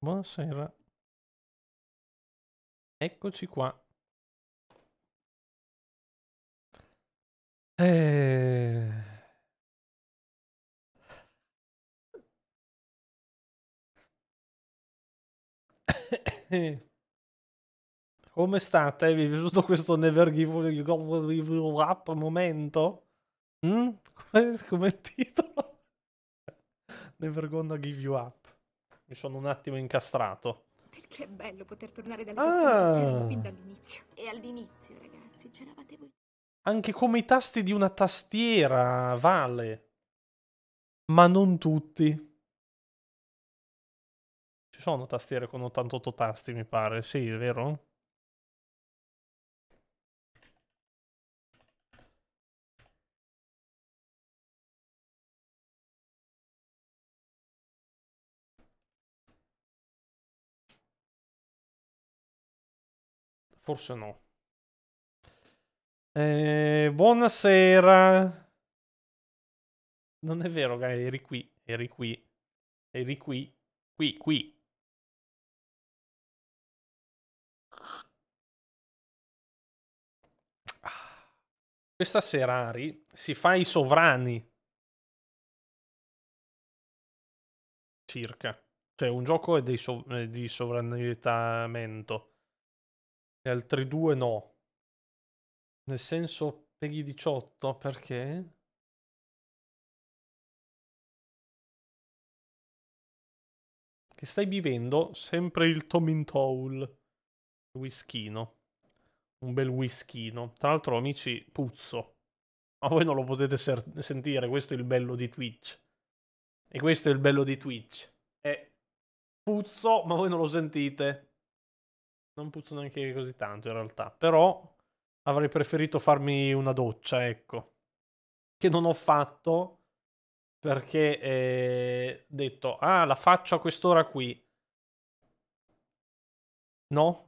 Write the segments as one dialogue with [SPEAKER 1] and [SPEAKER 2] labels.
[SPEAKER 1] Buonasera. Eccoci qua. Eh... Come state? Vi è piaciuto questo Never Give You Up momento? Mm? Come, come il titolo? Never Gonna Give You Up. Mi sono un attimo incastrato.
[SPEAKER 2] Perché è bello poter tornare dalle persone che c'erano
[SPEAKER 1] Ah,
[SPEAKER 2] fin dall'inizio. E all'inizio, ragazzi, c'eravate voi.
[SPEAKER 1] anche come i tasti di una tastiera, vale. Ma non tutti. Ci sono tastiere con 88 tasti, mi pare. Sì, è vero? Forse no. Eh, buonasera. Non è vero, Gai, eri qui, eri qui, eri qui, qui, qui. Questa sera, Ari, si fa i sovrani. Circa. Cioè, un gioco è eh, di sovranittamento. E altri due no. Nel senso, Peggy 18, perché? Che stai bevendo sempre il Tomintoul. Whiskino. Un bel whiskino. Tra l'altro, amici, puzzo. Ma voi non lo potete sentire, questo è il bello di Twitch. E questo è il bello di Twitch. È puzzo, ma voi non lo sentite. Non puzzo neanche così tanto in realtà. Però avrei preferito farmi una doccia, ecco. Che non ho fatto perché eh, detto, ah, la faccio a quest'ora qui. No?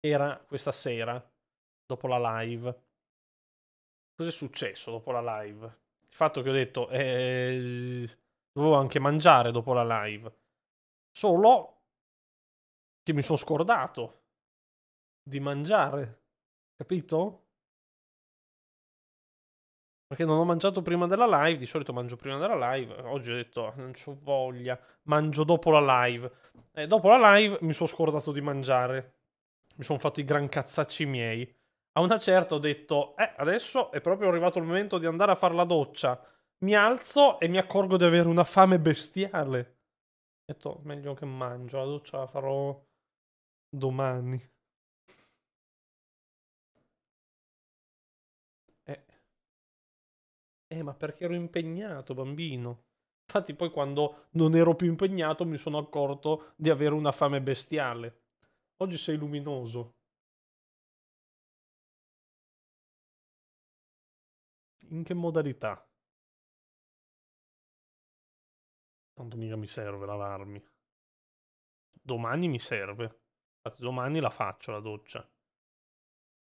[SPEAKER 1] Era questa sera, dopo la live. Cos'è successo dopo la live? Il fatto che ho detto, eh, dovevo anche mangiare dopo la live. Solo che mi sono scordato di mangiare. Capito? Perché non ho mangiato prima della live, di solito mangio prima della live. Oggi ho detto, non ho voglia, mangio dopo la live. E dopo la live mi sono scordato di mangiare. Mi sono fatto i gran cazzacci miei. A una certa ho detto, eh, adesso è proprio arrivato il momento di andare a fare la doccia. Mi alzo e mi accorgo di avere una fame bestiale. Ho detto, meglio che mangio, la doccia la farò domani. Eh. Eh, ma perché ero impegnato, bambino. Infatti poi quando non ero più impegnato mi sono accorto di avere una fame bestiale. Oggi sei luminoso. In che modalità? Tanto mica mi serve lavarmi. Domani mi serve. Infatti domani la faccio la doccia.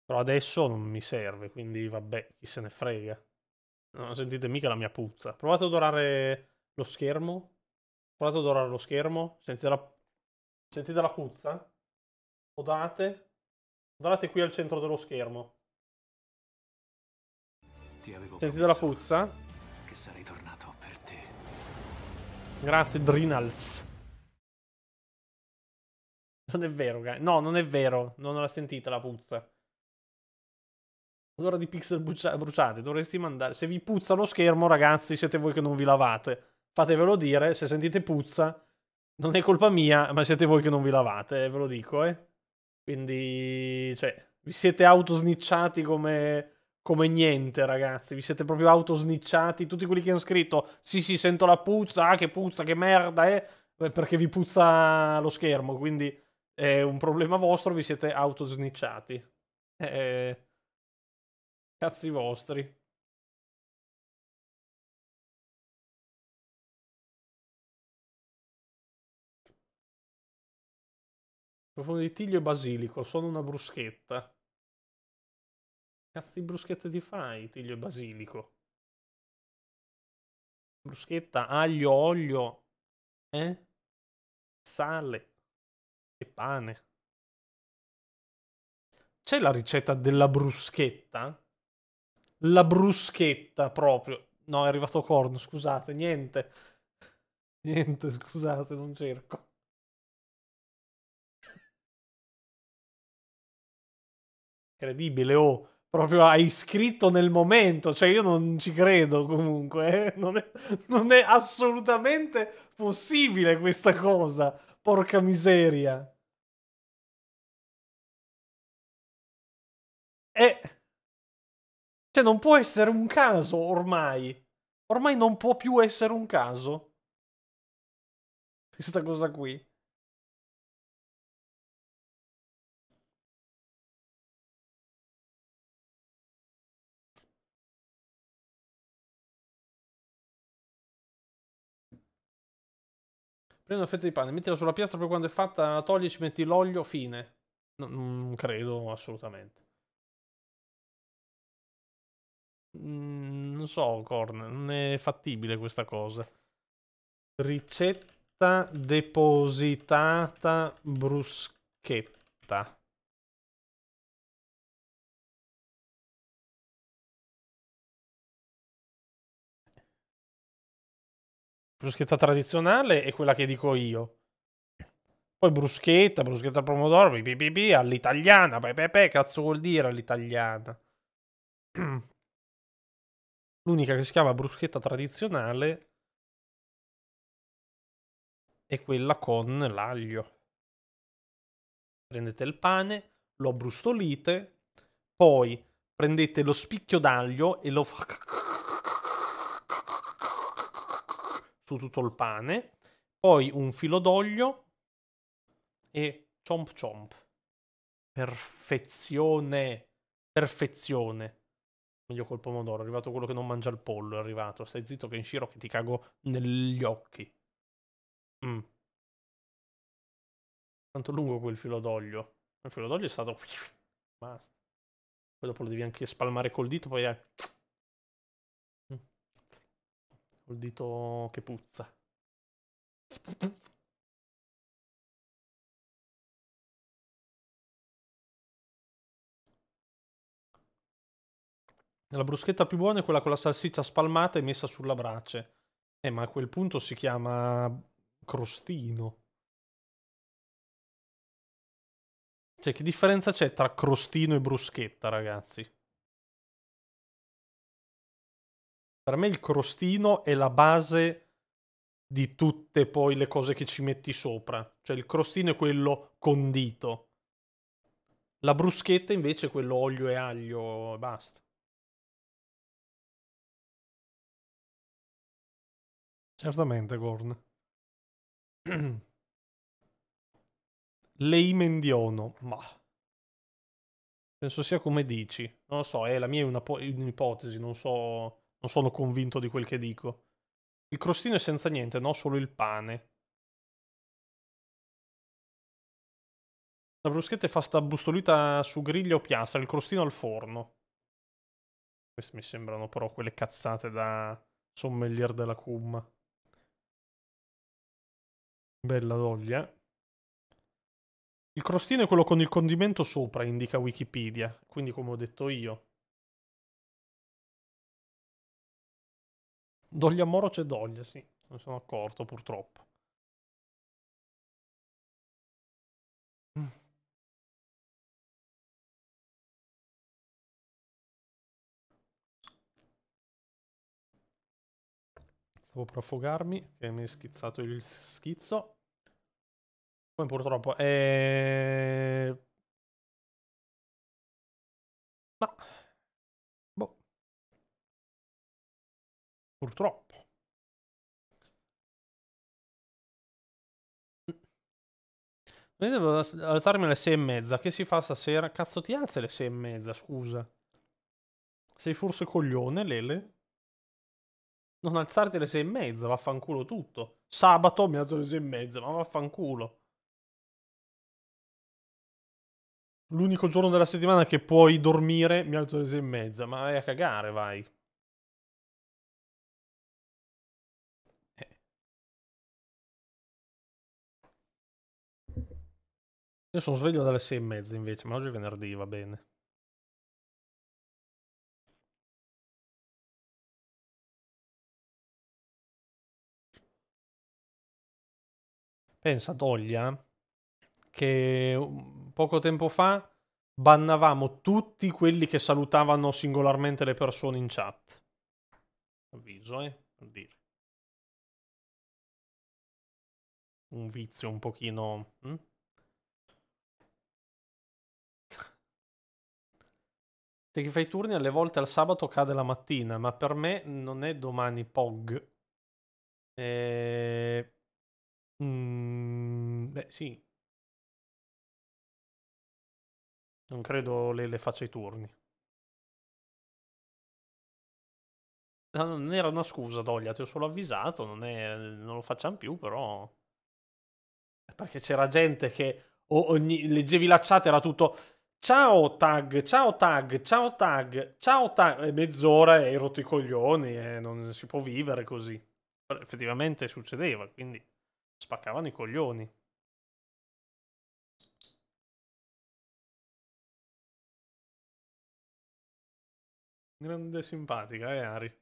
[SPEAKER 1] Però adesso non mi serve, quindi vabbè, chi se ne frega. Non sentite mica la mia puzza. Provate ad odorare lo schermo. Provate ad odorare lo schermo. Sentite la, sentite la puzza? Odorate. Odorate qui al centro dello schermo. Sentite la puzza?
[SPEAKER 3] che sarei tornato per te.
[SPEAKER 1] Grazie, Drinals. Non è vero. No, non è vero. Non la sentite la puzza. Odore di pixel brucia- bruciati. Dovresti mandare. Se vi puzza lo schermo, ragazzi, siete voi che non vi lavate. Fatevelo dire. Se sentite puzza, non è colpa mia, ma siete voi che non vi lavate. eh, Ve lo dico, eh. Quindi, cioè, vi siete autosnicciati come come niente, ragazzi. Vi siete proprio autosnicciati. Tutti quelli che hanno scritto: Sì, sì, sento la puzza. Ah, che puzza, che merda, eh. Perché vi puzza lo schermo. Quindi è un problema vostro. Vi siete autosnicciati. Eh, cazzi vostri. Profumo di tiglio e basilico. Sono una bruschetta. Cazzo di bruschette ti fai, tiglio e basilico? Bruschetta, aglio, olio. Eh? sale e pane. C'è la ricetta della bruschetta? La bruschetta proprio. No, è arrivato corno, scusate, niente. Niente, scusate, non cerco. Incredibile, oh. Proprio hai scritto nel momento, cioè io non ci credo comunque, eh? non, è, non è assolutamente possibile questa cosa, porca miseria. E... Cioè non può essere un caso ormai. Ormai non può più essere un caso. Questa cosa qui. Prendi una fetta di pane, mettila sulla piastra, poi quando è fatta togli, ci metti l'olio, fine. No, non credo assolutamente. Mm, non so, Corn, non è fattibile questa cosa. Ricetta depositata bruschetta. Bruschetta tradizionale è quella che dico io. Poi bruschetta, bruschetta al pomodoro, pipipipi, all'italiana, pepepe, cazzo vuol dire all'italiana? L'unica che si chiama bruschetta tradizionale è quella con l'aglio. Prendete il pane, lo brustolite, poi prendete lo spicchio d'aglio e lo su tutto il pane, poi un filo d'olio e chomp chomp. Perfezione, perfezione. Meglio col pomodoro, è arrivato quello che non mangia il pollo, è arrivato. Stai zitto che in Shiro che ti cago negli occhi. Mm. Quanto lungo quel filo d'olio? Il filo d'olio è stato... Basta. Poi dopo lo devi anche spalmare col dito, poi è... Col dito che puzza. La bruschetta più buona è quella con la salsiccia spalmata e messa sulla brace. Eh, ma a quel punto si chiama crostino. Cioè, che differenza c'è tra crostino e bruschetta, ragazzi? Per me il crostino è la base di tutte poi le cose che ci metti sopra. Cioè, il crostino è quello condito. La bruschetta invece è quello olio e aglio e basta. Certamente, Gorn. Lei Mendiono, ma... Penso sia come dici. Non lo so, eh, la mia è un'ipotesi, non so... Non sono convinto di quel che dico. Il crostino è senza niente, no? Solo il pane. La bruschetta è fatta bustolita su griglia o piastra, il crostino al forno. Queste mi sembrano però quelle cazzate da sommelier della cum. Bella doglia. Il crostino è quello con il condimento sopra, indica Wikipedia. Quindi come ho detto io. Doglia moro c'è doglia, sì. Non sono accorto purtroppo. Stavo per affogarmi, che mi è schizzato il schizzo. Come purtroppo. Eh... Ma... Purtroppo. Devo alzarmi alle sei e mezza. Che si fa stasera? Cazzo ti alzi alle sei e mezza, scusa. Sei forse coglione, Lele? Non alzarti alle sei e mezza, vaffanculo tutto. Sabato mi alzo alle sei e mezza, ma vaffanculo. L'unico giorno della settimana che puoi dormire mi alzo alle sei e mezza, ma vai a cagare, vai. Io sono sveglio dalle sei e mezza invece, ma oggi è venerdì, va bene. Pensa, Doglia, che poco tempo fa bannavamo tutti quelli che salutavano singolarmente le persone in chat. Avviso, eh, per dire. Un vizio un pochino... Hm? Se chi fa i turni alle volte al sabato cade la mattina, ma per me non è domani POG. Eh... Mm, beh, sì. Non credo le, le faccia i turni. No, non era una scusa, Doglia, ti ho solo avvisato, non, è, non lo facciamo più, però... Perché c'era gente che ogni, leggevi la chat era tutto ciao tag, ciao tag, ciao tag, ciao tag, e mezz'ora e hai rotto i coglioni e non si può vivere così. Però effettivamente succedeva, quindi spaccavano i coglioni. Grande simpatica, eh, Ari?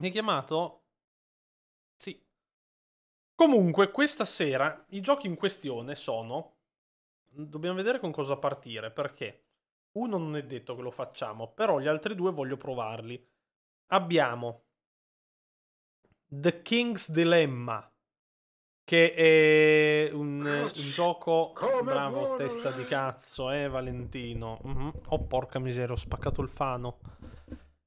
[SPEAKER 1] Mi hai chiamato? Comunque, questa sera i giochi in questione sono... Dobbiamo vedere con cosa partire, perché uno non è detto che lo facciamo, però gli altri due voglio provarli. Abbiamo The King's Dilemma, che è un, un gioco... Bravo, testa di cazzo, eh, Valentino. Mm-hmm. Oh, porca miseria, ho spaccato il fano.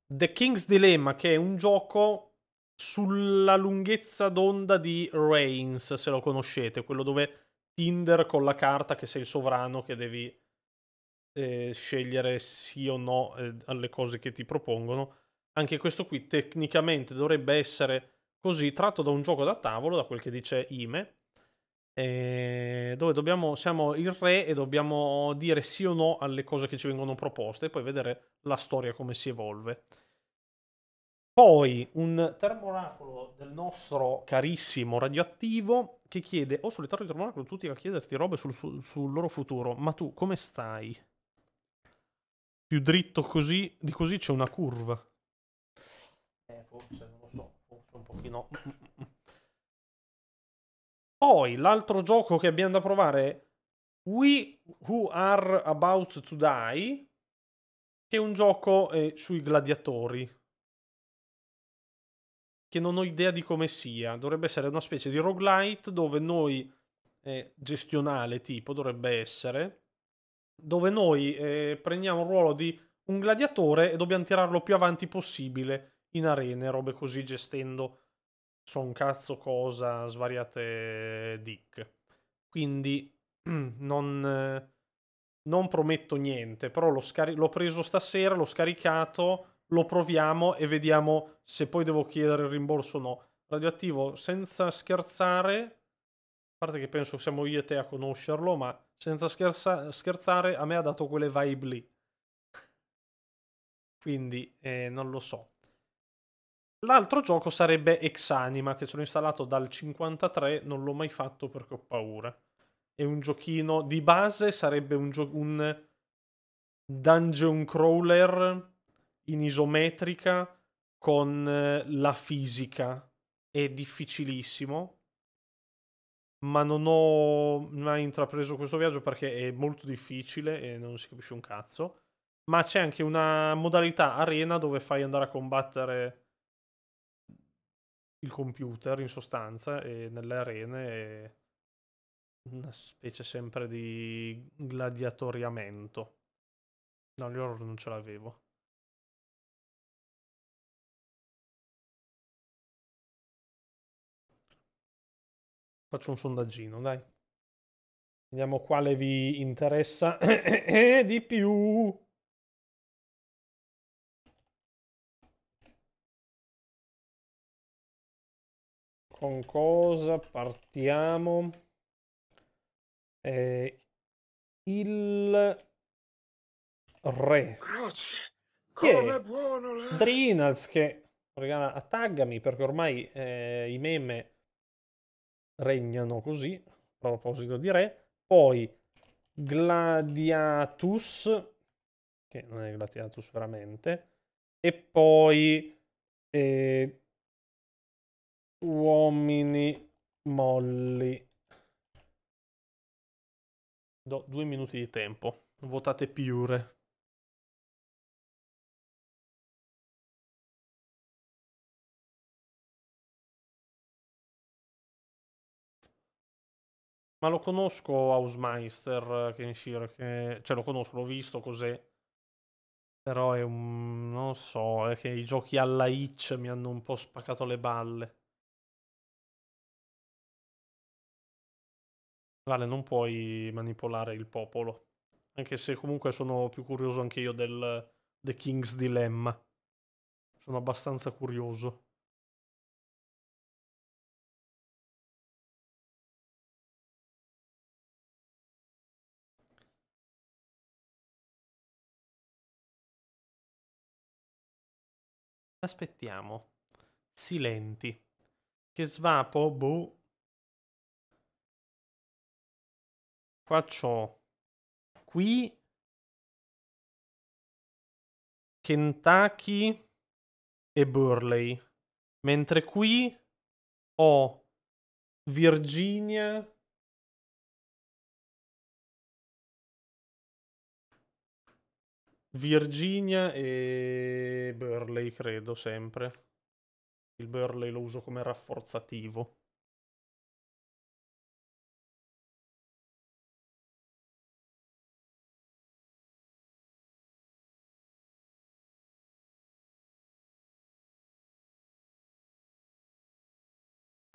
[SPEAKER 1] The King's Dilemma, che è un gioco sulla lunghezza d'onda di Reigns, se lo conoscete, quello dove Tinder con la carta che sei il sovrano che devi eh, scegliere sì o no eh, alle cose che ti propongono. Anche questo qui tecnicamente dovrebbe essere così, tratto da un gioco da tavolo, da quel che dice Ime, eh, dove dobbiamo, siamo il re e dobbiamo dire sì o no alle cose che ci vengono proposte e poi vedere la storia come si evolve. Poi un termoracolo del nostro carissimo radioattivo che chiede, o oh, solitario termoracolo, tutti a chiederti robe sul, sul, sul loro futuro, ma tu come stai? Più dritto così, di così c'è una curva. Eh, forse pochino. Poi l'altro gioco che abbiamo da provare We Who Are About to Die, che è un gioco eh, sui gladiatori. Che non ho idea di come sia. Dovrebbe essere una specie di roguelite dove noi, eh, gestionale tipo, dovrebbe essere, dove noi eh, prendiamo il ruolo di un gladiatore e dobbiamo tirarlo più avanti possibile in arene, robe così, gestendo so un cazzo cosa, svariate dick. Quindi non, non prometto niente, però l'ho, scari- l'ho preso stasera, l'ho scaricato, lo proviamo e vediamo se poi devo chiedere il rimborso o no. Radioattivo, senza scherzare, a parte che penso siamo io e te a conoscerlo, ma senza scherza- scherzare, a me ha dato quelle vibe lì. Quindi eh, non lo so. L'altro gioco sarebbe Exanima, che l'ho installato dal 53, non l'ho mai fatto perché ho paura. È un giochino di base, sarebbe un, gio- un dungeon crawler in isometrica con eh, la fisica. È difficilissimo, ma non ho mai intrapreso questo viaggio perché è molto difficile e non si capisce un cazzo. Ma c'è anche una modalità arena dove fai andare a combattere il computer in sostanza e nelle arene è una specie sempre di gladiatoriamento. No, l'horror non ce l'avevo. Faccio un sondaggino, dai. Vediamo quale vi interessa di più. con cosa partiamo? Eh, il re.
[SPEAKER 4] Croce,
[SPEAKER 1] come
[SPEAKER 4] buono lei.
[SPEAKER 1] Drinals che regala attaggami perché ormai eh, i meme regnano così, a proposito di re. Poi Gladiatus, che non è Gladiatus veramente, e poi eh, Uomini molli. Do due minuti di tempo. Votate pure. Ma lo conosco Hausmeister Kenshiro, che... cioè lo conosco, l'ho visto cos'è. Però è un... non so, è che i giochi alla itch mi hanno un po' spaccato le balle. Vale, non puoi manipolare il popolo. Anche se comunque sono più curioso anche io del The King's Dilemma. Sono abbastanza curioso. Aspettiamo. Silenti. Che svapo, boh. Qua c'ho qui Kentucky e Burley. Mentre qui ho Virginia Virginia e Burley, credo sempre. Il Burley lo uso come rafforzativo.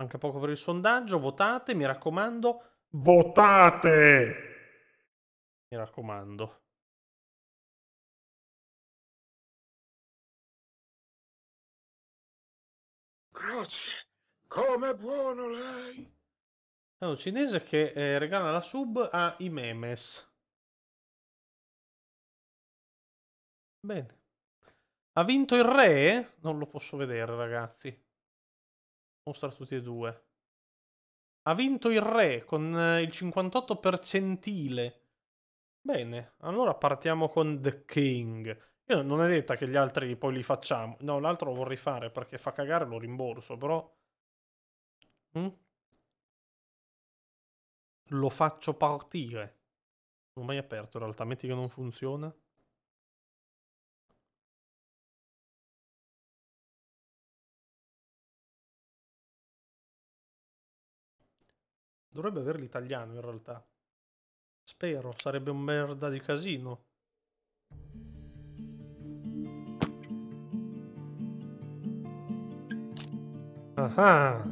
[SPEAKER 1] Manca poco per il sondaggio. Votate, mi raccomando. Votate! Mi raccomando.
[SPEAKER 4] Grazie. Com'è buono lei.
[SPEAKER 1] È un cinese che eh, regala la sub a i memes. Bene. Ha vinto il re? Non lo posso vedere, ragazzi. Mostra tutti e due. Ha vinto il re con eh, il 58 percentile. Bene, allora partiamo con The King. Non è detta che gli altri poi li facciamo. No, l'altro lo vorrei fare perché fa cagare lo rimborso, però... Mm? Lo faccio partire. Non ho mai aperto in realtà, metti che non funziona. Dovrebbe avere l'italiano in realtà. Spero, sarebbe un merda di casino. Ah.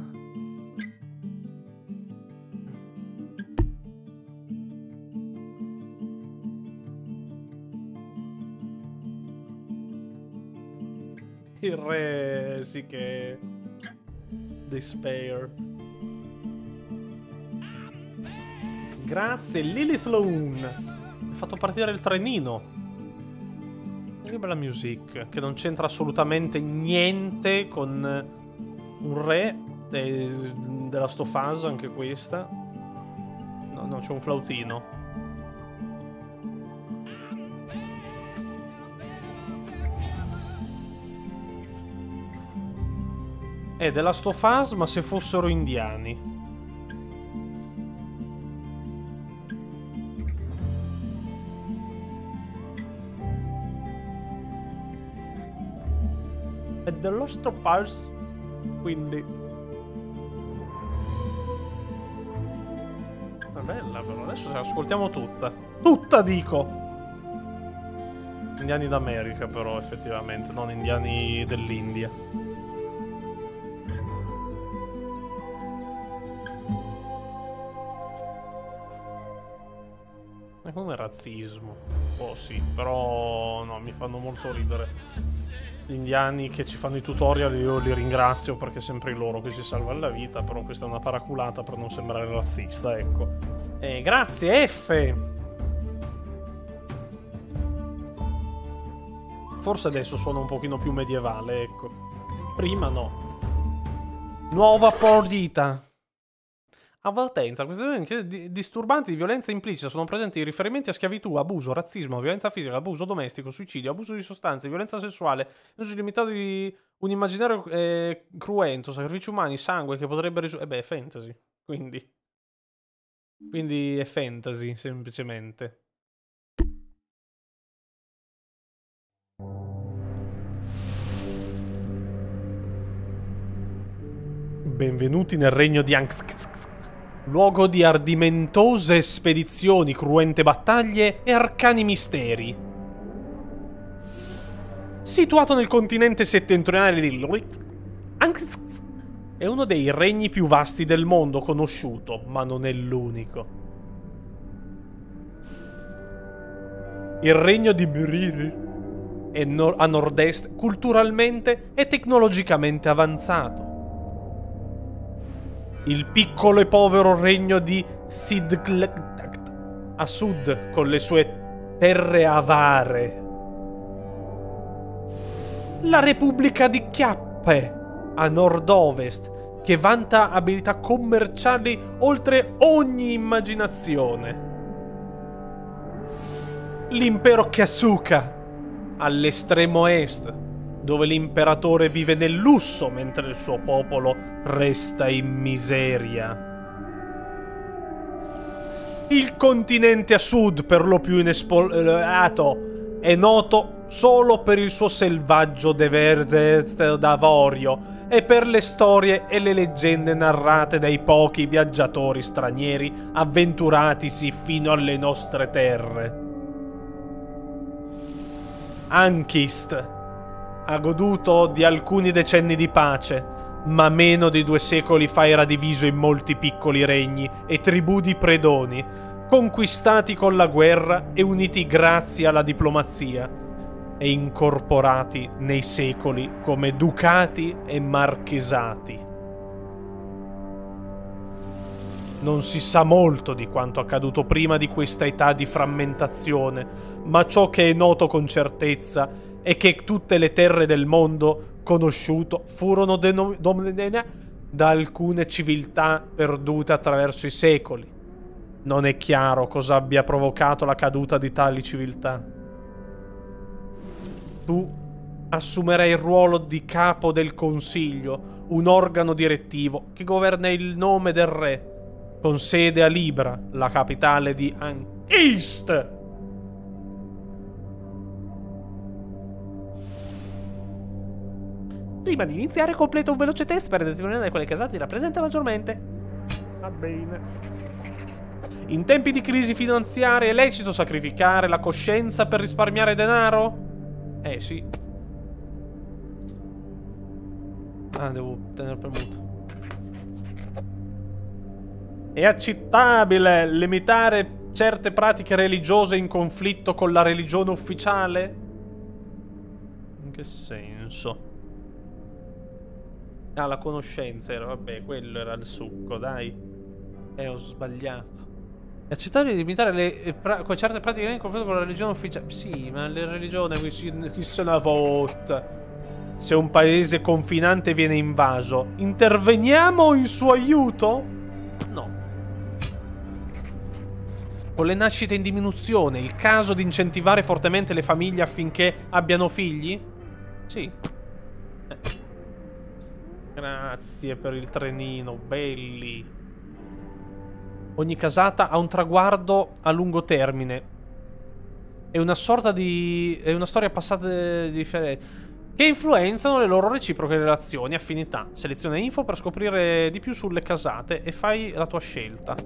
[SPEAKER 1] Il re sì che Despair. Grazie Lilith Loon. Ha fatto partire il trenino. Che bella music, che non c'entra assolutamente niente con un re de, della Stofaz, anche questa. No, no, c'è un flautino. È della Stofaz, ma se fossero indiani. È dello Stofaz quindi. È bella però adesso ascoltiamo tutta. Tutta dico. Indiani d'America però effettivamente non indiani dell'India. Ma come razzismo oh sì però no mi fanno molto ridere indiani che ci fanno i tutorial io li ringrazio perché è sempre loro che si salvano la vita, però questa è una paraculata per non sembrare razzista, ecco. Eh, grazie F! Forse adesso suona un pochino più medievale, ecco. Prima no. Nuova partita. Avvertenza, queste di- disturbanti di violenza implicita sono presenti riferimenti a schiavitù, abuso, razzismo, violenza fisica, abuso domestico, suicidio, abuso di sostanze, violenza sessuale, uso illimitato di un immaginario eh, cruento, sacrifici umani, sangue che potrebbe risultare... Eh beh, è fantasy, quindi... Quindi è fantasy, semplicemente. Benvenuti nel regno di Angst. Luogo di ardimentose spedizioni, cruente battaglie e arcani misteri. Situato nel continente settentrionale di Angst è uno dei regni più vasti del mondo conosciuto, ma non è l'unico. Il regno di Mirir è a nord-est culturalmente e tecnologicamente avanzato. Il piccolo e povero regno di Sidglagdacht a sud con le sue terre avare. La Repubblica di Chiappe a nord-ovest che vanta abilità commerciali oltre ogni immaginazione. L'impero Kyasuka all'estremo est, dove l'imperatore vive nel lusso mentre il suo popolo resta in miseria. Il continente a sud, per lo più inesplorato, è noto solo per il suo selvaggio deserto d'avorio e per le storie e le leggende narrate dai pochi viaggiatori stranieri avventuratisi fino alle nostre terre. Ankist ha goduto di alcuni decenni di pace, ma meno di due secoli fa era diviso in molti piccoli regni e tribù di predoni, conquistati con la guerra e uniti grazie alla diplomazia, e incorporati nei secoli come ducati e marchesati. Non si sa molto di quanto accaduto prima di questa età di frammentazione, ma ciò che è noto con certezza è che tutte le terre del mondo conosciuto furono dominate da alcune civiltà perdute attraverso i secoli. Non è chiaro cosa abbia provocato la caduta di tali civiltà. Tu assumerai il ruolo di capo del consiglio, un organo direttivo che governa il nome del re con sede a Libra, la capitale di An East. Prima di iniziare completa un veloce test per determinare quale casati rappresenta maggiormente. Va bene. In tempi di crisi finanziaria è lecito sacrificare la coscienza per risparmiare denaro? Eh sì. Ah, devo tenere premuto. È accettabile limitare certe pratiche religiose in conflitto con la religione ufficiale? In che senso? Ah, la conoscenza era, vabbè, quello era il succo, dai. Eh, ho sbagliato. È accettabile limitare le, eh, pra certe pratiche in conflitto con la religione ufficiale? Sì, ma le religioni, chi se ne fotte? Se un paese confinante viene invaso, interveniamo in suo aiuto? No con le nascite in diminuzione, il caso di incentivare fortemente le famiglie affinché abbiano figli? Sì. Eh. Grazie per il trenino, belli. Ogni casata ha un traguardo a lungo termine. È una sorta di... è una storia passata differente che influenzano le loro reciproche relazioni, affinità. Seleziona info per scoprire di più sulle casate e fai la tua scelta.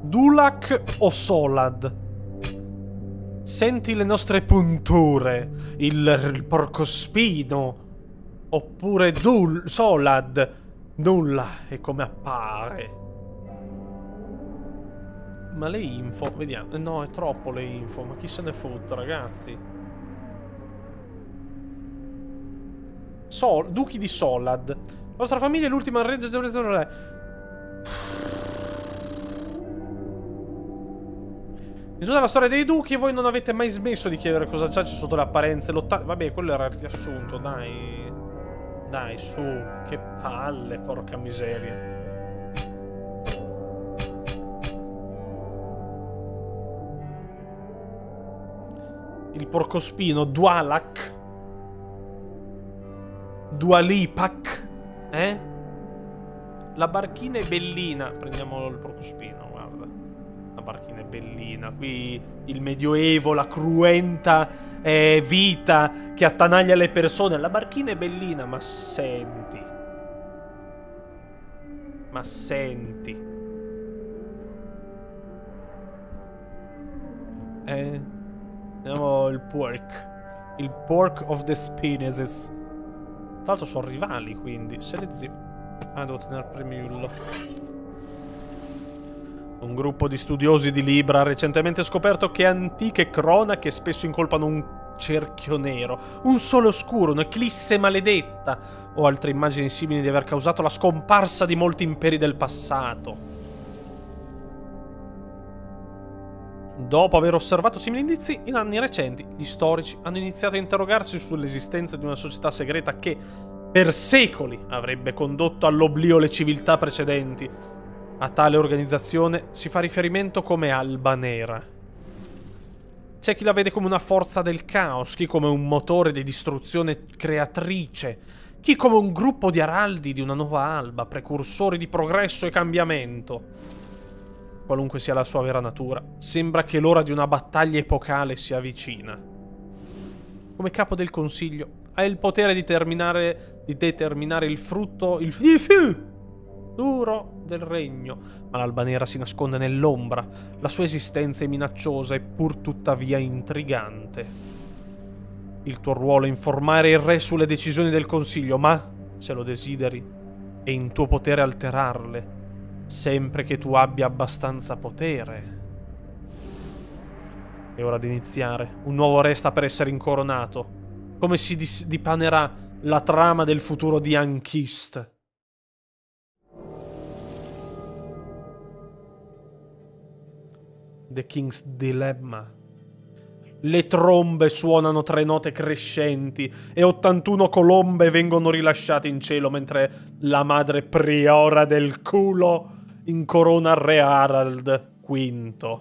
[SPEAKER 1] Dulac o Solad? Senti le nostre punture, il, il porcospino, oppure Dul Solad. Nulla è come appare. Ma le info, vediamo. No, è troppo le info, ma chi se ne fotte, ragazzi? Sol, Duchi di Solad. La vostra famiglia è l'ultima regge In tutta la storia dei duchi voi non avete mai smesso di chiedere cosa c'è sotto le apparenze. Vabbè, quello era il riassunto, dai. Dai, su. Che palle, porca miseria. Il porcospino Dualak. Dualipak. Eh? La barchina è bellina. Prendiamo il porcospino. La barchina è bellina. Qui il medioevo, la cruenta eh, vita che attanaglia le persone. La barchina è bellina, ma senti. Ma senti. Eh. Andiamo il pork. Il pork of the Spinaces. Tra l'altro sono rivali, quindi. Selezione. Ah, devo tenere premiullo. Un gruppo di studiosi di Libra ha recentemente scoperto che antiche cronache spesso incolpano un cerchio nero, un sole oscuro, un'eclisse maledetta o altre immagini simili di aver causato la scomparsa di molti imperi del passato. Dopo aver osservato simili indizi, in anni recenti gli storici hanno iniziato a interrogarsi sull'esistenza di una società segreta che, per secoli, avrebbe condotto all'oblio le civiltà precedenti. A tale organizzazione si fa riferimento come Alba Nera. C'è chi la vede come una forza del caos, chi come un motore di distruzione creatrice, chi come un gruppo di araldi di una nuova alba, precursori di progresso e cambiamento qualunque sia la sua vera natura, sembra che l'ora di una battaglia epocale sia vicina. Come capo del consiglio, ha il potere di, di determinare il frutto, il futuro del regno, ma l'alba nera si nasconde nell'ombra, la sua esistenza è minacciosa e pur tuttavia intrigante. Il tuo ruolo è informare il re sulle decisioni del consiglio, ma, se lo desideri, è in tuo potere alterarle sempre che tu abbia abbastanza potere. È ora di iniziare. Un nuovo re sta per essere incoronato. Come si dipanerà la trama del futuro di Ankist? The King's Dilemma. Le trombe suonano tre note crescenti e 81 colombe vengono rilasciate in cielo mentre la madre priora del culo incorona Re Harald V.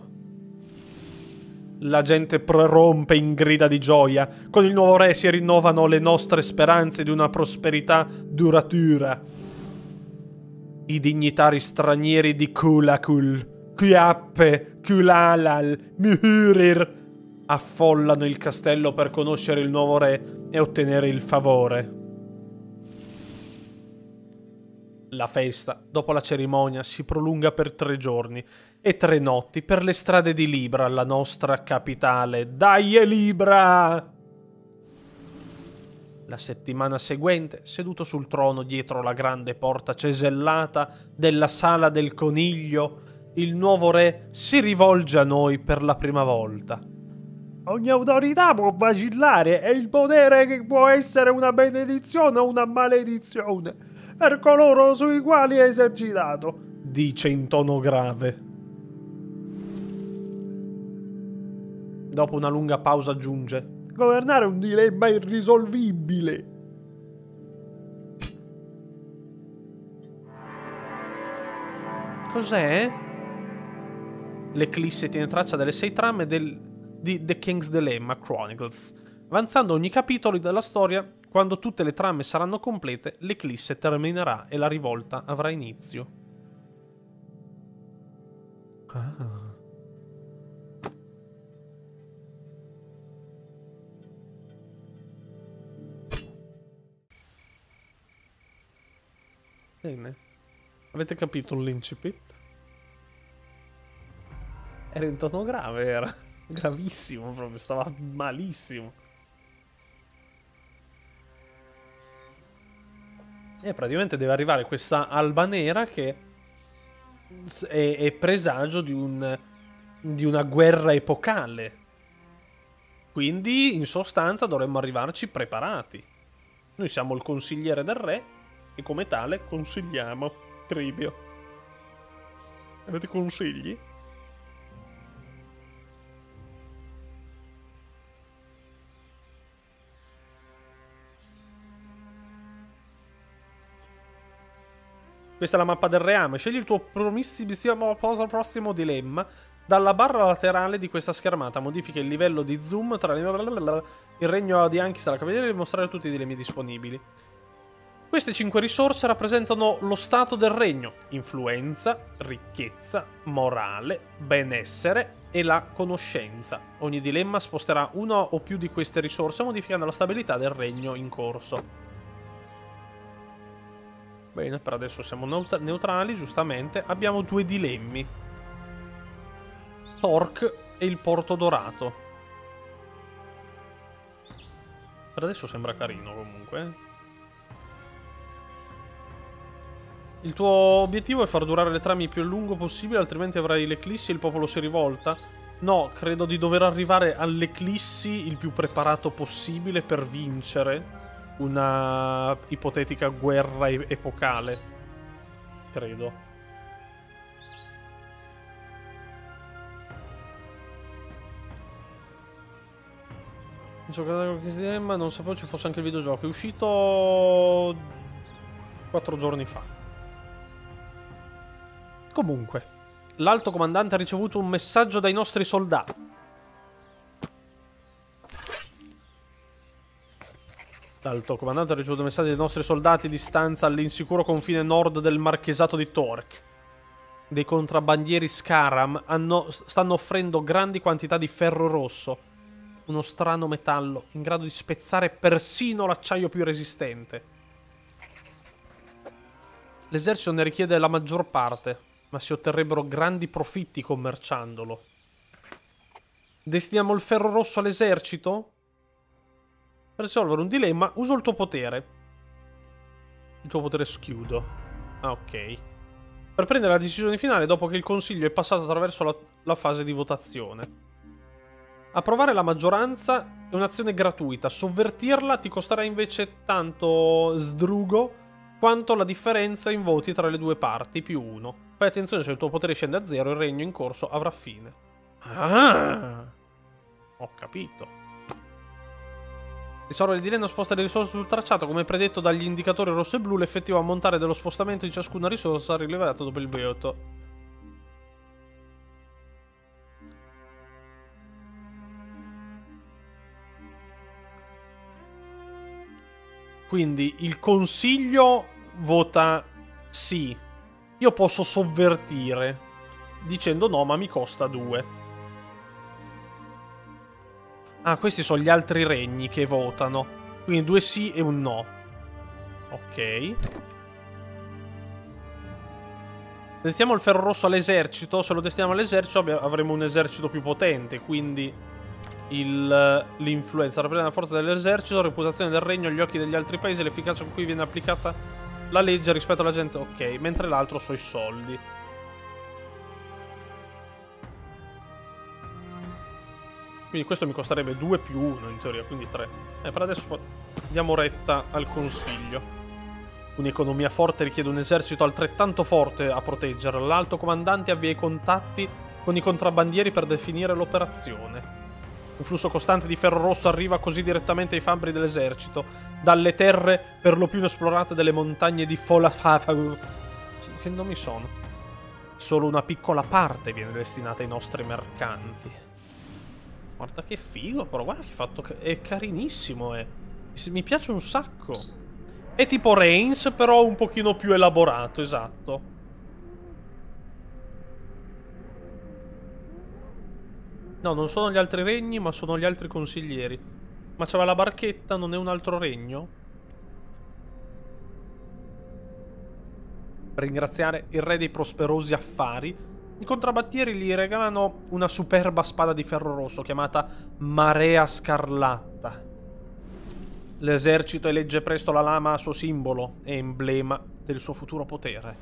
[SPEAKER 1] La gente prorompe in grida di gioia. Con il nuovo re si rinnovano le nostre speranze di una prosperità duratura. I dignitari stranieri di Kulakul, Kyappe, Kulalal, Muhurir affollano il castello per conoscere il nuovo re e ottenere il favore. La festa, dopo la cerimonia, si prolunga per tre giorni e tre notti per le strade di Libra, la nostra capitale. Dai Libra! La settimana seguente, seduto sul trono dietro la grande porta cesellata della sala del coniglio, il nuovo re si rivolge a noi per la prima volta. Ogni autorità può vacillare e il potere che può essere una benedizione o una maledizione per coloro sui quali è esercitato, dice in tono grave. Dopo una lunga pausa aggiunge, governare è un dilemma irrisolvibile. Cos'è? L'Eclisse tiene traccia delle sei trame del, di The King's Dilemma Chronicles, avanzando ogni capitolo della storia quando tutte le trame saranno complete, l'eclisse terminerà e la rivolta avrà inizio. Ah. Bene. Avete capito l'incipit? Era tono grave, era. Gravissimo proprio, stava malissimo. E praticamente deve arrivare questa alba nera che è, è presagio di, un, di una guerra epocale. Quindi, in sostanza, dovremmo arrivarci preparati. Noi siamo il consigliere del re e come tale consigliamo Cribio. Avete consigli? Questa è la mappa del reame. Scegli il tuo prossimo dilemma. Dalla barra laterale di questa schermata modifica il livello di zoom tra le... il regno di Anki sarà capire e mostrare tutti i dilemmi disponibili. Queste cinque risorse rappresentano lo stato del regno, influenza, ricchezza, morale, benessere e la conoscenza. Ogni dilemma sposterà una o più di queste risorse modificando la stabilità del regno in corso. Bene, per adesso siamo neut neutrali, giustamente. Abbiamo due dilemmi. Torque e il Porto Dorato. Per adesso sembra carino comunque. Il tuo obiettivo è far durare le trame il più a lungo possibile, altrimenti avrai l'eclissi e il popolo si rivolta? No, credo di dover arrivare all'eclissi il più preparato possibile per vincere una ipotetica guerra epocale. Credo. Giocare con Dilemma non sapevo ci fosse anche il videogioco. È uscito quattro giorni fa. Comunque, l'alto comandante ha ricevuto un messaggio dai nostri soldati. L'alto comandante ha ricevuto messaggi dei nostri soldati di stanza all'insicuro confine nord del marchesato di Torque. Dei contrabbandieri Scaram hanno, stanno offrendo grandi quantità di ferro rosso, uno strano metallo in grado di spezzare persino l'acciaio più resistente. L'esercito ne richiede la maggior parte, ma si otterrebbero grandi profitti commerciandolo. Destiniamo il ferro rosso all'esercito? Per risolvere un dilemma, uso il tuo potere. Il tuo potere schiudo. Ah, ok. Per prendere la decisione finale dopo che il consiglio è passato attraverso la, la fase di votazione. Approvare la maggioranza è un'azione gratuita. Sovvertirla ti costerà invece tanto sdrugo quanto la differenza in voti tra le due parti, più uno. Fai attenzione se il tuo potere scende a zero, il regno in corso avrà fine. Ah! Ho capito. Risolvere il dilemma sposta le risorse sul tracciato. Come predetto dagli indicatori rosso e blu, l'effettivo ammontare dello spostamento di ciascuna risorsa rilevato dopo il voto. Quindi il consiglio vota sì. Io posso sovvertire dicendo no, ma mi costa 2. Ah, questi sono gli altri regni che votano. Quindi due sì e un no. Ok. Destiamo il ferro rosso all'esercito. Se lo destiamo all'esercito avremo un esercito più potente. Quindi l'influenza rappresenta la forza dell'esercito, la reputazione del regno agli occhi degli altri paesi, l'efficacia con cui viene applicata la legge rispetto alla gente. Ok, mentre l'altro so i soldi. Quindi questo mi costerebbe 2 più 1 in teoria, quindi 3. E per adesso diamo retta al consiglio. Un'economia forte richiede un esercito altrettanto forte a proteggerla. L'alto comandante avvia i contatti con i contrabbandieri per definire l'operazione. Un flusso costante di ferro rosso arriva così direttamente ai fabbri dell'esercito, dalle terre per lo più inesplorate delle montagne di Folafata. Che nomi sono? Solo una piccola parte viene destinata ai nostri mercanti. Guarda che figo, però guarda che fatto... È carinissimo, eh. Mi piace un sacco. È tipo Reigns, però un pochino più elaborato, esatto. No, non sono gli altri regni, ma sono gli altri consiglieri. Ma c'aveva la barchetta, non è un altro regno? Ringraziare il re dei prosperosi affari, i contrabbattieri gli regalano una superba spada di ferro rosso chiamata Marea Scarlatta. L'esercito elegge presto la lama a suo simbolo e emblema del suo futuro potere.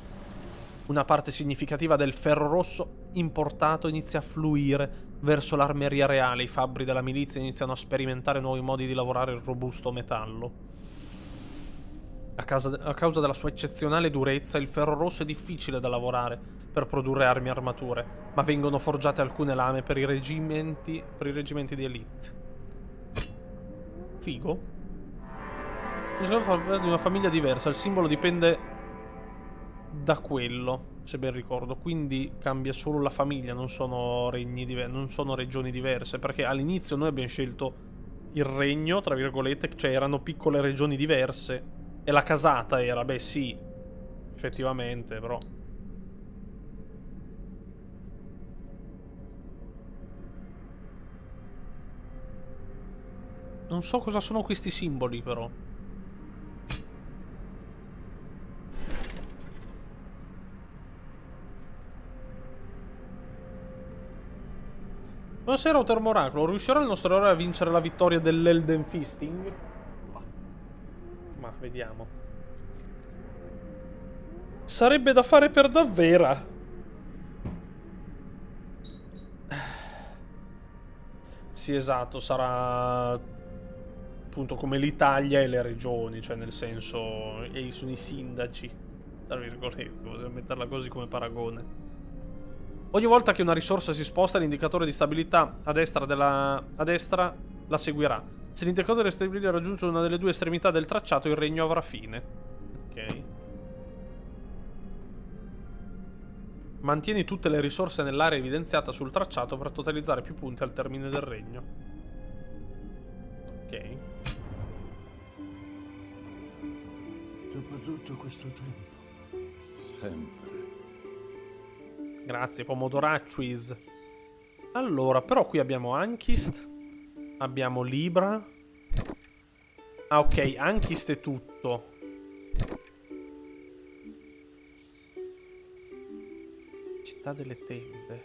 [SPEAKER 1] Una parte significativa del ferro rosso importato inizia a fluire verso l'armeria reale. I fabbri della milizia iniziano a sperimentare nuovi modi di lavorare il robusto metallo. A causa, a causa della sua eccezionale durezza, il ferro rosso è difficile da lavorare per produrre armi e armature, ma vengono forgiate alcune lame per i reggimenti, per i reggimenti di elite. Figo. Di una famiglia diversa, il simbolo dipende da quello, se ben ricordo. Quindi cambia solo la famiglia, non sono, non sono regioni diverse. Perché all'inizio noi abbiamo scelto il regno, tra virgolette, cioè erano piccole regioni diverse. E la casata era, beh sì, effettivamente, però... Non so cosa sono questi simboli, però. Buonasera, Outer Oracolo. Riuscirà il nostro eroe a vincere la vittoria dell'Elden Fisting? Vediamo. Sarebbe da fare per davvero. Sì, esatto, sarà appunto come l'Italia e le regioni, cioè nel senso, e sono i sindaci, tra virgolette, possiamo metterla così come paragone. Ogni volta che una risorsa si sposta, l'indicatore di stabilità a destra, della... a destra la seguirà. Se di stabilità raggiunge una delle due estremità del tracciato, il regno avrà fine. Ok. Mantieni tutte le risorse nell'area evidenziata sul tracciato per totalizzare più punti al termine del regno. Ok.
[SPEAKER 4] Dopo tutto questo tempo. Sempre.
[SPEAKER 1] Grazie, Pomodoracciuis. Allora, però qui abbiamo Ankist. Abbiamo Libra. Ah, ok, Ankist è tutto. Città delle tende.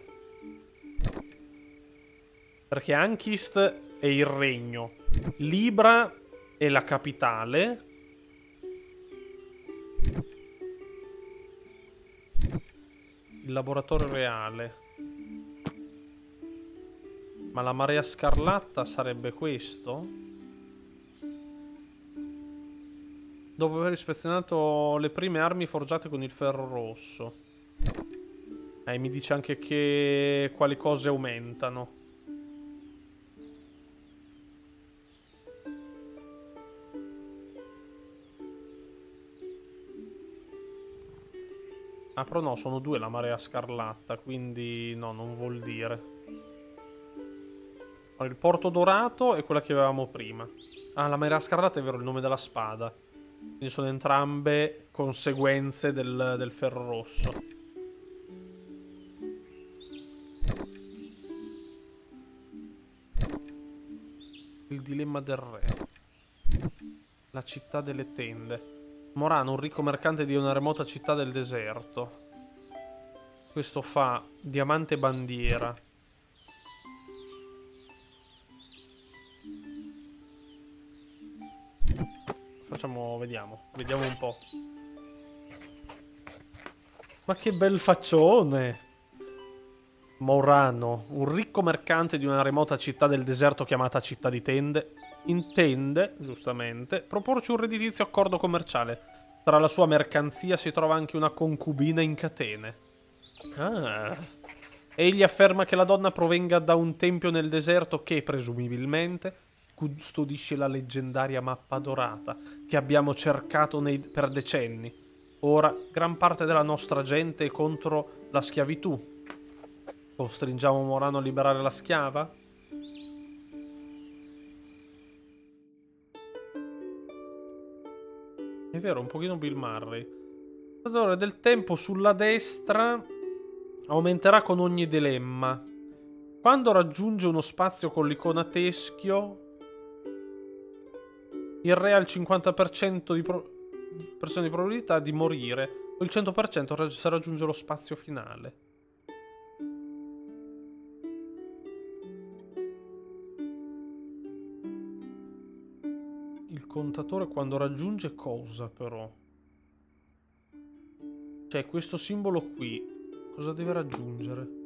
[SPEAKER 1] Perché Ankist è il regno. Libra è la capitale. Il laboratorio reale. Ma la marea scarlatta sarebbe questo? Dopo aver ispezionato le prime armi forgiate con il ferro rosso. Eh, mi dice anche che quali cose aumentano. Ah, però no, sono due la marea scarlatta, quindi no, non vuol dire. Il porto dorato è quella che avevamo prima. Ah, la marea scarlatta è vero, il nome della spada. Quindi sono entrambe conseguenze del, del ferro rosso. Il dilemma del re. La città delle tende. Morano, un ricco mercante di una remota città del deserto. Questo fa diamante bandiera. Facciamo, vediamo, vediamo un po'. Ma che bel faccione! Morano, un ricco mercante di una remota città del deserto chiamata città di tende, intende, giustamente, proporci un redditizio accordo commerciale. Tra la sua mercanzia si trova anche una concubina in catene. Ah. Egli afferma che la donna provenga da un tempio nel deserto che, presumibilmente, custodisce la leggendaria mappa dorata che abbiamo cercato nei, per decenni. Ora, gran parte della nostra gente è contro la schiavitù. Costringiamo Morano a liberare la schiava? È vero, un pochino Bill Murray. Allora, del tempo sulla destra aumenterà con ogni dilemma. Quando raggiunge uno spazio con l'icona teschio, il re ha il 50% di, pro- di probabilità di morire, o il 100% se raggiunge lo spazio finale. contatore quando raggiunge cosa però? Cioè questo simbolo qui cosa deve raggiungere?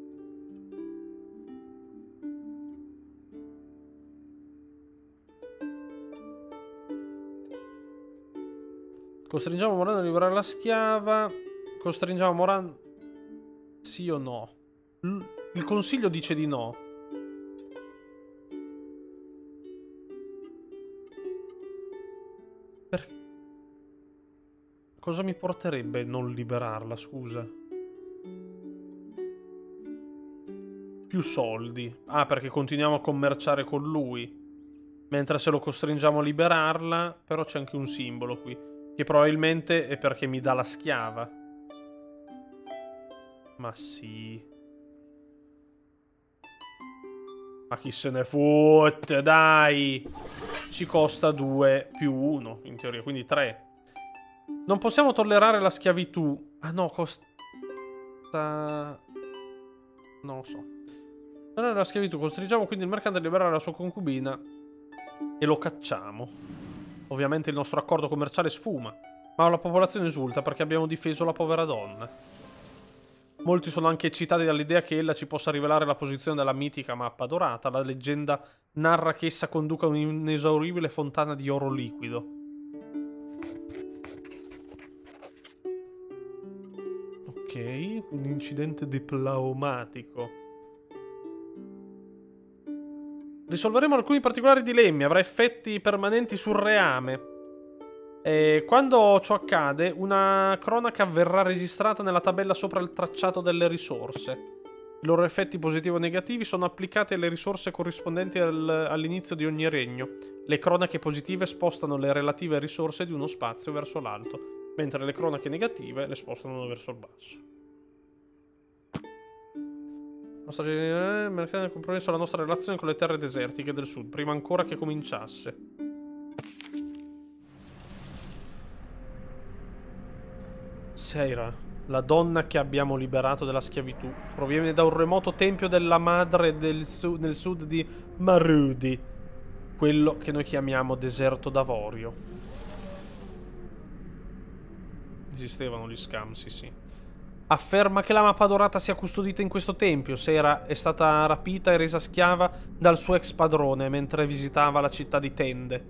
[SPEAKER 1] Costringiamo Morano a liberare la schiava. Costringiamo Morano... Sì o no? il consiglio dice di no. cosa mi porterebbe non liberarla, scusa? Più soldi. Ah, perché continuiamo a commerciare con lui. Mentre se lo costringiamo a liberarla, però c'è anche un simbolo qui. Che probabilmente è perché mi dà la schiava. Ma sì. Ma chi se ne fotte, dai! Ci costa 2 più 1, in teoria, quindi 3. Non possiamo tollerare la schiavitù. Ah no, costa... Non lo so. Non è la schiavitù, costringiamo quindi il mercante a liberare la sua concubina e lo cacciamo. Ovviamente il nostro accordo commerciale sfuma, ma la popolazione esulta perché abbiamo difeso la povera donna. Molti sono anche eccitati dall'idea che ella ci possa rivelare la posizione della mitica mappa dorata. La leggenda narra che essa conduca un'inesauribile fontana di oro liquido. Ok, un incidente diplomatico. Risolveremo alcuni particolari dilemmi, avrà effetti permanenti sul reame. E quando ciò accade, una cronaca verrà registrata nella tabella sopra il tracciato delle risorse. I loro effetti positivi o negativi sono applicati alle risorse corrispondenti al, all'inizio di ogni regno. Le cronache positive spostano le relative risorse di uno spazio verso l'alto, mentre le cronache negative le spostano verso il basso. Nostra il mercato ha compromesso la nostra relazione con le terre desertiche del sud, prima ancora che cominciasse. Seira, la donna che abbiamo liberato dalla schiavitù, proviene da un remoto tempio della madre del su nel sud di Marudi, quello che noi chiamiamo deserto d'avorio. Esistevano gli scam, sì sì. Afferma che la mappa dorata sia custodita in questo tempio. Sera è stata rapita e resa schiava dal suo ex padrone mentre visitava la città di Tende.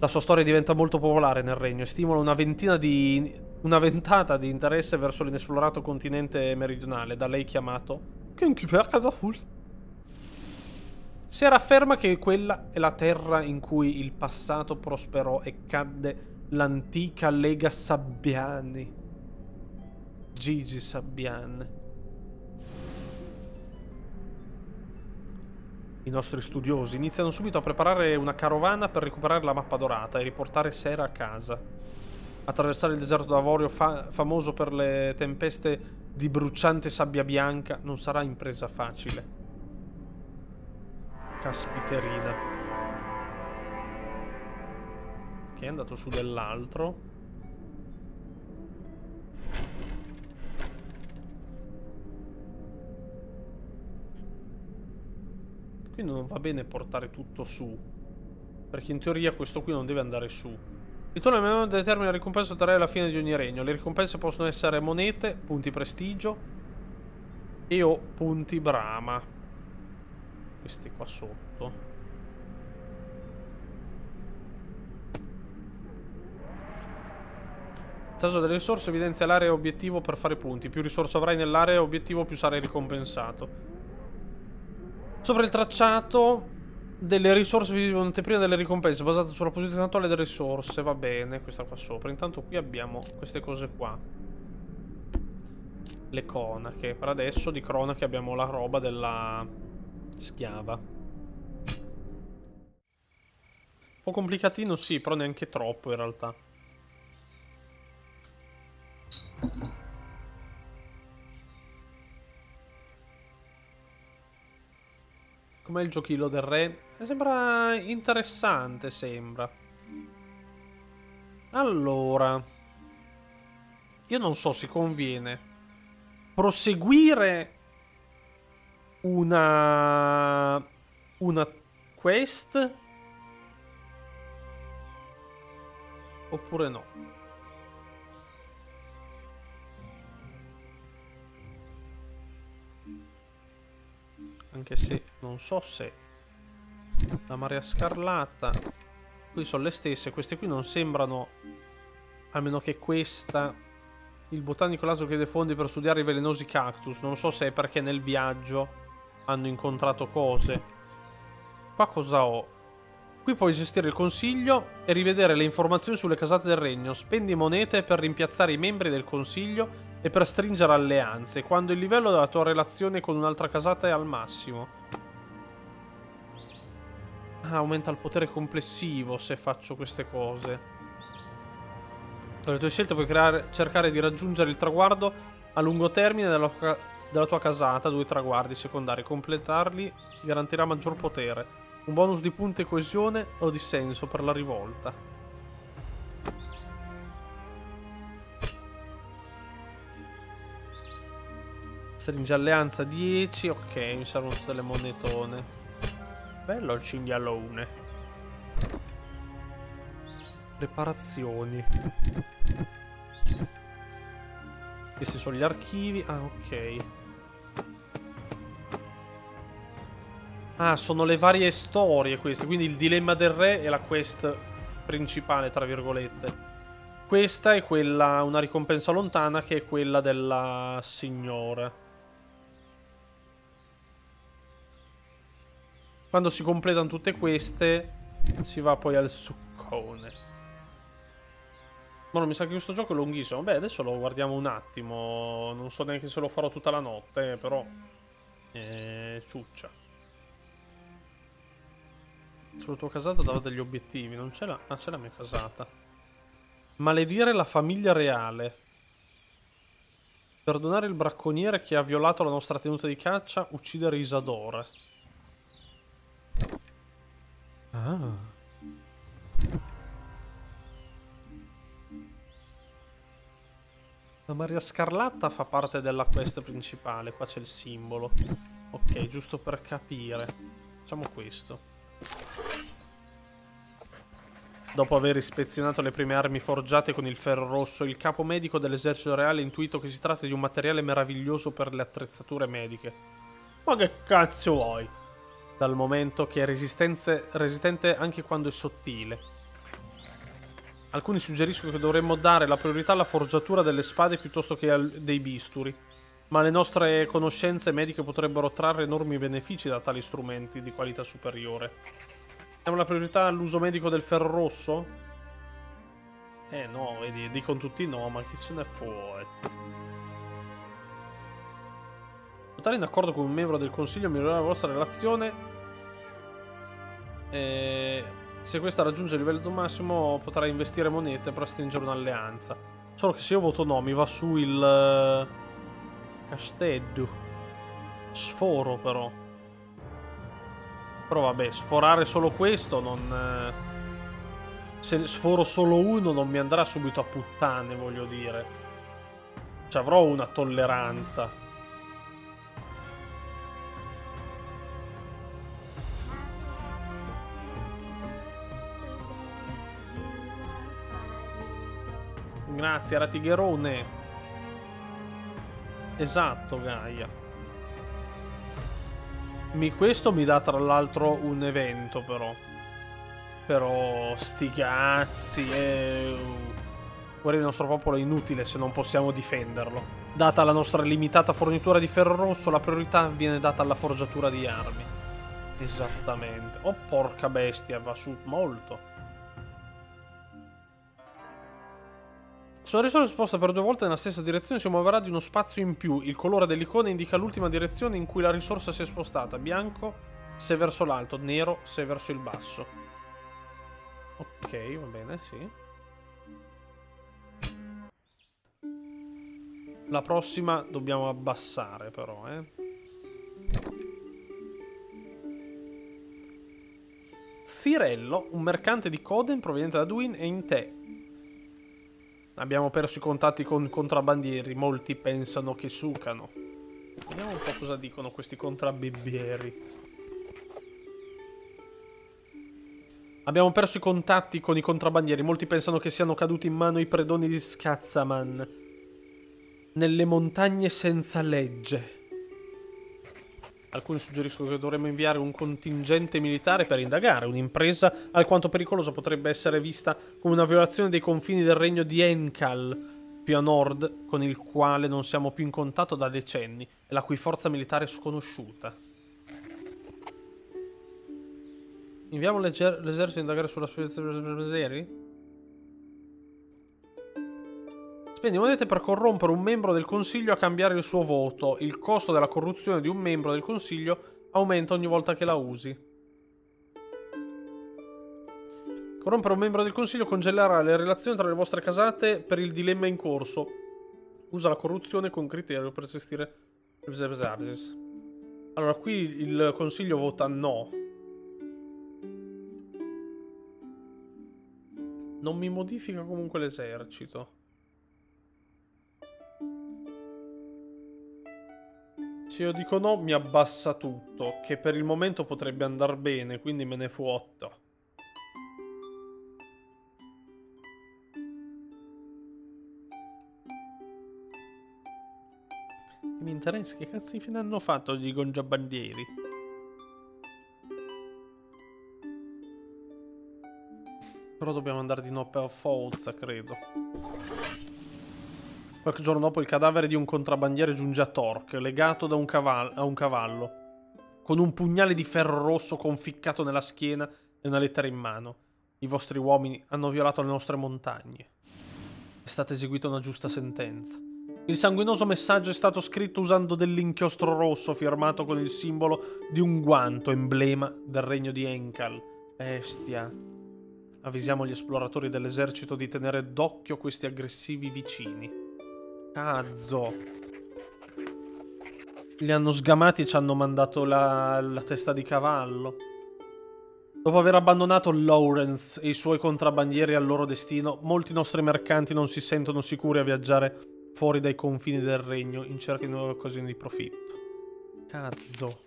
[SPEAKER 1] La sua storia diventa molto popolare nel regno e stimola una di... una ventata di interesse verso l'inesplorato continente meridionale, da lei chiamato Sera afferma che quella è la terra in cui il passato prosperò e cadde l'antica Lega Sabbiani. Gigi Sabbian. I nostri studiosi iniziano subito a preparare una carovana per recuperare la mappa dorata e riportare Sera a casa. Attraversare il deserto d'Avorio, fa famoso per le tempeste di bruciante sabbia bianca, non sarà impresa facile. Caspiterina. Che è andato su dell'altro. Quindi non va bene portare tutto su. Perché in teoria questo qui non deve andare su. Il turno determina la ricompensa otterrà alla fine di ogni regno. Le ricompense possono essere monete, punti prestigio e o punti brama. Questi qua sotto. Il tasso delle risorse evidenzia l'area obiettivo per fare punti. Più risorse avrai nell'area obiettivo, più sarai ricompensato. Sopra il tracciato delle risorse visibili un'anteprima delle ricompense basate sulla posizione attuale delle risorse. Va bene, questa qua sopra. Intanto qui abbiamo queste cose qua. Le cronache. Per adesso di cronache abbiamo la roba della schiava. Un po' complicatino, sì, però neanche troppo in realtà. Com'è il giochino del re? Sembra interessante, sembra. Allora. Io non so se conviene proseguire una... una quest oppure no. Anche se non so se la Maria Scarlata qui sono le stesse. Queste qui non sembrano a meno che questa il botanico Laso chiede fondi per studiare i velenosi cactus. Non so se è perché nel viaggio hanno incontrato cose. Qua cosa ho? Qui puoi gestire il consiglio e rivedere le informazioni sulle casate del regno. Spendi monete per rimpiazzare i membri del consiglio e per stringere alleanze, quando il livello della tua relazione con un'altra casata è al massimo. Ah, aumenta il potere complessivo se faccio queste cose. Con le tue scelte puoi creare, cercare di raggiungere il traguardo a lungo termine della, della tua casata, due traguardi secondari. Completarli ti garantirà maggior potere. Un bonus di punti coesione o di senso per la rivolta. Stringe alleanza 10, ok, mi servono tutte le monetone. Bello il cinghialone. Preparazioni. Questi sono gli archivi. Ah, ok. Ah, sono le varie storie queste, quindi il dilemma del re è la quest principale, tra virgolette. Questa è quella, una ricompensa lontana, che è quella della signora. Quando si completano tutte queste, si va poi al succone. Ma non mi sa che questo gioco è lunghissimo. Beh, adesso lo guardiamo un attimo. Non so neanche se lo farò tutta la notte, però... Eh, ciuccia. Sulla tua casata dava degli obiettivi, non c'è la... Ah, c'è la mia casata. Maledire la famiglia reale. Perdonare il bracconiere che ha violato la nostra tenuta di caccia, uccidere Isadora. Ah. La Maria Scarlatta fa parte della quest principale, qua c'è il simbolo. Ok, giusto per capire. Facciamo questo. Dopo aver ispezionato le prime armi forgiate con il ferro rosso, il capo medico dell'esercito reale ha intuito che si tratta di un materiale meraviglioso per le attrezzature mediche. Ma che cazzo vuoi? Dal momento che è resistente anche quando è sottile. Alcuni suggeriscono che dovremmo dare la priorità alla forgiatura delle spade piuttosto che dei bisturi ma le nostre conoscenze mediche potrebbero trarre enormi benefici da tali strumenti di qualità superiore. Diamo la priorità all'uso medico del ferro rosso? Eh no, vedi, dicono tutti no, ma chi ce ne fuori? Votare in accordo con un membro del consiglio migliorare la vostra relazione. E se questa raggiunge il livello massimo potrai investire monete per stringere un'alleanza. Solo che se io voto no mi va su il... Castello. Sforo però. Però vabbè, sforare solo questo non... Eh, se sforo solo uno non mi andrà subito a puttane, voglio dire. Cioè avrò una tolleranza. Grazie, Ratigherone. Esatto, Gaia. Mi, questo mi dà tra l'altro un evento, però. Però, sti cazzi, eh... Guarda il nostro popolo è inutile se non possiamo difenderlo. Data la nostra limitata fornitura di ferro rosso, la priorità viene data alla forgiatura di armi. Esattamente. Oh, porca bestia, va su molto. Se una risorsa sposta per due volte nella stessa direzione si muoverà di uno spazio in più. Il colore dell'icona indica l'ultima direzione in cui la risorsa si è spostata. Bianco se verso l'alto, nero se verso il basso. Ok, va bene, sì. La prossima dobbiamo abbassare però, eh. Sirello, un mercante di Coden proveniente da Duin, è in te. Abbiamo perso i contatti con contrabbandieri, molti pensano che sucano. Vediamo un po' cosa dicono questi contrabbibbieri. Abbiamo perso i contatti con i contrabbandieri, molti pensano che siano caduti in mano i predoni di Skazzaman. Nelle montagne senza legge. Alcuni suggeriscono che dovremmo inviare un contingente militare per indagare. Un'impresa alquanto pericolosa potrebbe essere vista come una violazione dei confini del regno di Enkal, più a nord, con il quale non siamo più in contatto da decenni e la cui forza militare è sconosciuta. Inviamo l'eser- l'esercito a indagare sulla spedizione. Spendi monete per corrompere un membro del consiglio a cambiare il suo voto. Il costo della corruzione di un membro del consiglio aumenta ogni volta che la usi. Corrompere un membro del consiglio congelerà le relazioni tra le vostre casate per il dilemma in corso. Usa la corruzione con criterio per gestire... Allora, qui il consiglio vota no. Non mi modifica comunque l'esercito. Se io dico no, mi abbassa tutto, che per il momento potrebbe andare bene, quindi me ne fuotto. Mi interessa che cazzo fine hanno fatto gli gongiabandieri? Però dobbiamo andare di nuovo per forza, credo. Qualche giorno dopo il cadavere di un contrabbandiere giunge a Torque, legato da un a un cavallo, con un pugnale di ferro rosso conficcato nella schiena e una lettera in mano. I vostri uomini hanno violato le nostre montagne. È stata eseguita una giusta sentenza. Il sanguinoso messaggio è stato scritto usando dell'inchiostro rosso firmato con il simbolo di un guanto, emblema del regno di Enkal. Bestia. Avvisiamo gli esploratori dell'esercito di tenere d'occhio questi aggressivi vicini. Cazzo. Li hanno sgamati e ci hanno mandato la, la testa di cavallo. Dopo aver abbandonato Lawrence e i suoi contrabbandieri al loro destino, molti nostri mercanti non si sentono sicuri a viaggiare fuori dai confini del regno in cerca di nuove occasioni di profitto. Cazzo.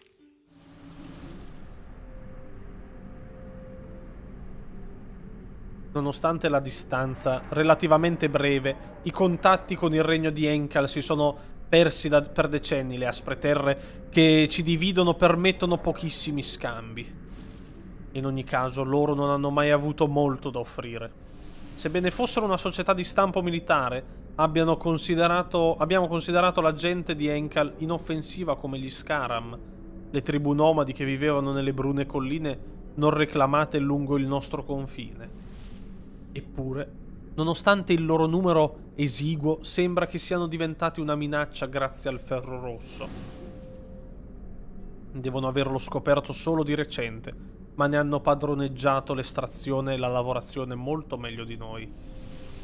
[SPEAKER 1] Nonostante la distanza relativamente breve, i contatti con il regno di Enkal si sono persi da, per decenni. Le aspre terre che ci dividono permettono pochissimi scambi. In ogni caso, loro non hanno mai avuto molto da offrire. Sebbene fossero una società di stampo militare, considerato, abbiamo considerato la gente di Enkal inoffensiva come gli Scaram, le tribù nomadi che vivevano nelle brune colline non reclamate lungo il nostro confine. Eppure, nonostante il loro numero esiguo, sembra che siano diventati una minaccia grazie al ferro rosso. Devono averlo scoperto solo di recente, ma ne hanno padroneggiato l'estrazione e la lavorazione molto meglio di noi.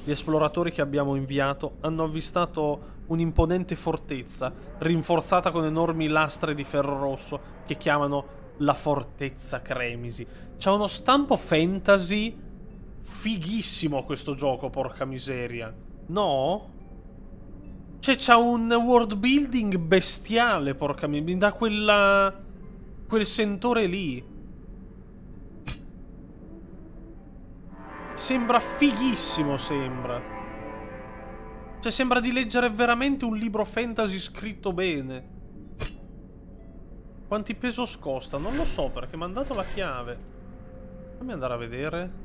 [SPEAKER 1] Gli esploratori che abbiamo inviato hanno avvistato un'imponente fortezza, rinforzata con enormi lastre di ferro rosso, che chiamano la Fortezza Cremisi. C'ha uno stampo fantasy fighissimo questo gioco, porca miseria. No? Cioè, c'ha un world building bestiale, porca miseria. Mi dà quella... quel sentore lì. Sembra fighissimo, sembra. Cioè, sembra di leggere veramente un libro fantasy scritto bene. Quanti pesos costa? Non lo so, perché mi ha dato la chiave. Fammi andare a vedere.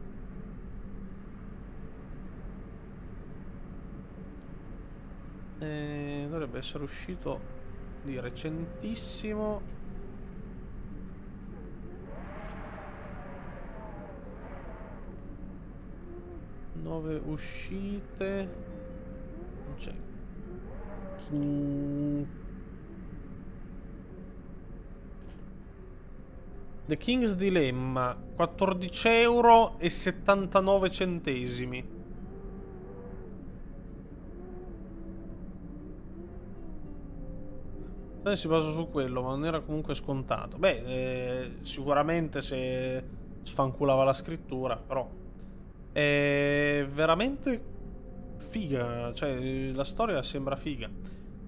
[SPEAKER 1] Eh, dovrebbe essere uscito di recentissimo. 9 uscite. Non c'è. The King's Dilemma 14 euro e 79 centesimi. Si basa su quello, ma non era comunque scontato. Beh, eh, sicuramente se sfanculava la scrittura, però è veramente figa, cioè la storia sembra figa.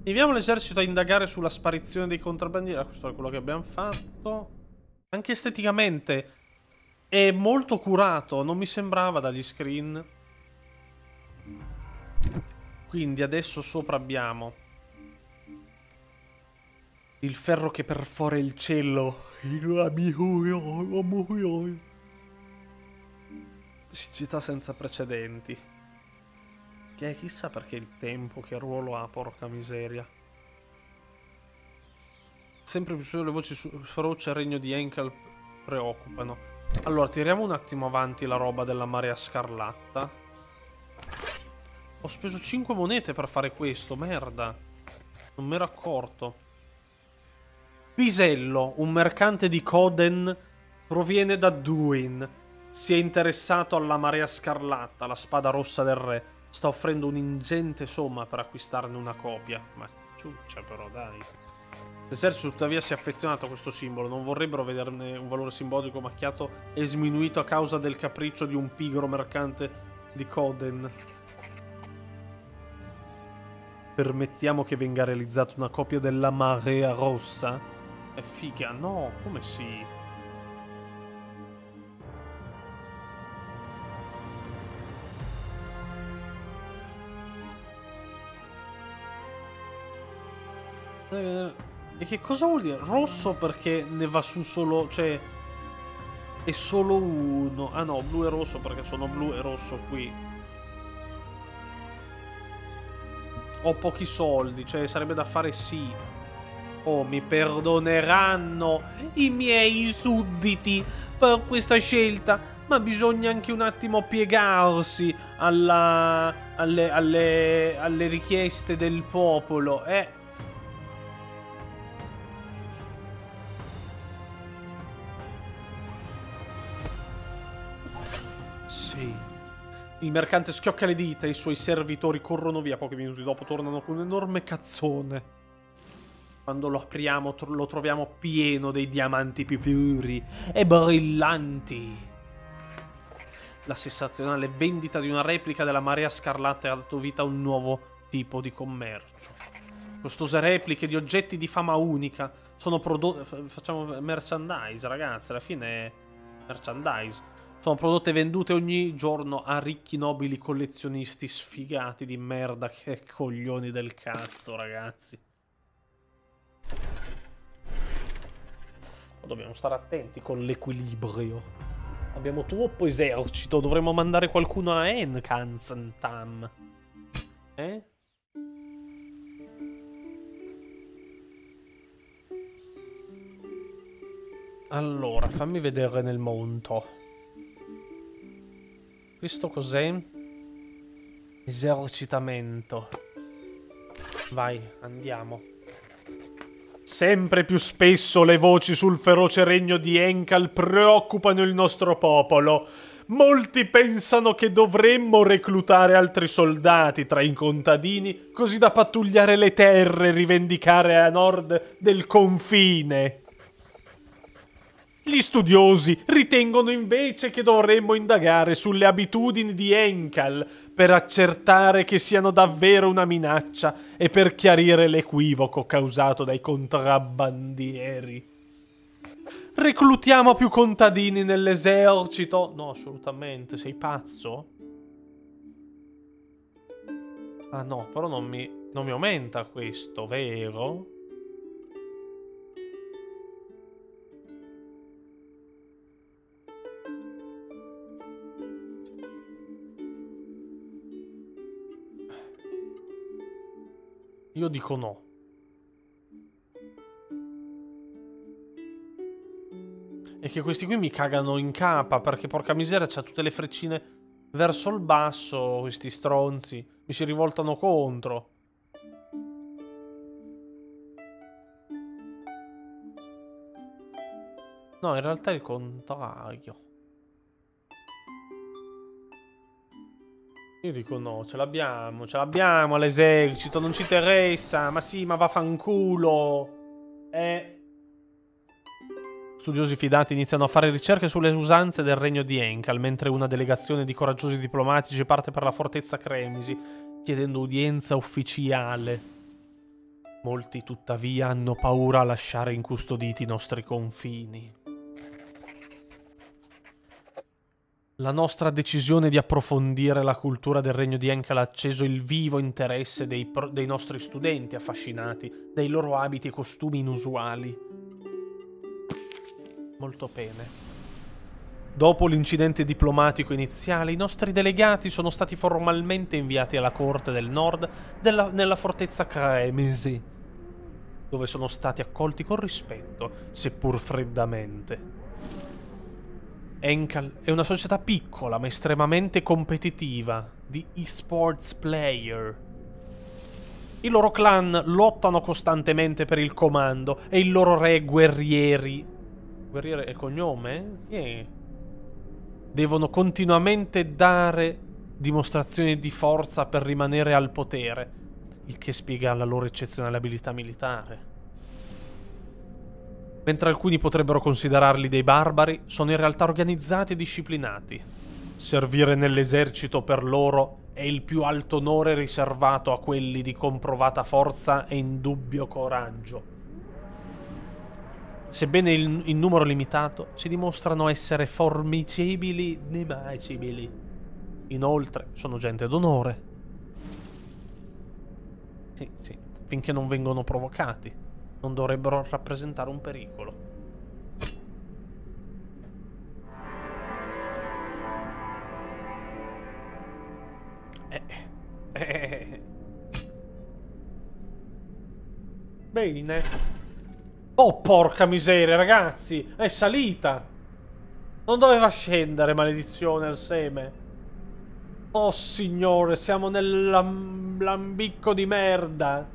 [SPEAKER 1] Inviamo l'esercito a indagare sulla sparizione dei contrabbandieri, questo è quello che abbiamo fatto. Anche esteticamente è molto curato, non mi sembrava dagli screen. Quindi adesso sopra abbiamo il ferro che perfora il cielo. Siccità senza precedenti. Che chissà perché il tempo, che ruolo ha, porca miseria. Sempre più le voci feroce al regno di Enkel preoccupano. Allora, tiriamo un attimo avanti la roba della Marea Scarlatta. Ho speso 5 monete per fare questo, merda. Non mi ero accorto. Pisello, un mercante di Coden, proviene da Duin. Si è interessato alla Marea Scarlatta, la spada rossa del re. Sta offrendo un'ingente somma per acquistarne una copia. Ma ciuccia però, dai. L'esercito tuttavia si è affezionato a questo simbolo, non vorrebbero vederne un valore simbolico macchiato e sminuito a causa del capriccio di un pigro mercante di Coden. Permettiamo che venga realizzata una copia della Marea Rossa? È figa, no, come sì? E che cosa vuol dire? Rosso perché ne va su solo... cioè... È solo uno. Ah no, blu e rosso perché sono blu e rosso qui. Ho pochi soldi, cioè sarebbe da fare sì. Oh, mi perdoneranno i miei sudditi per questa scelta, ma bisogna anche un attimo piegarsi alla, alle, alle, alle richieste del popolo. Eh. Il mercante schiocca le dita e i suoi servitori corrono via. Pochi minuti dopo tornano con un enorme cazzone. Quando lo apriamo tro- lo troviamo pieno dei diamanti più puri e brillanti. La sensazionale vendita di una replica della Marea Scarlatta ha dato vita a un nuovo tipo di commercio. Costose repliche di oggetti di fama unica sono prodotte... Facciamo merchandise, ragazzi. Alla fine è merchandise. Sono prodotte vendute ogni giorno a ricchi nobili collezionisti sfigati di merda. Che coglioni del cazzo, ragazzi. Ma Dobbiamo stare attenti con l'equilibrio. Abbiamo troppo esercito. Dovremmo mandare qualcuno a Enkanzentam. Eh? Allora, fammi vedere nel monto. Questo cos'è? Esercitamento. Vai, andiamo. Sempre più spesso le voci sul feroce regno di Enkal preoccupano il nostro popolo. Molti pensano che dovremmo reclutare altri soldati tra i contadini così da pattugliare le terre e rivendicare a nord del confine. Gli studiosi ritengono invece che dovremmo indagare sulle abitudini di Enkal per accertare che siano davvero una minaccia e per chiarire l'equivoco causato dai contrabbandieri. Reclutiamo più contadini nell'esercito? No, assolutamente, sei pazzo? Ah no, però non mi, non mi aumenta questo, vero? Io dico no. E che questi qui mi cagano in capa perché porca miseria c'ha tutte le freccine verso il basso, questi stronzi. Mi si rivoltano contro. No, in realtà è il contrario. Io dico no, ce l'abbiamo, ce l'abbiamo all'esercito, non ci interessa. Ma sì, ma vaffanculo. Eh. Studiosi fidati iniziano a fare ricerche sulle usanze del regno di Enkal, mentre una delegazione di coraggiosi diplomatici parte per la fortezza Cremisi, chiedendo udienza ufficiale. Molti, tuttavia, hanno paura a lasciare incustoditi i nostri confini. La nostra decisione di approfondire la cultura del regno di Enkal ha acceso il vivo interesse dei, pro- dei nostri studenti affascinati dai loro abiti e costumi inusuali. Molto bene. Dopo l'incidente diplomatico iniziale, i nostri delegati sono stati formalmente inviati alla corte del nord della- nella fortezza Cremisi, dove sono stati accolti con rispetto, seppur freddamente. Encal è una società piccola ma estremamente competitiva di esports player. I loro clan lottano costantemente per il comando e il loro re guerrieri. Guerriere è il cognome? È? Devono continuamente dare dimostrazioni di forza per rimanere al potere, il che spiega la loro eccezionale abilità militare. Mentre alcuni potrebbero considerarli dei barbari, sono in realtà organizzati e disciplinati. Servire nell'esercito per loro è il più alto onore riservato a quelli di comprovata forza e indubbio coraggio. Sebbene in, numero limitato, si dimostrano essere formicibili nemacibili. Inoltre, sono gente d'onore. Sì, sì, finché non vengono provocati non dovrebbero rappresentare un pericolo. Eh, eh. Bene. Oh, porca miseria, ragazzi. È salita. Non doveva scendere, maledizione, al seme. Oh, signore, siamo nell'ambicco di merda.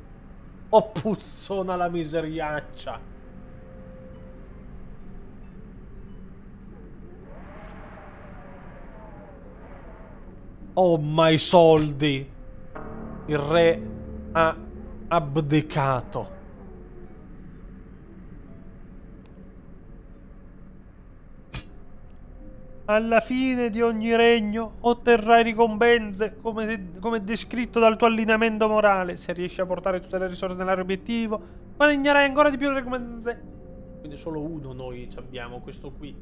[SPEAKER 1] Oh puzzona la miseriaccia. Oh i soldi. Il re ha abdicato. Alla fine di ogni regno otterrai ricompense come, se, come descritto dal tuo allineamento morale. Se riesci a portare tutte le risorse nell'area obiettivo, guadagnerai ancora di più le ricompense. Quindi solo uno noi abbiamo, questo qui.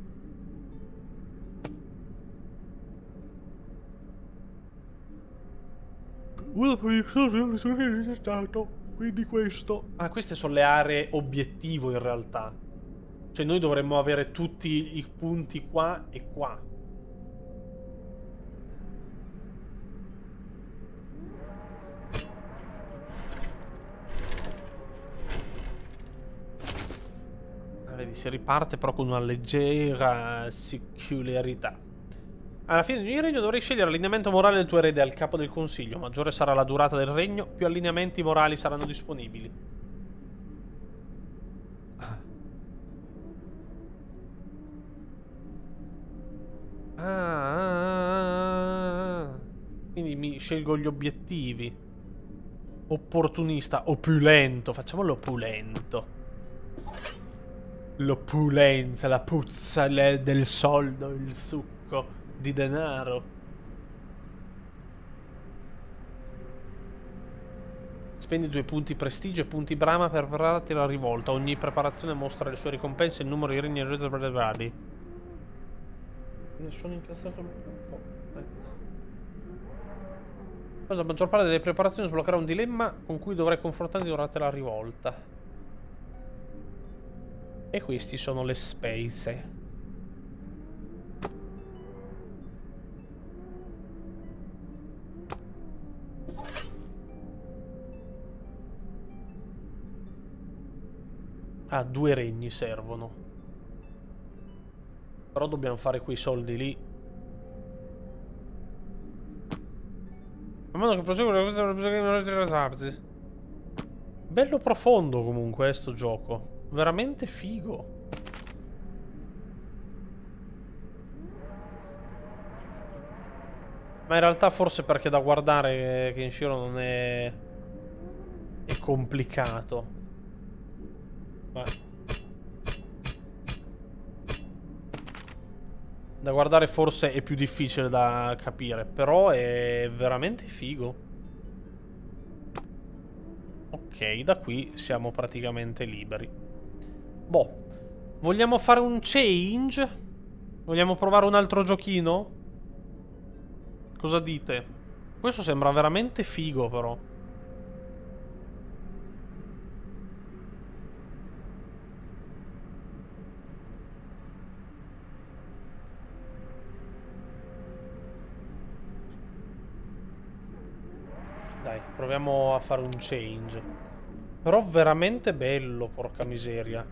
[SPEAKER 1] Uno per il stato, quindi questo. Ah, queste sono le aree obiettivo in realtà. Cioè noi dovremmo avere tutti i punti qua e qua. Ah, vedi, si riparte però con una leggera sicularità. Alla fine di ogni regno dovrai scegliere l'allineamento morale del tuo erede al capo del consiglio. Maggiore sarà la durata del regno, più allineamenti morali saranno disponibili. Ah, ah, ah, Quindi mi scelgo gli obiettivi. Opportunista, opulento. Facciamo l'opulento. L'opulenza, la puzza del soldo, il succo di denaro. Spendi due punti prestigio e punti brama per prepararti alla rivolta. Ogni preparazione mostra le sue ricompense il numero di regni e retrogradi ne sono incastrato un po'. La maggior parte delle preparazioni sbloccherà un dilemma con cui dovrai confrontarti durante la rivolta. E questi sono le spese. Ah, due regni servono. Però dobbiamo fare quei soldi lì. A meno che prosegue questa non ritrasarsi. Bello profondo comunque sto gioco. Veramente figo. Ma in realtà forse perché da guardare Kenshiro non è... è complicato. Beh. Da guardare forse è più difficile da capire, però è veramente figo. Ok, da qui siamo praticamente liberi. Boh, vogliamo fare un change? Vogliamo provare un altro giochino? Cosa dite? Questo sembra veramente figo però. Proviamo a fare un change. Però veramente bello, porca miseria.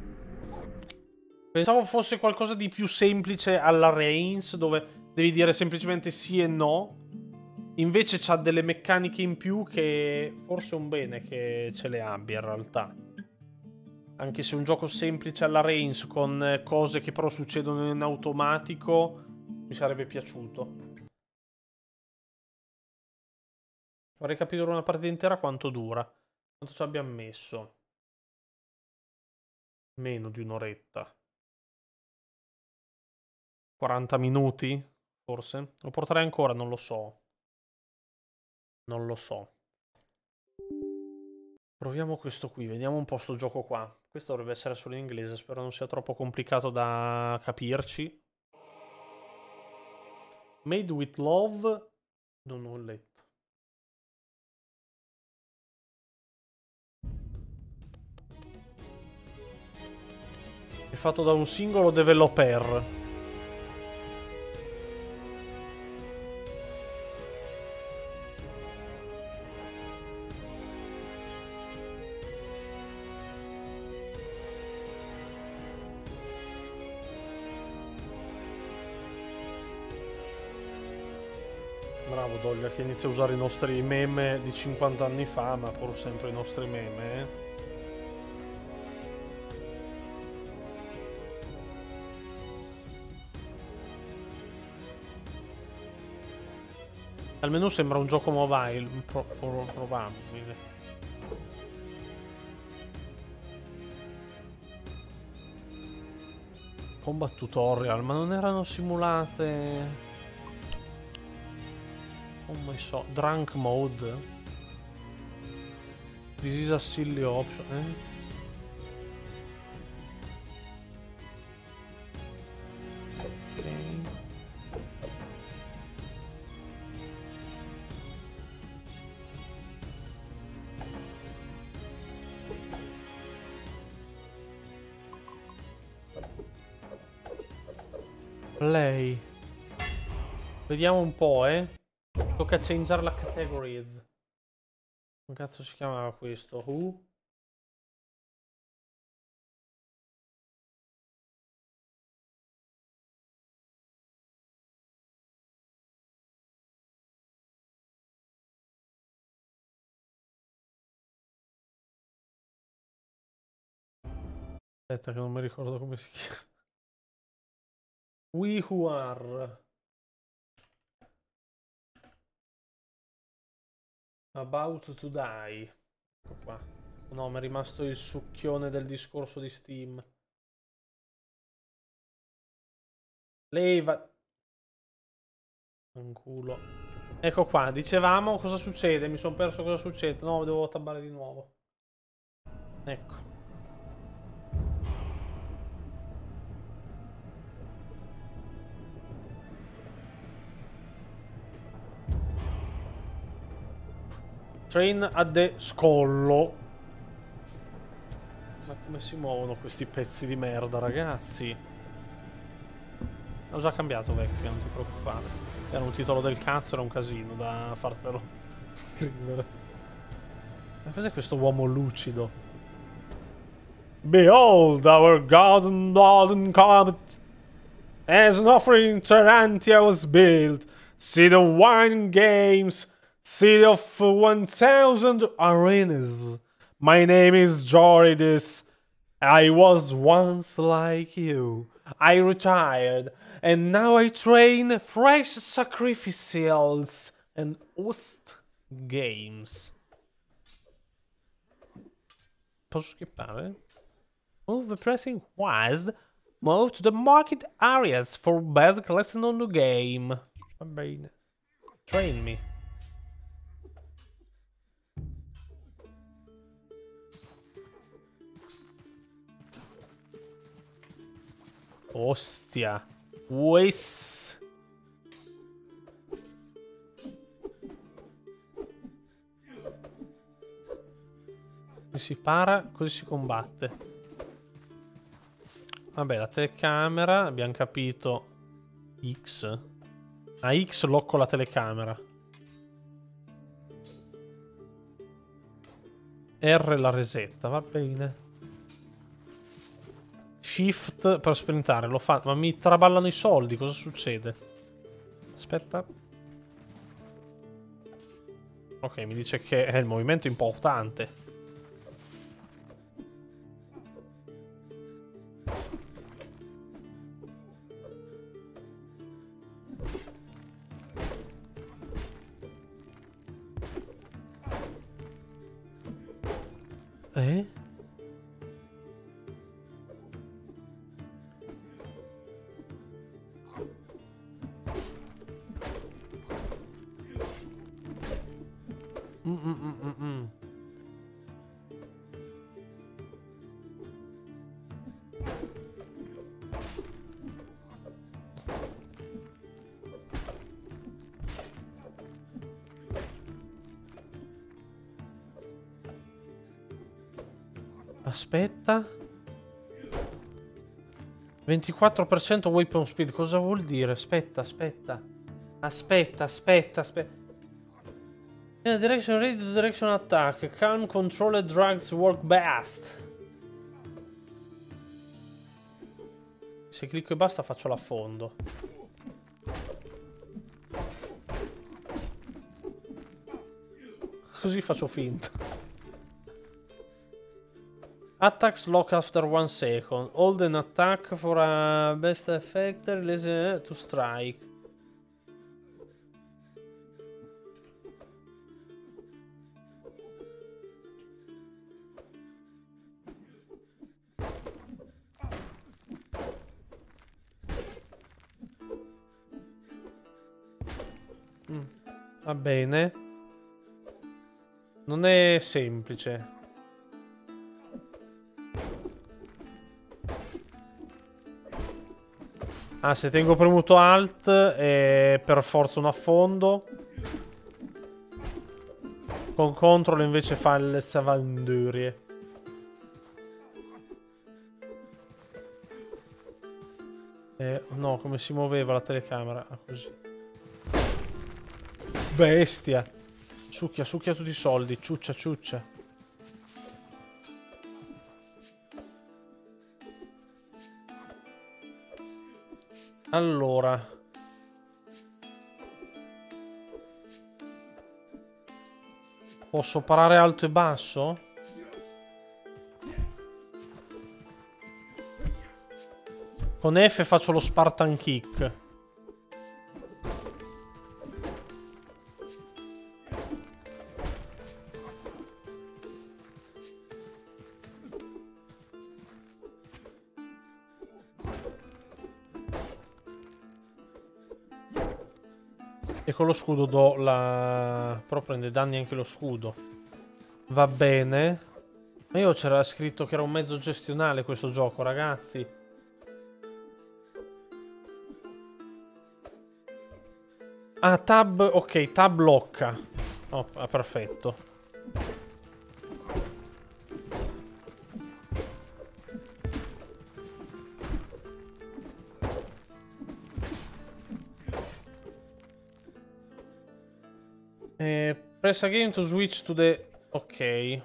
[SPEAKER 1] Pensavo fosse qualcosa di più semplice alla Reigns, dove devi dire semplicemente sì e no. Invece c'ha delle meccaniche in più che forse è un bene che ce le abbia in realtà. Anche se un gioco semplice alla Reigns con cose che però succedono in automatico mi sarebbe piaciuto. Vorrei capire una partita intera quanto dura. Quanto ci abbiamo messo? Meno di un'oretta. 40 minuti, forse? Lo porterei ancora, non lo so. Non lo so. Proviamo questo qui, vediamo un po' sto gioco qua. Questo dovrebbe essere solo in inglese, spero non sia troppo complicato da capirci. Made with Love. Non ho letto. È fatto da un singolo developer. Bravo Doglia che inizia a usare i nostri meme di 50 anni fa, ma pur sempre i nostri meme. Eh? Almeno sembra un gioco mobile, pro probabile. Combat tutorial, ma non erano simulate... Oh my so drunk mode. This is a silly option. Eh? Play. Vediamo un po', eh. Tocca changeare la categories. Come cazzo si chiamava questo? Who? Aspetta che non mi ricordo come si chiama. We Who Are. About to Die. Ecco qua. No, mi è rimasto il succhione del discorso di Steam. Leva. Un culo. Ecco qua, dicevamo cosa succede. Mi sono perso cosa succede. No, devo tabbare di nuovo. Ecco. Train a the scollo. Ma come si muovono questi pezzi di merda, ragazzi? Ho già cambiato vecchio, non ti preoccupare. Era un titolo del cazzo, era un casino da fartelo scrivere. Ma cos'è questo uomo lucido? Behold our golden golden comet! As an offering Tarantia was built, see the wine games City of 1000 arenas. My name is Joridis. I was once like you. I retired, and now I train fresh sacrificials and host games. Skippare? Move the pressing WASD. Move to the market areas for basic lesson on the game. Bene. Train me. Ostia. Wes. Si para, così si combatte. Vabbè, la telecamera, abbiamo capito. X. A X locco la telecamera. R la resetta, va bene. Shift per sprintare, lo fa, ma mi traballano i soldi, cosa succede? Aspetta. Ok, mi dice che è il movimento importante. Aspetta. 24% weapon speed, cosa vuol dire? Aspetta, aspetta. Aspetta, aspetta, aspetta. A direction ready to direction attack. Calm controlled drugs work best. Se clicco e basta faccio l'affondo. Così faccio finta. Attacks lock after one second. Hold an attack for a best effect. Release uh, to strike. Mm, Va bene. Non è semplice. Ah, se tengo premuto Alt è per forza un affondo. Con Control invece fa le savandurie. Eh, no, come si muoveva la telecamera? Ah, così. Bestia. Succhia, succhia tutti i soldi. Ciuccia, ciuccia. Allora. Posso parare alto e basso? Con F faccio lo Spartan Kick. Con lo scudo do la... Però prende danni anche lo scudo. Va bene. Ma io c'era scritto che era un mezzo gestionale questo gioco, ragazzi. Ah, tab... Ok, tab blocca. Oh, ah, perfetto. Press again to switch to the... Ok.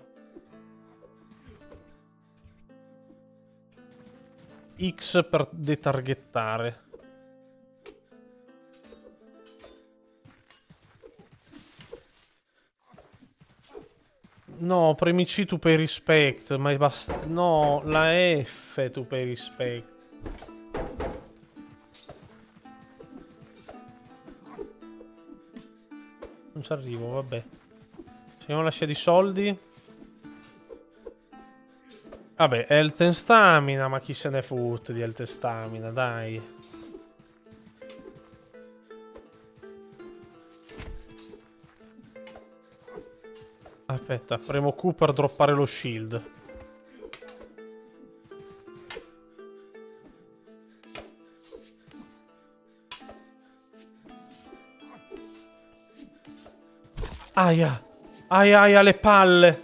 [SPEAKER 1] X per detargettare. No, premi C to pay respect, ma è basta... No, la F to pay respect. Ci arrivo, vabbè. Facciamo la scia di soldi. Vabbè, health and stamina, ma chi se ne fotte di health and stamina, dai. Aspetta, premo Q per droppare lo shield. Aia. Aia, aia, le palle.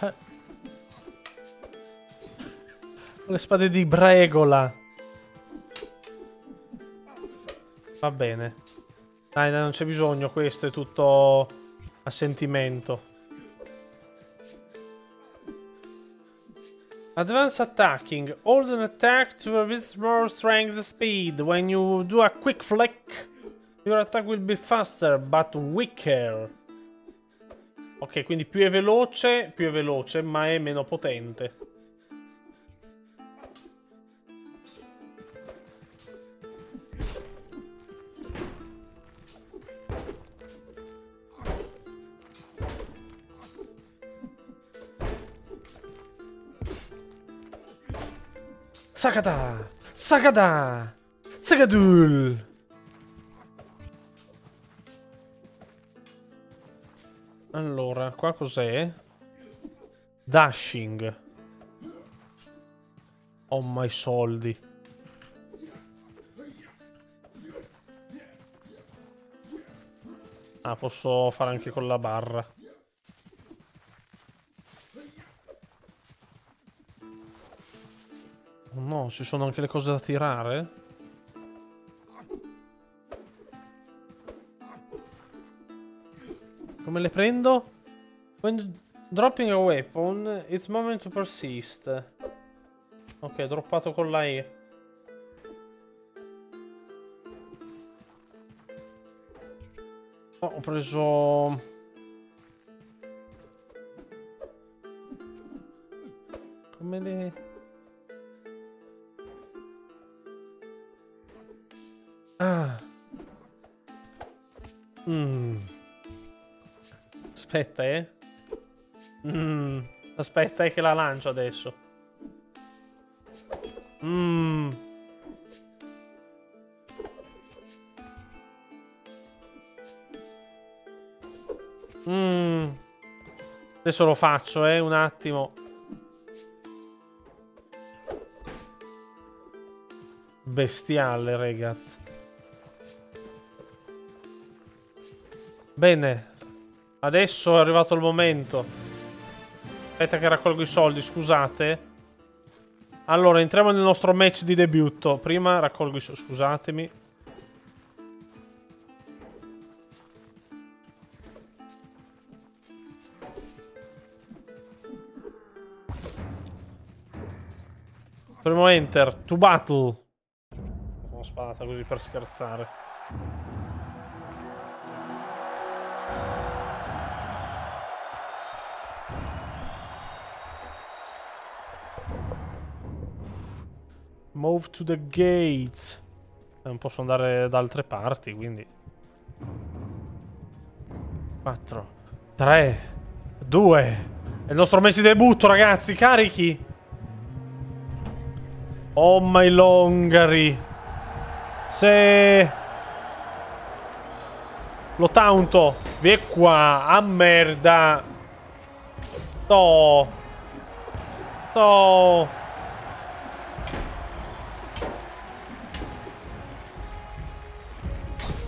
[SPEAKER 1] Eh. Le spade di Bregola. Va bene. Dai, dai, non c'è bisogno, questo è tutto... a sentimento. Advanced attacking. Hold an attack to bit more strength speed. When you do a quick flick, your attack will be faster, but weaker. Ok, quindi più è veloce, più è veloce, ma è meno potente. Sagada! Sagada! Sagadul! Allora, qua cos'è? Dashing. Ho mai soldi. Ah, posso fare anche con la barra. No, ci sono anche le cose da tirare? Come le prendo? When dropping a weapon, it's moment to persist. Ok, droppato con la E. Oh, ho preso... Come le... Ah. Mm. Aspetta, eh. Mm. Aspetta, è che la lancio adesso. Mm. Mm. Adesso lo faccio, eh, un attimo. Bestiale, ragazzi. Bene. Adesso è arrivato il momento. Aspetta che raccolgo i soldi, scusate. Allora, entriamo nel nostro match di debutto. Prima raccolgo i soldi, scusatemi. Primo enter, to battle. Una spada così per scherzare. Move to the gates. Non posso andare da altre parti, quindi... 4, 3, 2... È il nostro mese di debutto, ragazzi, carichi! Oh my longari. Se... Lo taunto. Vieni qua. A merda. No. No.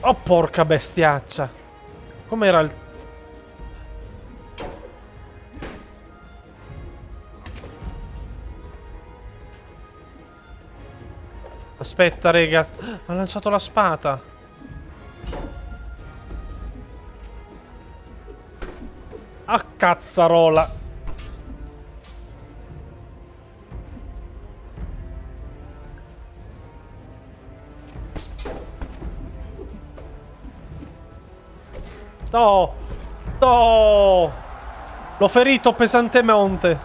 [SPEAKER 1] Oh porca bestiaccia. Com'era il... Aspetta, rega. Ha lanciato la spada. Ah, cazzarola. No! No! L'ho ferito pesantemente.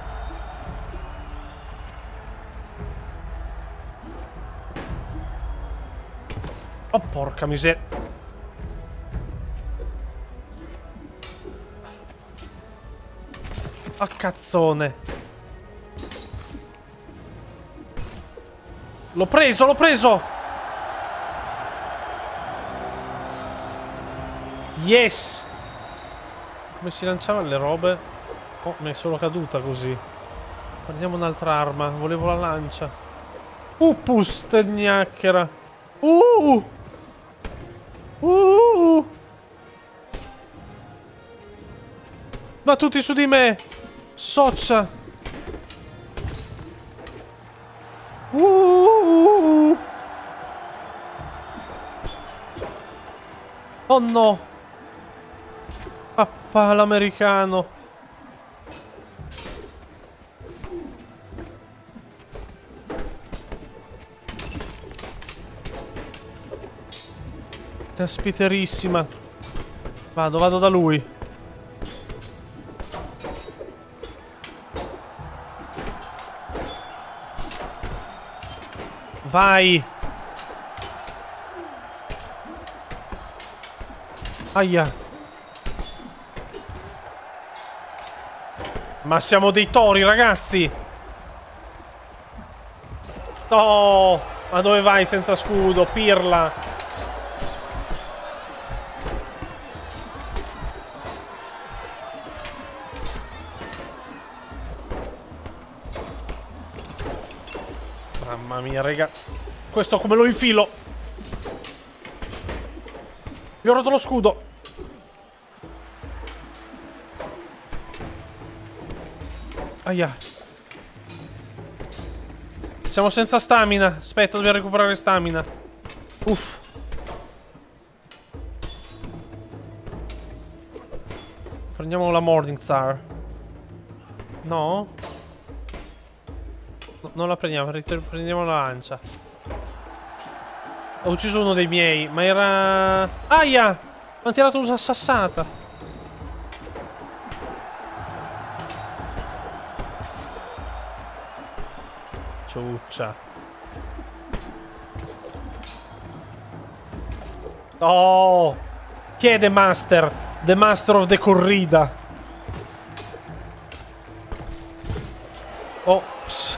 [SPEAKER 1] Oh, porca miseria. Ah, cazzone. L'ho preso, l'ho preso! Yes! Come si lanciavano le robe? Oh, mi è solo caduta così. Prendiamo un'altra arma. Volevo la lancia. Uh, pustegnacchera. Uh! Uh! Ma tutti su di me! Soccia! Uh! Oh no! Papà l'americano. Caspiterissima. Vado, vado da lui. Vai. Aia. Ma siamo dei tori, ragazzi. No. Ma dove vai senza scudo? Pirla. Mamma mia, raga. Questo come lo infilo? Gli ho rotto lo scudo. Aia. Siamo senza stamina. Aspetta, dobbiamo recuperare stamina. Uff. Prendiamo la Morning Star. No? No, non la prendiamo, prendiamo la lancia. Ho ucciso uno dei miei, ma era... Aia! Mi hanno tirato una sassata. Ciuccia. Oh! Chi è The Master? The Master of the Corrida. Oh, pss.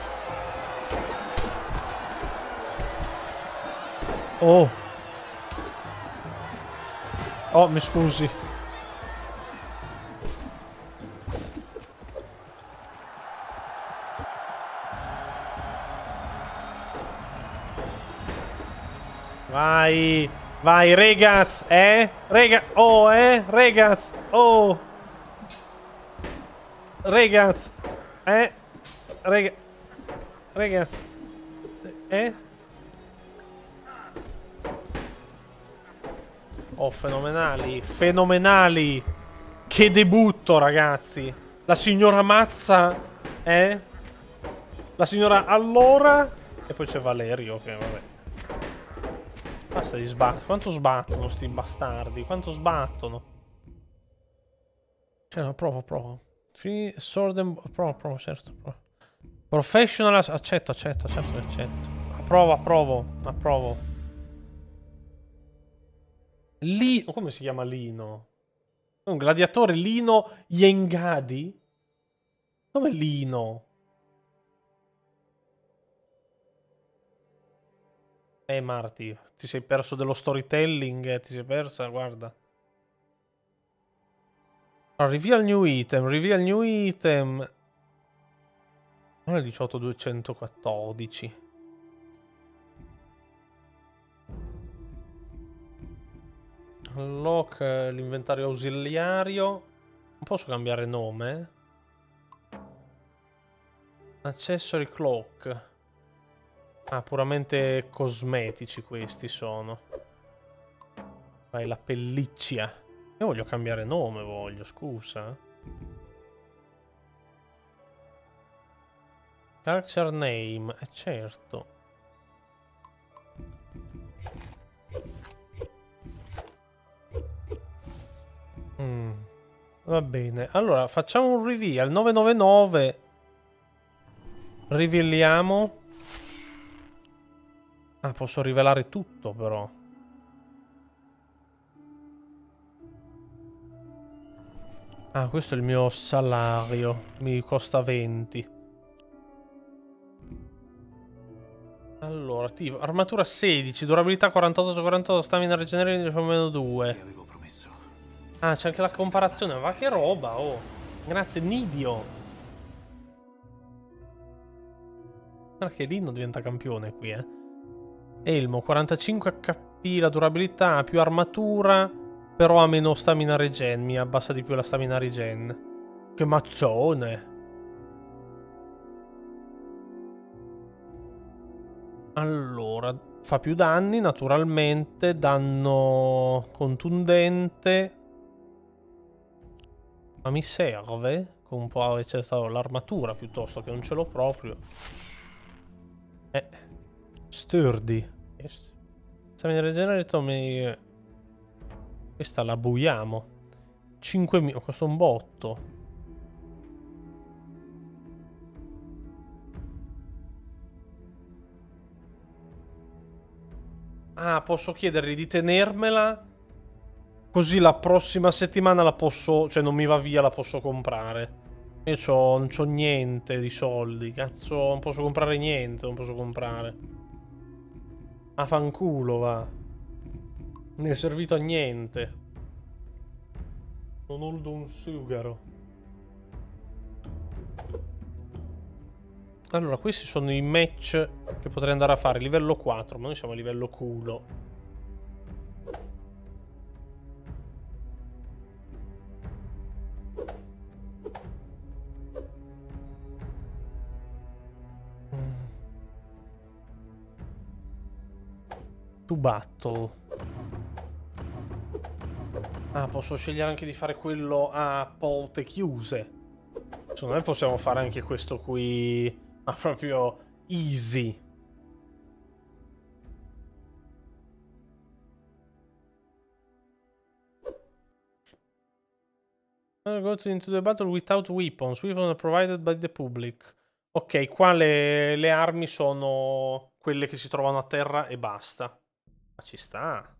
[SPEAKER 1] Oh. Oh, mi scusi. Vai, vai, ragazzi, eh? Rega, oh, eh? Ragazzi, oh. Ragazzi, eh? Rega, ragazzi, eh? Oh, fenomenali, fenomenali. Che debutto, ragazzi. La signora Mazza, eh? La signora Allora. E poi c'è Valerio, che vabbè. Basta di sbattere. Quanto sbattono sti bastardi? Quanto sbattono? Cioè, no, provo, provo. Sword and... Provo, provo, certo. Provo. Professional... Accetto, accetto, che accetto. Approvo, approvo, approvo. Lino... Come si chiama Lino? Un gladiatore Lino Yengadi? Come Lino? Eh Marti, ti sei perso dello storytelling, eh, ti sei persa, guarda. Allora, reveal new item, reveal new item. Non è 18214. Unlock l'inventario ausiliario. Non posso cambiare nome. Accessory clock. Ah, puramente cosmetici questi sono. Vai, la pelliccia. Io voglio cambiare nome, voglio, scusa. Character name, eh certo. Mm. Va bene, allora facciamo un reveal 999 Riveliamo Ah, posso rivelare tutto però. Ah, questo è il mio salario. Mi costa 20. Allora, tipo, armatura 16, durabilità 48 su 48, stamina regenerazione diciamo meno 2. Ah, c'è anche la comparazione. Ma che roba, oh. Grazie, Nidio. Guarda che Lino diventa campione qui, eh. Elmo, 45 HP la durabilità, più armatura, però ha meno stamina regen, mi abbassa di più la stamina regen. Che mazzone! Allora, fa più danni naturalmente, danno contundente. Ma mi serve? Con un po' eccetera l'armatura piuttosto che non ce l'ho proprio. Eh. Sturdy. Yes. Stamina regenerato mi... Questa la buiamo. 5.000, costa un botto. Ah, posso chiedergli di tenermela. Così la prossima settimana la posso... Cioè non mi va via, la posso comprare. Io non c'ho niente di soldi. Cazzo, non posso comprare niente, non posso comprare. A fanculo, va. Non è servito a niente. Non ho un sugaro. Allora, questi sono i match che potrei andare a fare. Livello 4, ma noi siamo a livello culo. To battle. Ah, posso scegliere anche di fare quello a porte chiuse. Secondo me possiamo fare anche questo qui ma proprio easy. Go to into the battle without weapons. Weapons provided by the public. Ok, qua le, le armi sono quelle che si trovano a terra e basta. Ma ci sta.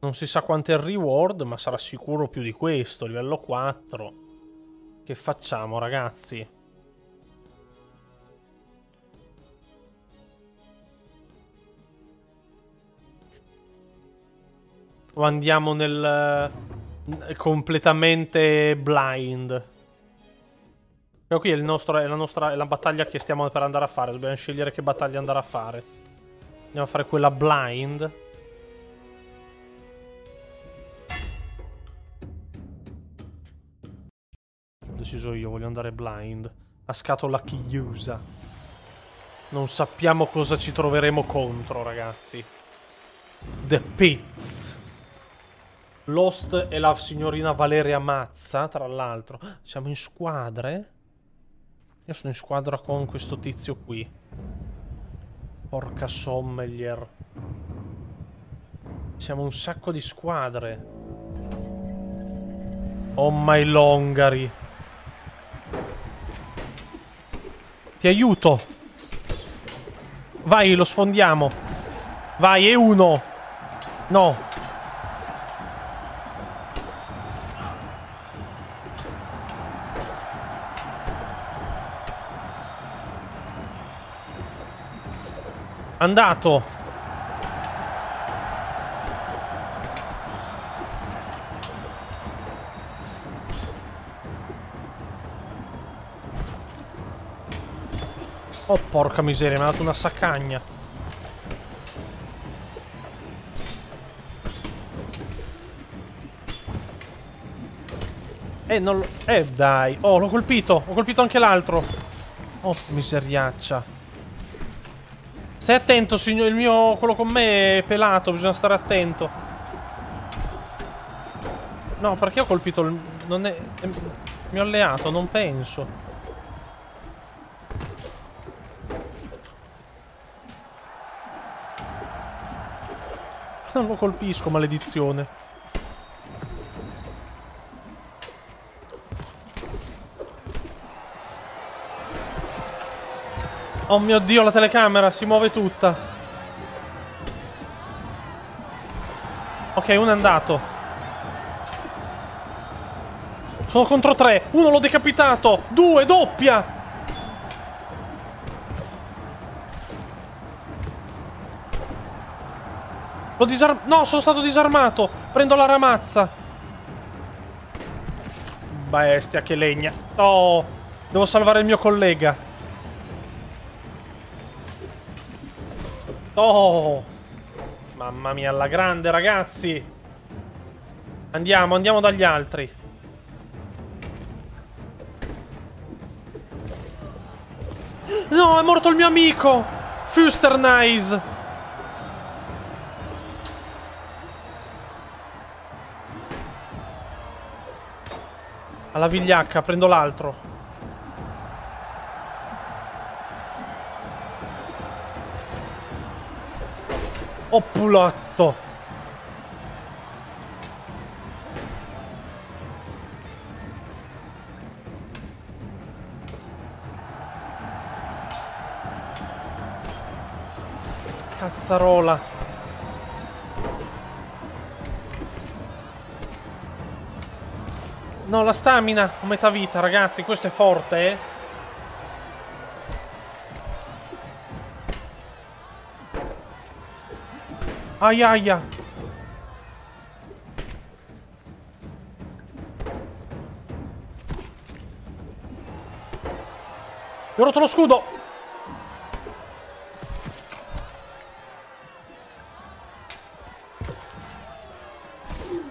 [SPEAKER 1] Non si sa quanto è il reward, ma sarà sicuro più di questo, livello 4. Che facciamo, ragazzi? O andiamo nel... Eh, completamente blind? Però qui è, nostro, è, la nostra, è la battaglia che stiamo per andare a fare. Dobbiamo scegliere che battaglia andare a fare. Andiamo a fare quella blind. deciso io, voglio andare blind. A scatola chiusa. Non sappiamo cosa ci troveremo contro, ragazzi. The Pits. Lost e la signorina Valeria Mazza, tra l'altro. Siamo in squadre? Io sono in squadra con questo tizio qui. Porca sommelier. Siamo un sacco di squadre. Oh my longari. Ti aiuto. Vai, lo sfondiamo. Vai, è uno. No. Andato. Oh, porca miseria, mi ha dato una saccagna. Eh, non lo... Eh, dai. Oh, l'ho colpito. Ho colpito anche l'altro. Oh, miseriaccia. Stai attento, signor. Il mio... Quello con me è pelato. Bisogna stare attento. No, perché ho colpito il... Non è... è... Mio alleato, non penso. Non lo colpisco, maledizione. Oh mio dio, la telecamera si muove tutta. Ok, uno è andato. Sono contro tre. Uno l'ho decapitato. Due, doppia. L'ho disarmato. No, sono stato disarmato. Prendo la ramazza. Bestia, che legna. Oh, devo salvare il mio collega. Oh! Mamma mia, alla grande, ragazzi! Andiamo, andiamo dagli altri. No, è morto il mio amico! Fuster Nice! Alla vigliacca, prendo l'altro. Pulatto! Cazzarola! No, la stamina, metà vita, ragazzi, questo è forte, eh. Aia aia. Ho rotto lo scudo.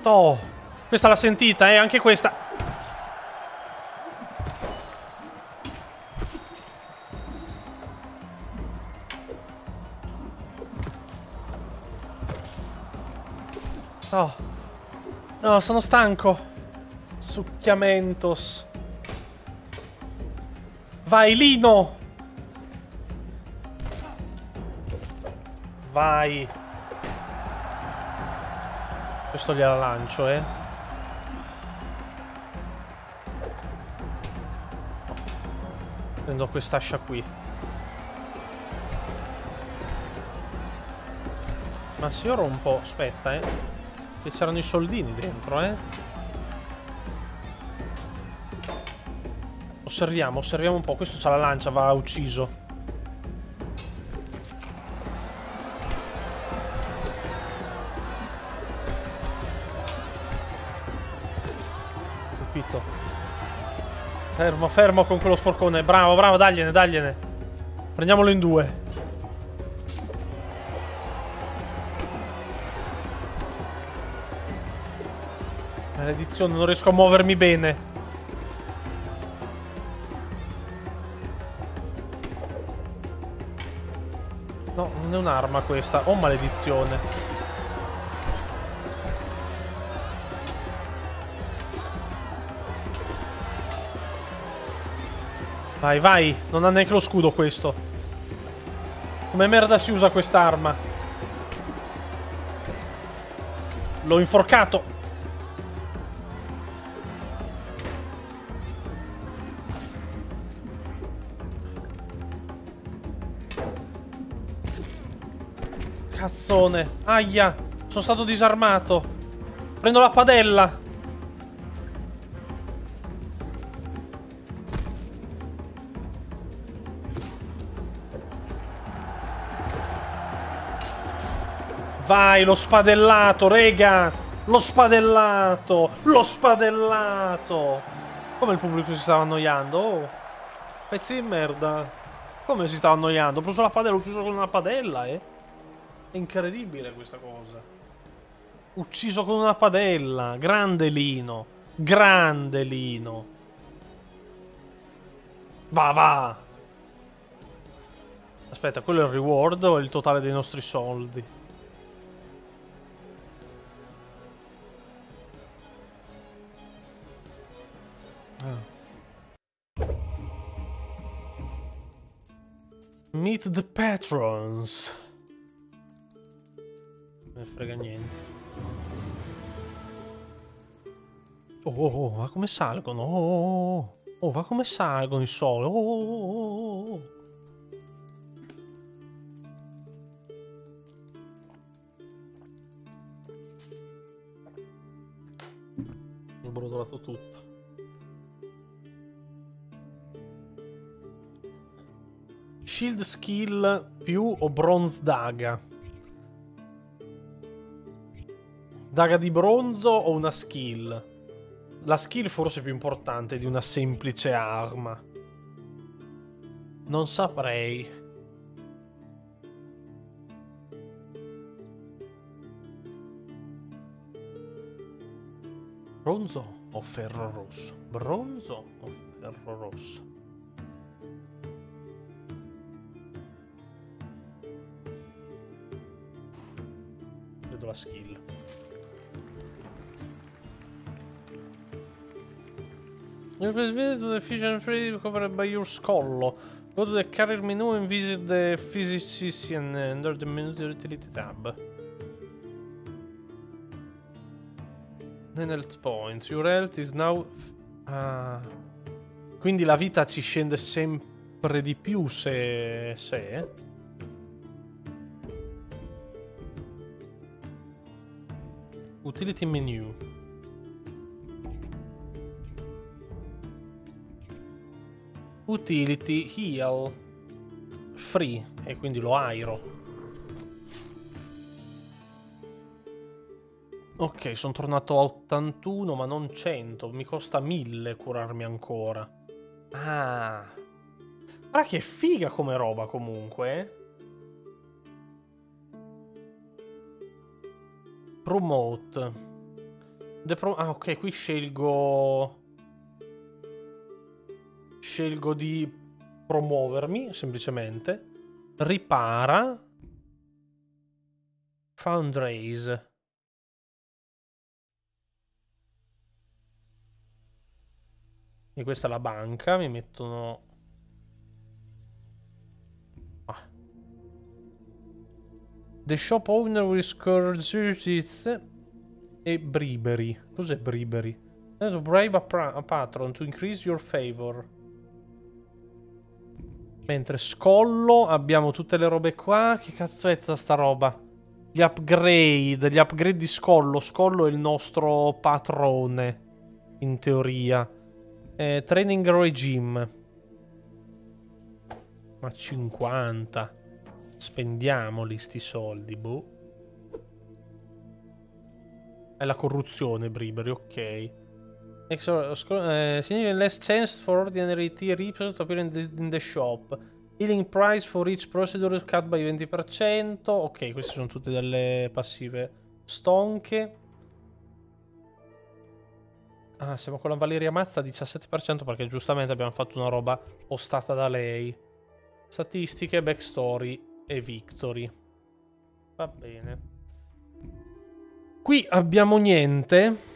[SPEAKER 1] Oh, questa l'ha sentita, eh, anche questa. No, sono stanco. Succhiamentos. Vai, Lino! Vai. Questo gliela lancio, eh. Prendo quest'ascia qui. Ma se io rompo... Aspetta, eh. Che c'erano i soldini dentro, eh. Osserviamo, osserviamo un po'. Questo c'ha la lancia, va ucciso. Colpito. Fermo, fermo con quello sforcone. Bravo, bravo, dagliene, dagliene. Prendiamolo in due. Maledizione, non riesco a muovermi bene. No, non è un'arma questa. Oh, maledizione. Vai, vai. Non ha neanche lo scudo questo. Come merda si usa quest'arma? L'ho inforcato. Cazzone. Aia. Sono stato disarmato. Prendo la padella. Vai, lo spadellato, regas. Lo spadellato. Lo spadellato. Come il pubblico si stava annoiando? Oh. Pezzi di merda. Come si stava annoiando? Ho preso la padella, ho ucciso con una padella, eh. È incredibile questa cosa. Ucciso con una padella. Grande Lino. Grande Lino. Va, va. Aspetta, quello è il reward o il totale dei nostri soldi? Ah. Meet the patrons ne frega niente. Oh, oh, oh, va come salgono. Oh, oh, oh, oh, va come salgono i sole. Oh, oh, oh, oh. Ho sbrodolato tutto. Shield skill più o bronze daga. Daga di bronzo o una skill? La skill forse è più importante di una semplice arma. Non saprei. Bronzo o ferro rosso? Bronzo o ferro rosso? Vedo la skill. You visit the Fission Free covered by your scollo, go to the career menu and visit the physician under the menu utility tab. Then health points. Your health is now... Ah. Quindi la vita ci scende sempre di più se... se... Utility menu. Utility heal. Free. E quindi lo airo. Ok, sono tornato a 81, ma non 100. Mi costa 1000 curarmi ancora. Ah. Guarda che figa come roba comunque. eh. Promote. Pro- ah, ok, qui scelgo... Scelgo di promuovermi, semplicemente. Ripara. Fundraise. E questa è la banca, mi mettono... Ah. The shop owner score securities e bribery. Cos'è bribery? Bribe a, a patron to increase your favor. Mentre scollo abbiamo tutte le robe qua. Che cazzo è sta roba? Gli upgrade, gli upgrade di scollo. Scollo è il nostro patrone. In teoria. Eh, training regime. Ma 50. Spendiamoli sti soldi, boh. È la corruzione, Bribery, ok. Extra, sco- eh, less chance for ordinary tea reapers to appear in the, in the shop. Healing price for each procedure cut by 20%. Ok, queste sono tutte delle passive stonche. Ah, siamo con la Valeria Mazza 17% perché giustamente abbiamo fatto una roba postata da lei. Statistiche, backstory e victory. Va bene. Qui abbiamo niente.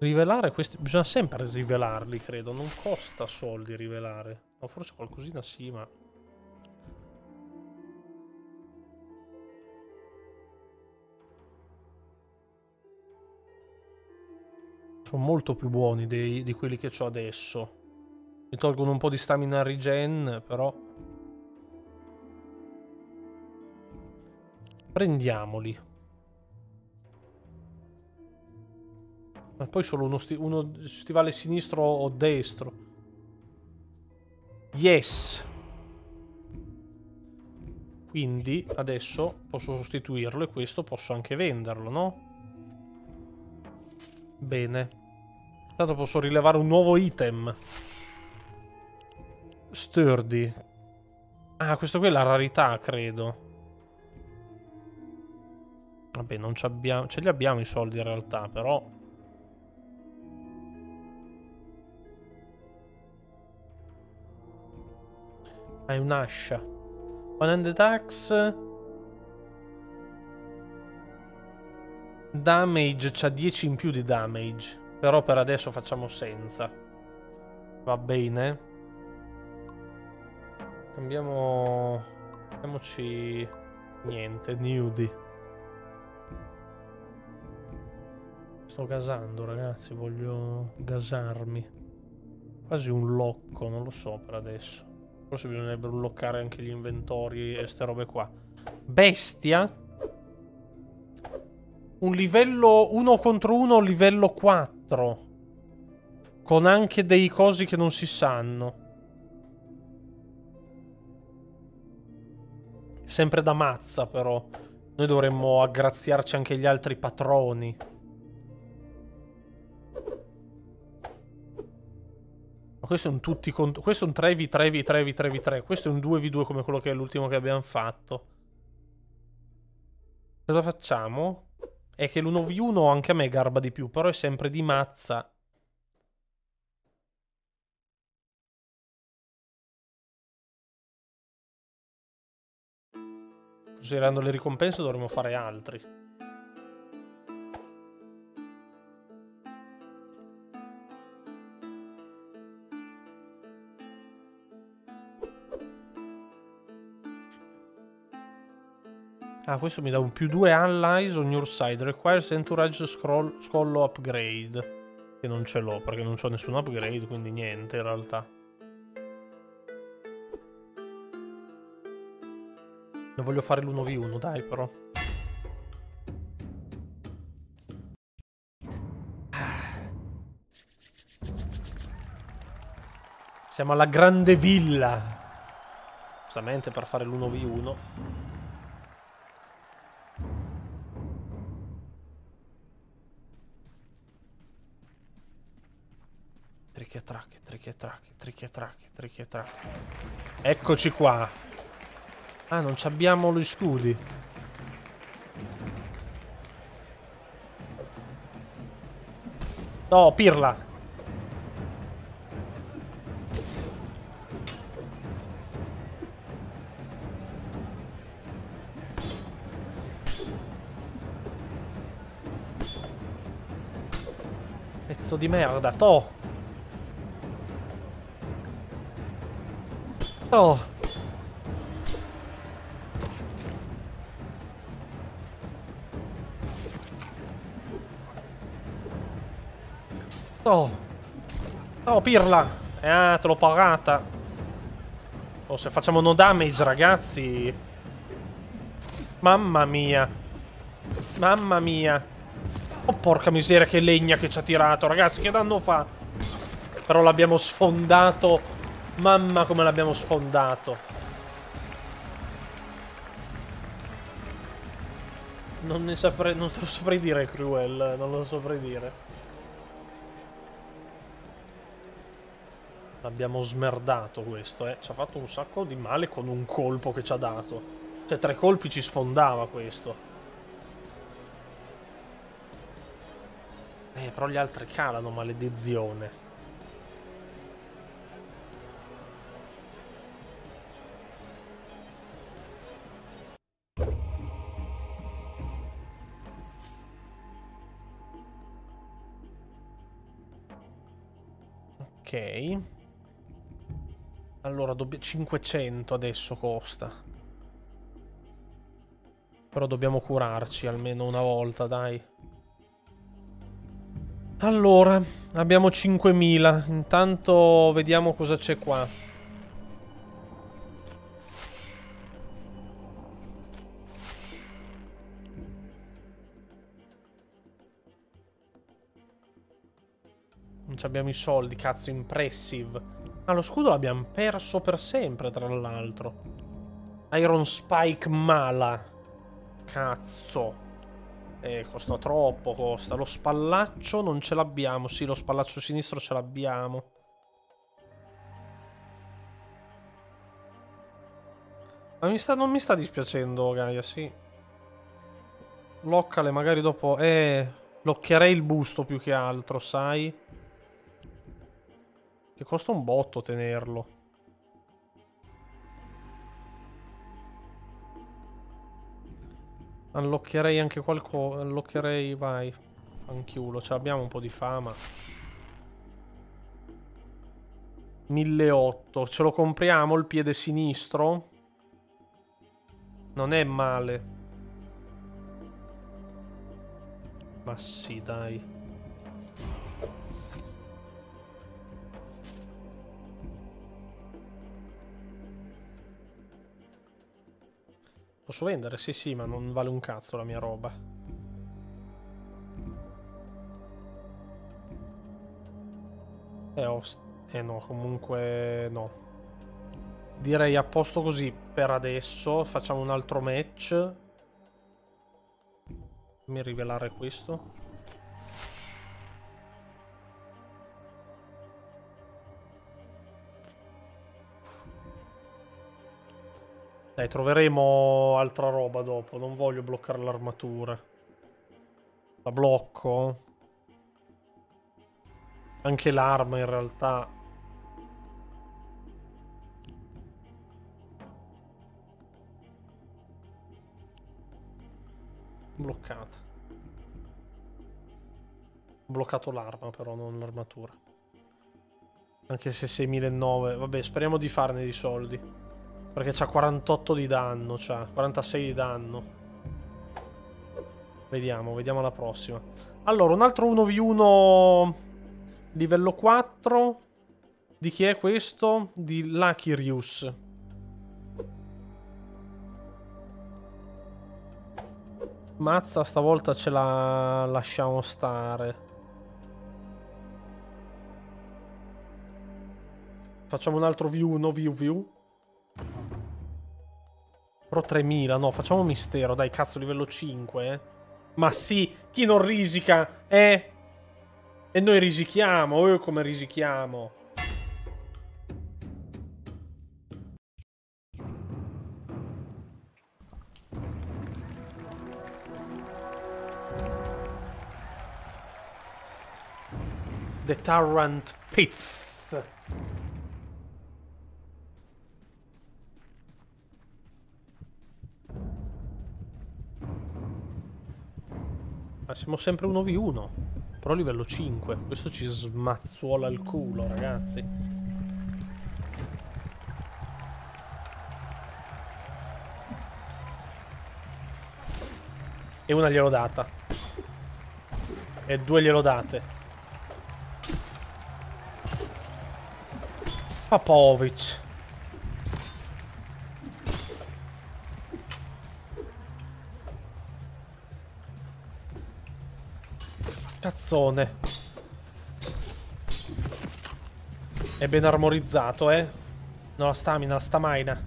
[SPEAKER 1] Rivelare questi... Bisogna sempre rivelarli, credo. Non costa soldi rivelare. O forse qualcosina sì, ma... Sono molto più buoni dei- di quelli che ho adesso. Mi tolgono un po' di stamina regen, però... Prendiamoli. Poi solo uno, sti- uno stivale sinistro o destro. Yes. Quindi adesso posso sostituirlo e questo posso anche venderlo, no? Bene. Tanto posso rilevare un nuovo item. Sturdy. Ah, questo qui è la rarità, credo. Vabbè, non ci abbiamo... Ce li abbiamo i soldi in realtà, però... Hai un'ascia. One-handed axe. Damage, c'ha 10 in più di damage. Però per adesso facciamo senza. Va bene. Cambiamo... Cambiamoci... Niente, nudi. Sto gasando, ragazzi, voglio gasarmi. Quasi un locco, non lo so per adesso. Forse bisognerebbe unlockare anche gli inventori e ste robe qua. Bestia. Un livello 1 contro 1, livello 4. Con anche dei cosi che non si sanno. Sempre da mazza, però. Noi dovremmo aggraziarci anche gli altri patroni. Questo è un tutti contro... Questo è un 3v3v 3v3v3. Questo è un 2v2 come quello che è l'ultimo che abbiamo fatto. Cosa facciamo? È che l'1v1 anche a me garba di più, però è sempre di mazza. Considerando le ricompense dovremmo fare altri. Ah, questo mi dà un più 2 allies on your side. Requires entourage scroll, scollo upgrade. Che non ce l'ho perché non c'ho nessun upgrade, quindi niente in realtà. Ne voglio fare l'1v1, dai però. Siamo alla grande villa. Giustamente per fare l'1v1. Tricche tracche, tricche tracche, tricche tracche. Eccoci qua. Ah, non abbiamo gli scudi. No, pirla. Pezzo di merda, to. Oh. Oh. Oh, pirla. Ah, te l'ho pagata. Oh, se facciamo no damage, ragazzi. Mamma mia. Mamma mia. Oh, porca miseria, che legna che ci ha tirato. Ragazzi, che danno fa? Però l'abbiamo sfondato. Mamma come l'abbiamo sfondato. Non ne saprei... Non te lo saprei dire, Cruel. Non lo saprei dire. L'abbiamo smerdato questo, eh. Ci ha fatto un sacco di male con un colpo che ci ha dato. Cioè, tre colpi ci sfondava questo. Eh, però gli altri calano, maledizione. Ok. Allora, 500 adesso costa. Però dobbiamo curarci almeno una volta, dai. Allora, abbiamo 5000. Intanto vediamo cosa c'è qua. Abbiamo i soldi, cazzo, impressive. Ah, lo scudo l'abbiamo perso per sempre, tra l'altro. Iron Spike mala. Cazzo. Eh, costa troppo, costa. Lo spallaccio non ce l'abbiamo. Sì, lo spallaccio sinistro ce l'abbiamo. Ma mi sta, non mi sta dispiacendo, Gaia, sì. Loccale magari dopo... Eh, loccherei il busto più che altro, sai? Che costa un botto tenerlo. Alloccherei anche qualcosa. Alloccherei, vai. Fanchiulo, ce l'abbiamo un po' di fama. 1800. Ce lo compriamo il piede sinistro? Non è male. Ma sì, dai. Posso vendere? Sì, sì, ma non vale un cazzo la mia roba. Eh, eh no, comunque no. Direi a posto così per adesso. Facciamo un altro match. Fammi rivelare questo. Dai, troveremo altra roba dopo. Non voglio bloccare l'armatura. La blocco. Anche l'arma in realtà. Bloccata. Ho bloccato l'arma però, non l'armatura. Anche se 6.900. Vabbè, speriamo di farne di soldi. Perché c'ha 48 di danno, c'ha 46 di danno. Vediamo, vediamo la prossima. Allora, un altro 1v1 livello 4. Di chi è questo? Di Lakirius. Mazza, stavolta ce la lasciamo stare. Facciamo un altro V1, view, view. Pro 3000, no, facciamo mistero, dai, cazzo, livello 5, eh. Ma sì, chi non risica, eh? E noi risichiamo, eh, come risichiamo. The Tyrant Pits. Ma siamo sempre 1v1. Però livello 5. Questo ci smazzuola il culo, ragazzi. E una gliel'ho data. E due gliel'ho date. Papovic. Cazzone. È ben armorizzato, eh. No, la stamina, la stamina.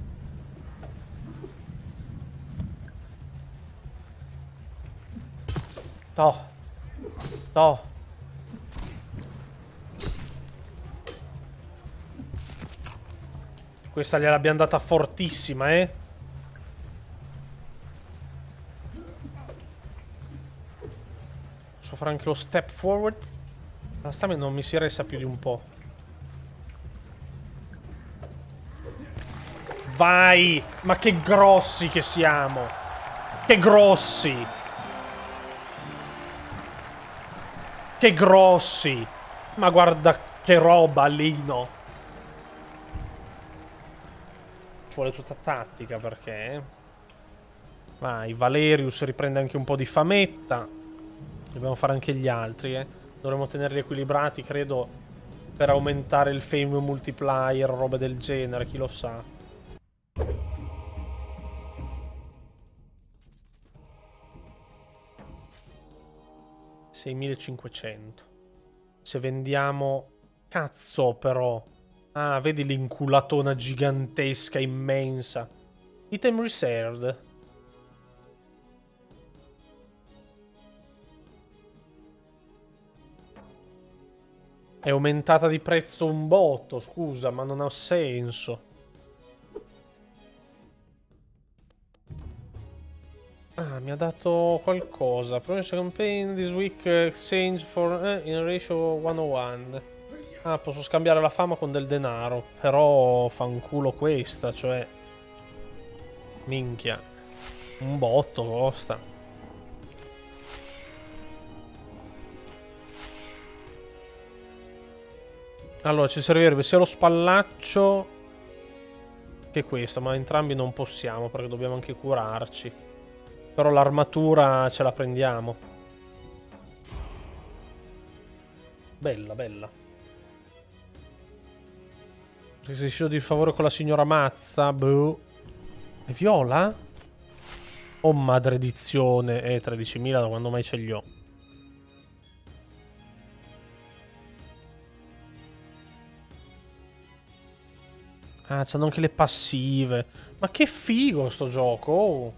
[SPEAKER 1] No. No. Questa gliel'abbiamo data fortissima, eh. Fare anche lo step forward? La stamina non mi si resta più di un po'. Vai! Ma che grossi che siamo! Che grossi! Che grossi! Ma guarda che roba, Lino! Ci vuole tutta tattica perché... Vai, Valerius riprende anche un po' di fametta. Dobbiamo fare anche gli altri, eh. Dovremmo tenerli equilibrati, credo, per aumentare il fame multiplier o robe del genere, chi lo sa. $6.500. Se vendiamo... Cazzo, però. Ah, vedi l'inculatona gigantesca, immensa. Item reserved. È aumentata di prezzo un botto, scusa, ma non ha senso. Ah, mi ha dato qualcosa. Promise campaign this week exchange for eh, in ratio 101. Ah, posso scambiare la fama con del denaro. Però fanculo questa, cioè... Minchia. Un botto costa. Allora, ci servirebbe sia lo spallaccio che questo, ma entrambi non possiamo perché dobbiamo anche curarci. Però l'armatura ce la prendiamo. Bella, bella. Requisito di favore con la signora Mazza. Boh. È viola? Oh, madredizione. Eh, 13.000 da quando mai ce li ho. Ah, c'hanno anche le passive. Ma che figo sto gioco. Oh.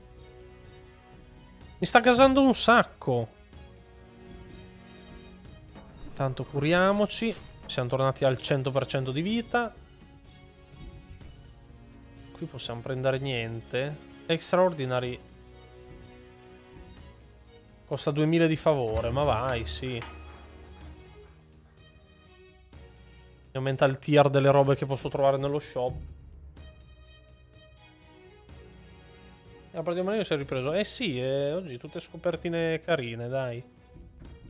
[SPEAKER 1] Mi sta gasando un sacco. Tanto curiamoci. Siamo tornati al 100% di vita. Qui possiamo prendere niente. Extraordinary. Costa 2000 di favore, ma vai, sì. Mi aumenta il tier delle robe che posso trovare nello shop. La partita di si è ripreso. Eh sì, eh, oggi tutte scopertine carine, dai.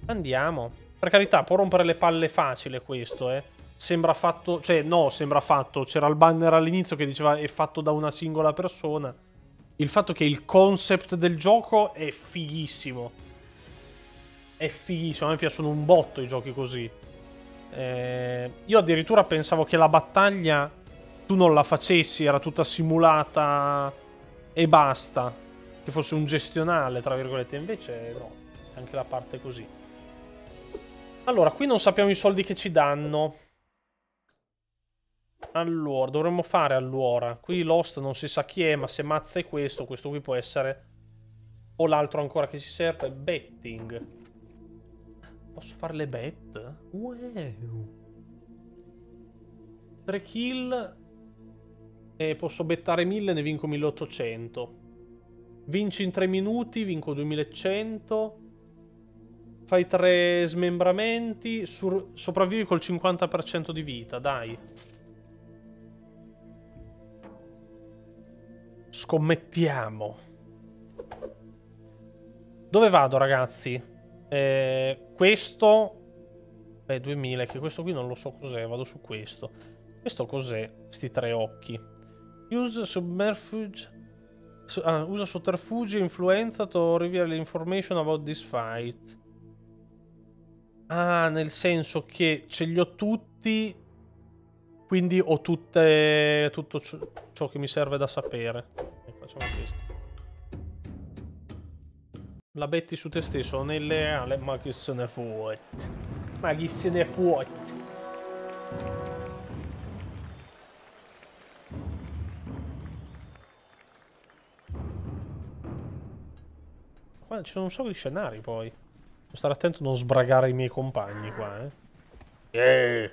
[SPEAKER 1] Andiamo. Per carità, può rompere le palle facile questo, eh. Sembra fatto... Cioè, no, sembra fatto. C'era il banner all'inizio che diceva è fatto da una singola persona. Il fatto che il concept del gioco è fighissimo. è fighissimo, a me piacciono un botto i giochi così. Eh, io addirittura pensavo che la battaglia tu non la facessi, era tutta simulata e basta. Che fosse un gestionale, tra virgolette. Invece no, anche la parte così. Allora, qui non sappiamo i soldi che ci danno. Allora, dovremmo fare allora. Qui Lost non si sa chi è, ma se mazza è questo, questo qui può essere... O l'altro ancora che ci serve, betting. Posso fare le bet? Wow. 3 kill. E posso bettare 1000, ne vinco 1800. Vinci in 3 minuti, vinco 2100. Fai 3 smembramenti. Sur- sopravvivi col 50% di vita, dai. Scommettiamo. Dove vado, ragazzi? Eh, questo... Beh, 2000, che questo qui non lo so cos'è. Vado su questo. Questo cos'è? Sti tre occhi. Use submerfuge... Su, ah, usa sotterfugi e influenza to reveal information about this fight. Ah, nel senso che ce li ho tutti quindi ho tutte, tutto ciò, ciò che mi serve da sapere. Facciamo questo. La betti su te stesso, nelle ale, ma che se ne fotte. Ma chi se ne fotte. Qua ci sono un sacco di scenari poi. Devo stare attento a non sbragare i miei compagni qua, eh. Yeah.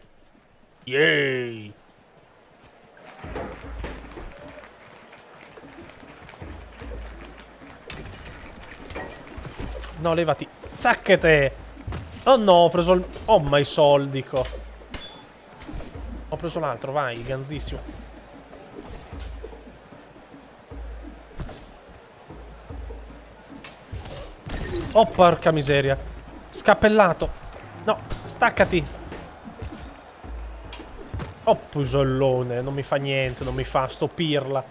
[SPEAKER 1] Yay! No, levati. Zacchete! Oh no, ho preso il... Oh, ma i soldi, co. Ho preso l'altro, vai, ganzissimo. Oh, porca miseria. Scappellato. No, staccati. Oh, pusellone, non mi fa niente, non mi fa stopirla.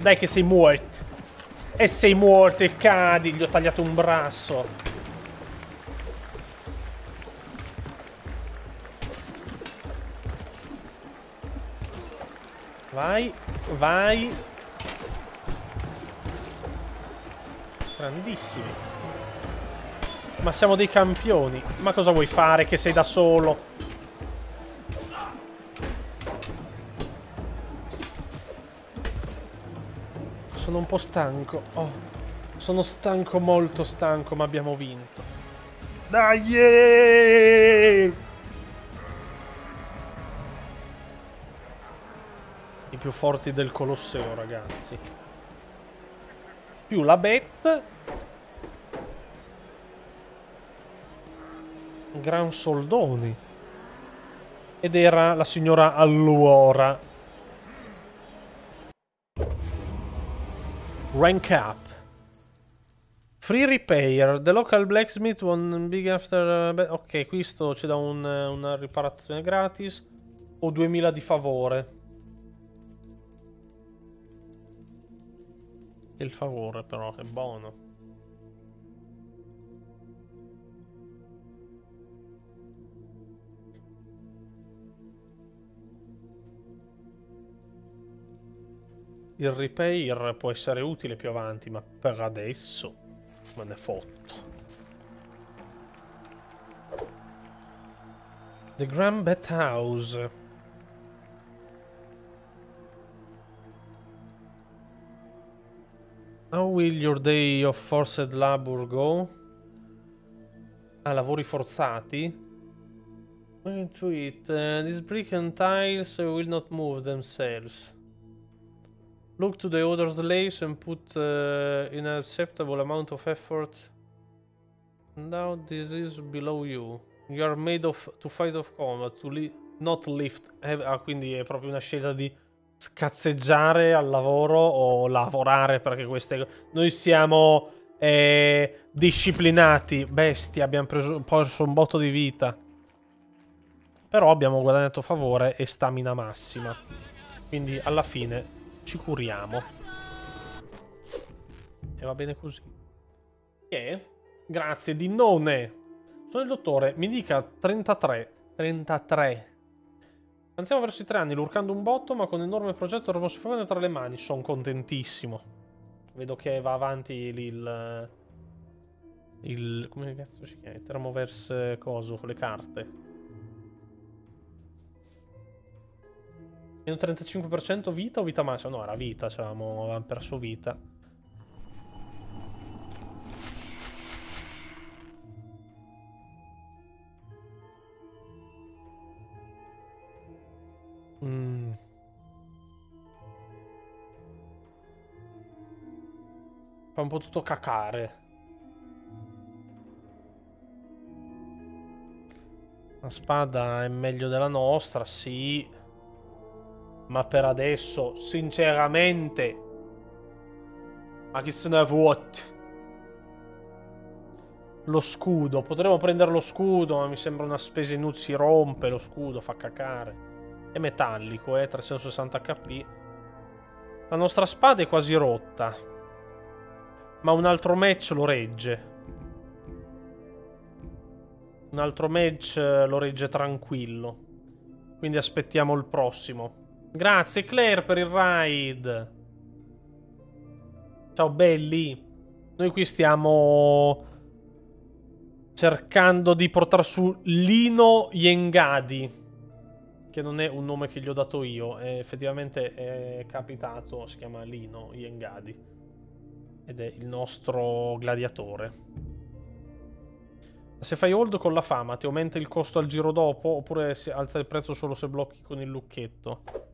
[SPEAKER 1] Dai che sei morto. E sei morto e cadi, gli ho tagliato un braccio. Vai, vai. Grandissimi. Ma siamo dei campioni. Ma cosa vuoi fare che sei da solo? Sono un po' stanco. Oh, sono stanco, molto stanco, ma abbiamo vinto. Dai! I più forti del Colosseo, ragazzi. Più la bet. Gran soldoni. Ed era la signora Alluora. Rank up. Free repair. The local blacksmith won big after... Uh, ok, questo ci dà un, una riparazione gratis. O 2000 di favore. Il favore però, è buono. Il repair può essere utile più avanti, ma per adesso me ne fotto. The Grand Bet House. How will your day of forced labor go? Ah, lavori forzati? Into it. Uh, these brick and tiles will not move themselves. Look to the other slaves and put uh, an acceptable amount of effort. Now this is below you. You are made of to fight of combat, to li not lift. Eh, ah, quindi è proprio una scelta di scazzeggiare al lavoro o lavorare perché queste... Noi siamo eh, disciplinati, bestia, abbiamo preso, perso un botto di vita. Però abbiamo guadagnato favore e stamina massima. Quindi alla fine ci curiamo. E va bene così. Che? Grazie di none. Sono il dottore, mi dica 33. 33. Andiamo verso i tre anni, lurcando un botto, ma con un enorme progetto termosifone tra le mani. Sono contentissimo. Vedo che va avanti il... Il... come cazzo si chiama? Thermoverse coso, con le carte. Meno 35% vita o vita massima? No, era vita, avevamo, avevamo perso vita. Mm. Fa un po' tutto cacare. La spada è meglio della nostra, sì. Ma per adesso, sinceramente... Ma chi se ne vuot? Lo scudo. Potremmo prendere lo scudo, ma mi sembra una spesa inutile. Si rompe lo scudo, fa cacare. È metallico, eh, 360 HP. La nostra spada è quasi rotta. Ma un altro match lo regge. Un altro match lo regge tranquillo. Quindi aspettiamo il prossimo. Grazie Claire per il raid. Ciao belli. Noi qui stiamo cercando di portare su Lino Yengadi che non è un nome che gli ho dato io, è, effettivamente è capitato, si chiama Lino Yengadi ed è il nostro gladiatore. Se fai hold con la fama ti aumenta il costo al giro dopo oppure alza il prezzo solo se blocchi con il lucchetto?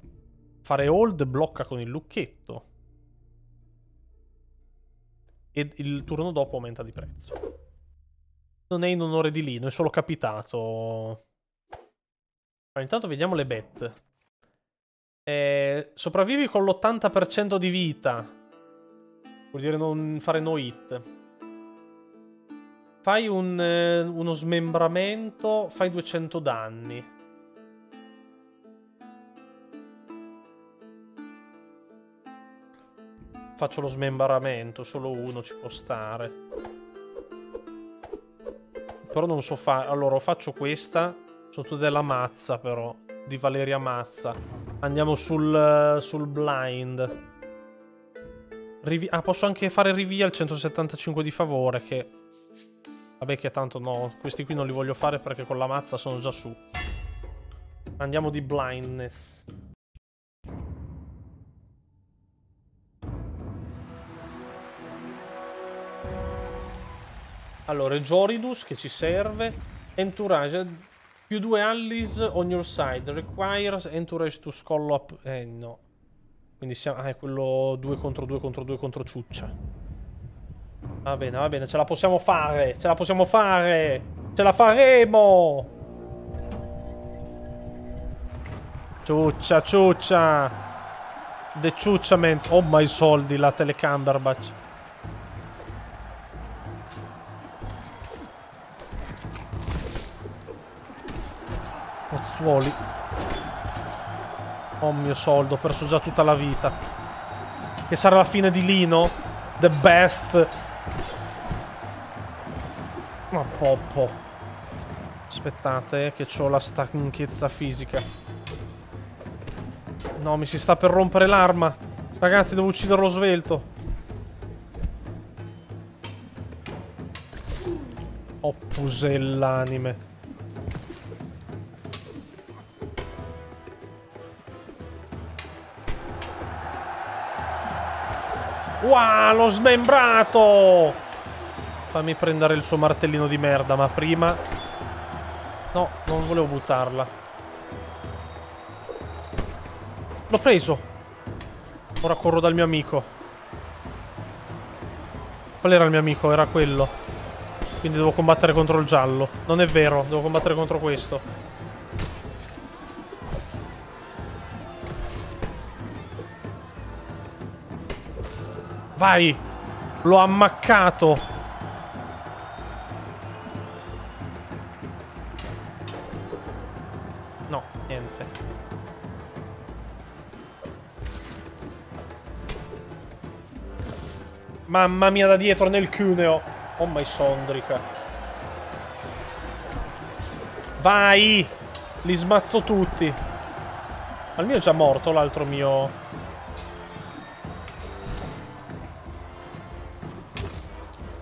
[SPEAKER 1] Fare hold blocca con il lucchetto e il turno dopo aumenta di prezzo. Non è in onore di Lino, è solo capitato. Ma intanto vediamo le bet. Eh, sopravvivi con l'80% di vita. Vuol dire non fare no hit. Fai un, eh, uno smembramento, fai 200 danni. Faccio lo smembramento, solo uno ci può stare. Però non so fare... Allora, faccio questa Sotto della Mazza, però. Di Valeria Mazza. Andiamo sul, sul blind. Rivi ah, posso anche fare rivia al 175 di favore, che... Vabbè che tanto no, questi qui non li voglio fare perché con la mazza sono già su. Andiamo di blindness. Allora, Joridus che ci serve. Entourage più due allies on your side. Requires entourage to skull up. Eh, no. Quindi siamo... Ah, è quello 2 contro 2 contro 2 contro ciuccia. Va bene, va bene. Ce la possiamo fare. Ce la possiamo fare. Ce la faremo. Ciuccia, ciuccia. The ciuccia mens. Oh, my soldi, la telecamberbatch. Pozzuoli. Oh mio soldo, ho perso già tutta la vita. Che sarà la fine di Lino? The best. Ma poppo. Aspettate, eh, che ho la stanchezza fisica. No, mi si sta per rompere l'arma. Ragazzi, devo ucciderlo svelto. Oh, pusellanime. Wow, l'ho smembrato! Fammi prendere il suo martellino di merda, ma prima... No, non volevo buttarla. L'ho preso! Ora corro dal mio amico. Qual era il mio amico? Era quello. Quindi devo combattere contro il giallo. Non è vero, devo combattere contro questo. Vai! L'ho ammaccato! No, niente. Mamma mia, da dietro nel cuneo. Oh my Sondrica. Vai! Li smazzo tutti. Al mio è già morto l'altro mio...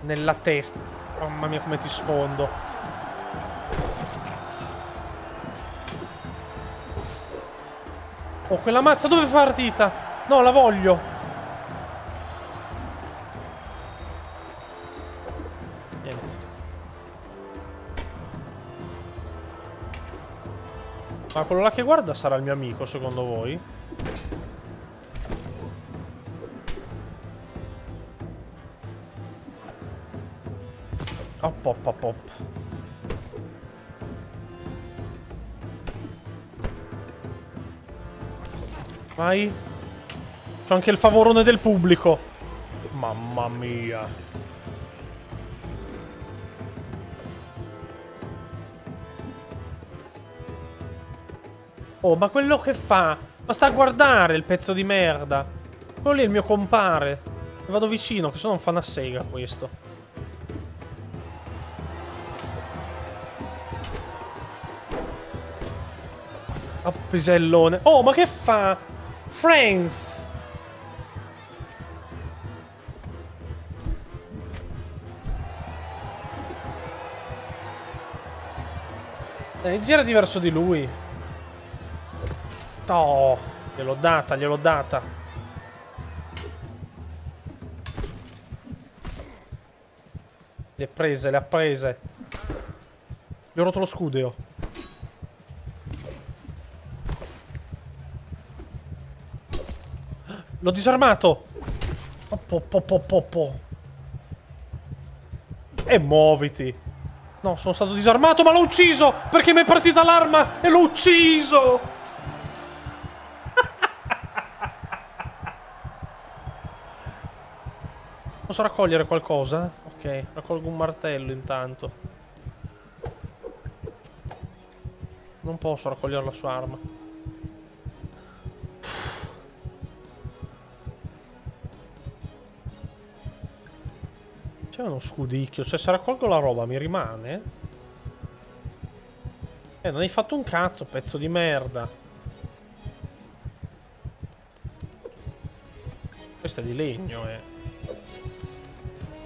[SPEAKER 1] Nella testa. Mamma mia come ti sfondo. Oh, quella mazza dove è partita? No, la voglio. Niente. Ma quello là che guarda sarà il mio amico, secondo voi? Op, op, op, op. Vai. C'ho anche il favorone del pubblico. Mamma mia. Oh, ma quello che fa? Ma sta a guardare il pezzo di merda. Quello lì è il mio compare. Vado vicino, che se no non fa una sega questo. Pisellone. Oh, ma che fa? Friends! Eh, gira diverso di lui. Oh, gliel'ho data, gliel'ho data. Le ha prese, le ha prese. Gli ho rotto lo scudo. L'ho disarmato. Po, po, po, po, po. E muoviti. No, sono stato disarmato, ma l'ho ucciso! Perché mi è partita l'arma e l'ho ucciso! Posso raccogliere qualcosa? Ok, raccolgo un martello intanto. Non posso raccogliere la sua arma. Uno scudicchio. Cioè, se raccolgo la roba mi rimane? Eh, non hai fatto un cazzo, pezzo di merda. Questa è di legno, eh.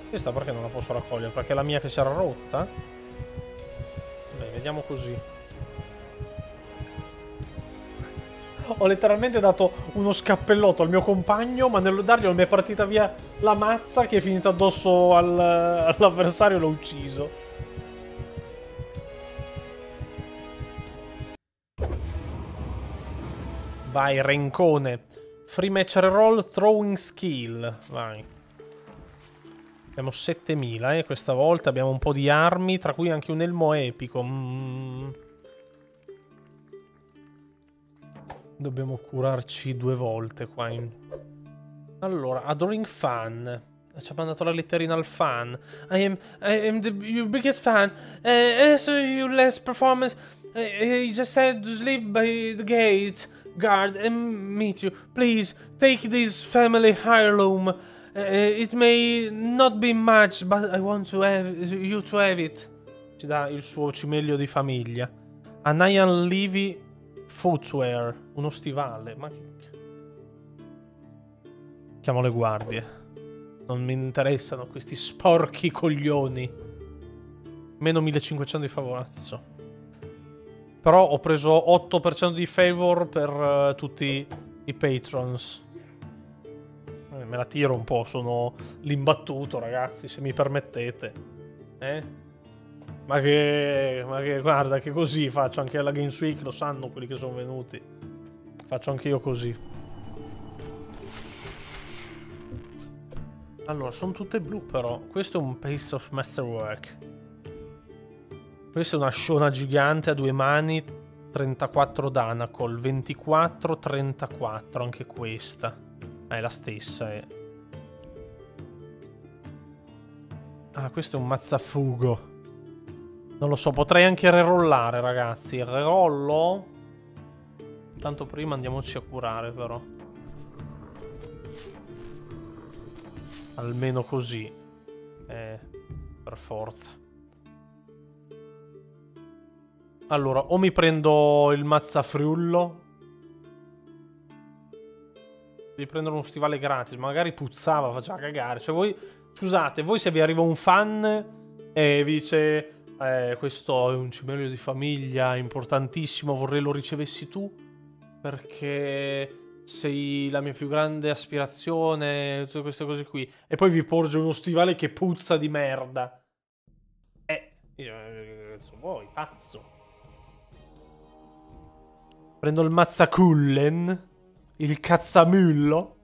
[SPEAKER 1] Questa perché non la posso raccogliere? Perché è la mia che si era rotta? Beh, vediamo così. Ho letteralmente dato uno scappellotto al mio compagno, ma nel darglielo mi è partita via la mazza che è finita addosso al, all'avversario e l'ho ucciso. Vai, Rencone. Free match roll throwing skill. Vai. Abbiamo 7000, eh, questa volta. Abbiamo un po' di armi, tra cui anche un elmo epico. Mm. Dobbiamo curarci due volte qua. In... Allora, Adoring Fan. Ci ha mandato la letterina al fan. I am, I am the biggest fan. Uh, as your last performance, uh, he just had to sleep by the gate guard and meet you. Please take this family heirloom. Uh, it may not be much, but I want to have you to have it. Ci dà il suo cimelio di famiglia. Anayan Levy Footwear, uno stivale. Ma che... Chiamo le guardie. Non mi interessano questi sporchi coglioni. Meno 1500 di favorazzo. Però ho preso 8% di favor per uh, tutti i patrons. Eh, me la tiro un po', sono l'imbattuto, ragazzi, se mi permettete. Eh? Ma che, ma che, guarda, che così faccio anche alla Games Week, lo sanno quelli che sono venuti. Faccio anche io così. Allora, sono tutte blu però. Questo è un Pace of Masterwork. Questa è una sciona gigante a due mani, 34 Danacol, 24, 34, anche questa. Ah, è la stessa. Eh. Ah, questo è un mazzafugo. Non lo so, potrei anche rerollare, ragazzi. Rerollo? Tanto prima andiamoci a curare, però. Almeno così. Eh, Per forza. Allora, o mi prendo il mazzafriullo. Devi prendere uno stivale gratis. Magari puzzava, faceva cagare. Cioè, voi. Scusate, voi se vi arriva un fan e vi dice. Eh, questo è un cimelio di famiglia importantissimo, vorrei lo ricevessi tu. Perché sei la mia più grande aspirazione, tutte queste cose qui. E poi vi porge uno stivale che puzza di merda. Eh, eh, cazzo vuoi, pazzo. Prendo il mazzacullen, il cazzamullo,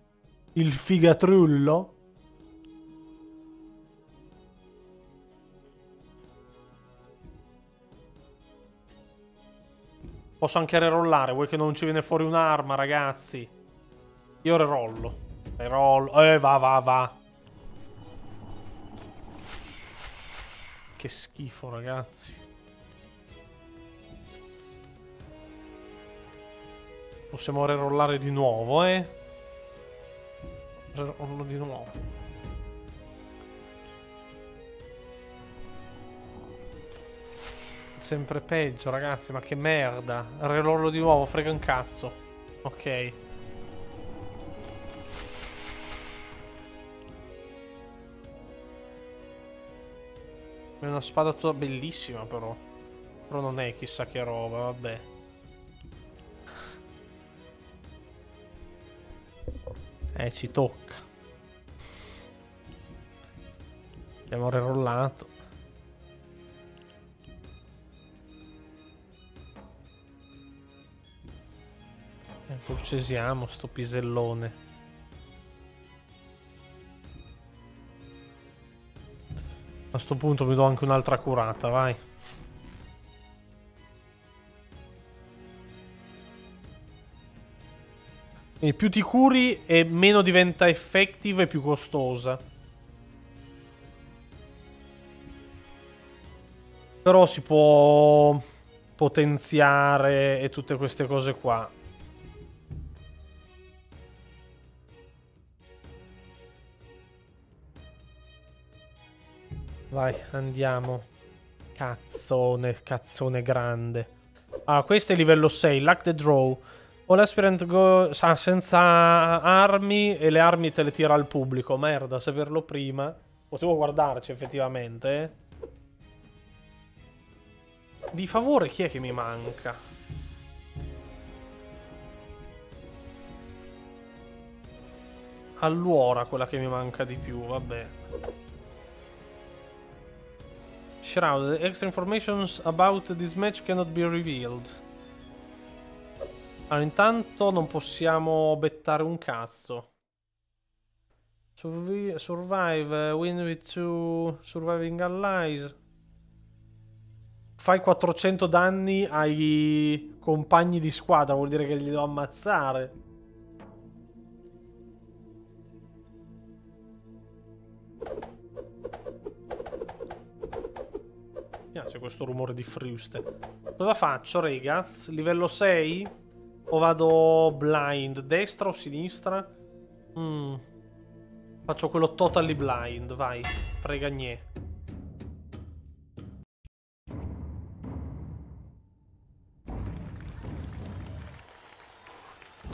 [SPEAKER 1] il figatrullo. Posso anche rerollare, vuoi che non ci viene fuori un'arma, ragazzi? Io rerollo. Rerollo. Eh, va, va, va. Che schifo, ragazzi. Possiamo rerollare di nuovo, eh? Rerollo di nuovo. Sempre peggio, ragazzi, ma che merda. Rerollo di nuovo, frega un cazzo. Ok. È una spada tutta bellissima, però. Però non è chissà che roba, vabbè. Eh, ci tocca. Abbiamo rerollato. E purcesiamo sto pisellone. A sto punto mi do anche un'altra curata, vai. E più ti curi e meno diventa effettive e più costosa. Però si può potenziare e tutte queste cose qua. Vai, andiamo. Cazzone, cazzone grande. Ah, questo è livello 6, Luck the Draw. All aspirant go... Ah, senza armi e le armi te le tira al pubblico. Merda, saperlo prima. Potevo guardarci effettivamente. Di favore chi è che mi manca? Allora quella che mi manca di più, vabbè. Shroud, extra information about this match cannot be revealed. Allora, intanto non possiamo bettare un cazzo. Survi survive, win with two surviving allies. Fai 400 danni ai compagni di squadra, vuol dire che li devo ammazzare. Questo rumore di fruste. Cosa faccio, ragazzi? Livello 6? O vado blind? Destra o sinistra? Mm. Faccio quello totally blind, vai. Pregagnè.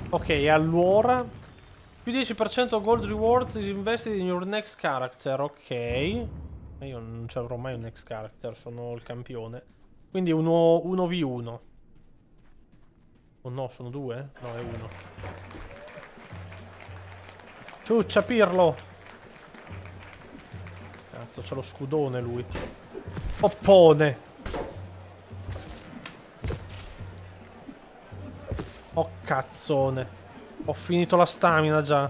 [SPEAKER 1] Ok, allora... Più 10% gold rewards is invested in your next character, ok. Io non ci avrò mai un next character, sono il campione. Quindi 1 v1. Oh no, sono due? No, è uno. Ciuccia Pirlo! Cazzo, c'ha lo scudone lui. Oppone! Oh cazzone. Ho finito la stamina già.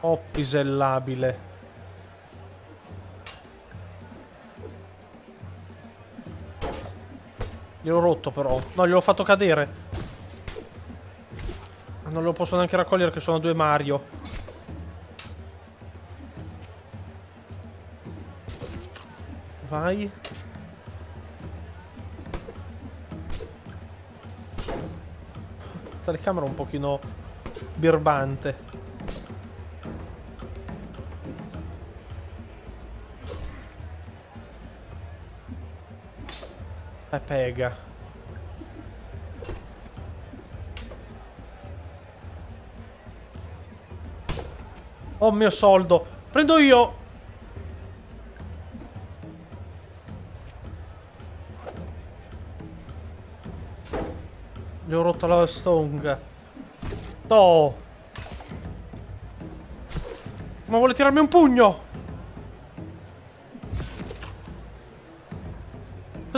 [SPEAKER 1] Oh pisellabile. Gliel'ho rotto però. No, gliel'ho fatto cadere. Non lo posso neanche raccogliere che sono due Mario. Vai. Telecamera un pochino birbante. Eh, pega. Oh mio soldo. Prendo io. Gli ho rotto la stonga. No. Ma vuole tirarmi un pugno?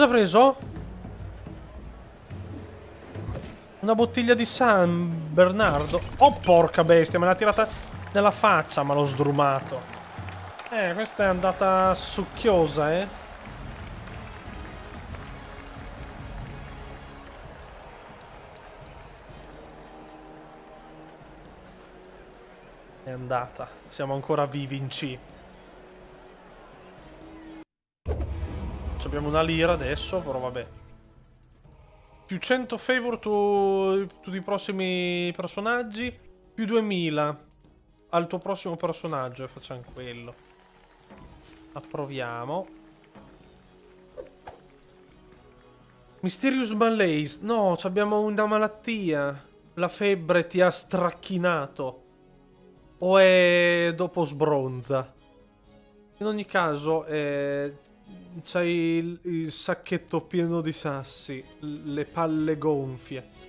[SPEAKER 1] Cosa ha preso? Una bottiglia di San Bernardo. Oh, porca bestia, me l'ha tirata nella faccia, ma l'ho sdrumato. Eh, questa è andata succhiosa, eh. È andata. Siamo ancora vivi in C. Abbiamo una lira adesso, però vabbè. Più 100 favor tu, tutti i prossimi personaggi. Più 2000 al tuo prossimo personaggio e facciamo quello. Approviamo. Mysterious Malaise. No, abbiamo una malattia. La febbre ti ha stracchinato. O è dopo sbronza. In ogni caso, eh, c'hai il, il sacchetto pieno di sassi, le palle gonfie.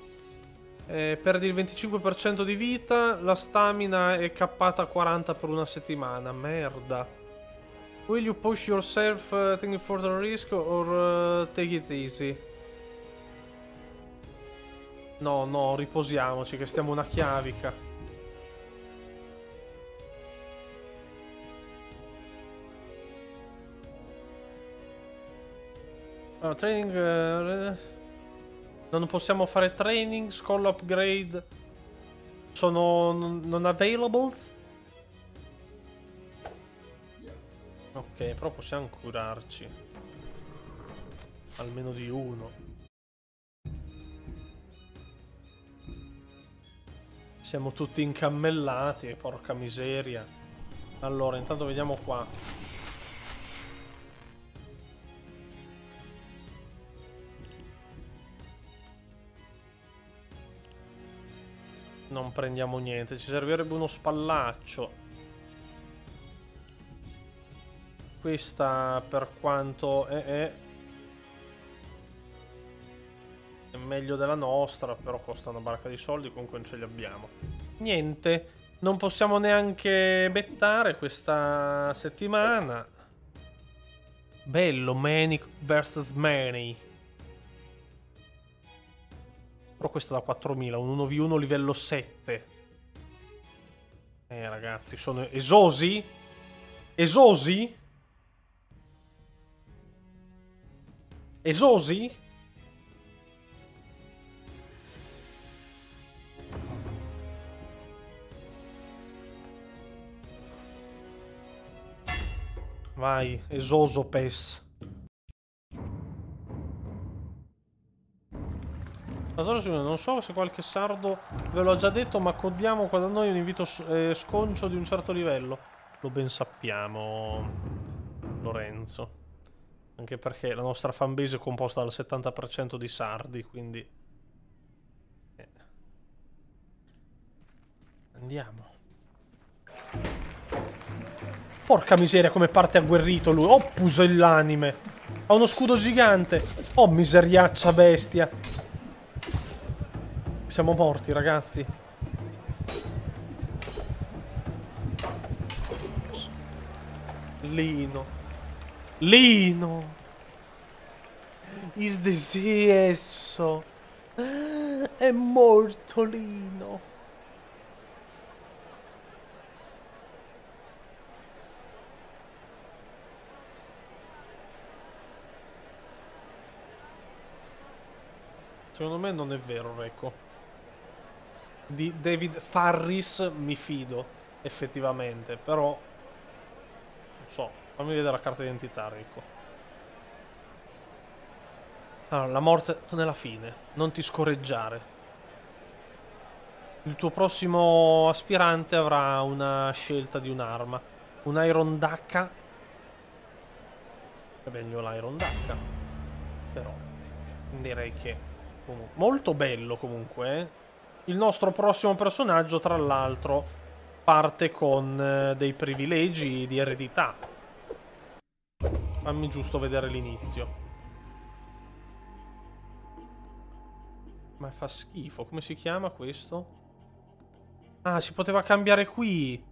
[SPEAKER 1] Eh, perdi il 25% di vita, la stamina è cappata a 40 per una settimana. Merda. Will you push yourself uh, taking further risk or uh, take it easy? No, no, riposiamoci che stiamo una chiavica. Ah, training... eh, non possiamo fare training, scroll upgrade. Sono non, availables. Ok, però possiamo curarci. Almeno di uno. Siamo tutti incammellati, porca miseria. Allora, intanto vediamo qua. Non prendiamo niente, ci servirebbe uno spallaccio. Questa per quanto è, è, è meglio della nostra, però costa una barca di soldi, comunque non ce li abbiamo. Niente, non possiamo neanche bettare questa settimana. Bello, Many vs Many. Questo da 4000, un 1v1 livello 7. Eh ragazzi, sono esosi? Esosi? Esosi? Vai, esoso pes. Non so se qualche sardo ve l'ho già detto, ma codiamo qua da noi un invito eh, sconcio di un certo livello. Lo ben sappiamo, Lorenzo. Anche perché la nostra fanbase è composta dal 70% di sardi, quindi... Eh. Andiamo. Porca miseria come parte agguerrito lui. Oh, pusellanime. Ha uno scudo gigante. Oh, miseriaccia bestia. Siamo morti, ragazzi. Lino. Lino. Is esso. È morto Lino. Secondo me non è vero, Recco. Di David Farris mi fido, effettivamente, però... Non so, fammi vedere la carta d'identità, Recco. Allora, la morte nella fine, non ti scorreggiare. Il tuo prossimo aspirante avrà una scelta di un'arma. Un Iron Dacca. È meglio l'Iron Dacca. Però... Direi che... Molto bello comunque, eh? Il nostro prossimo personaggio, tra l'altro, parte con eh, dei privilegi di eredità. Fammi giusto vedere l'inizio. Ma fa schifo. Come si chiama questo? Ah, si poteva cambiare qui.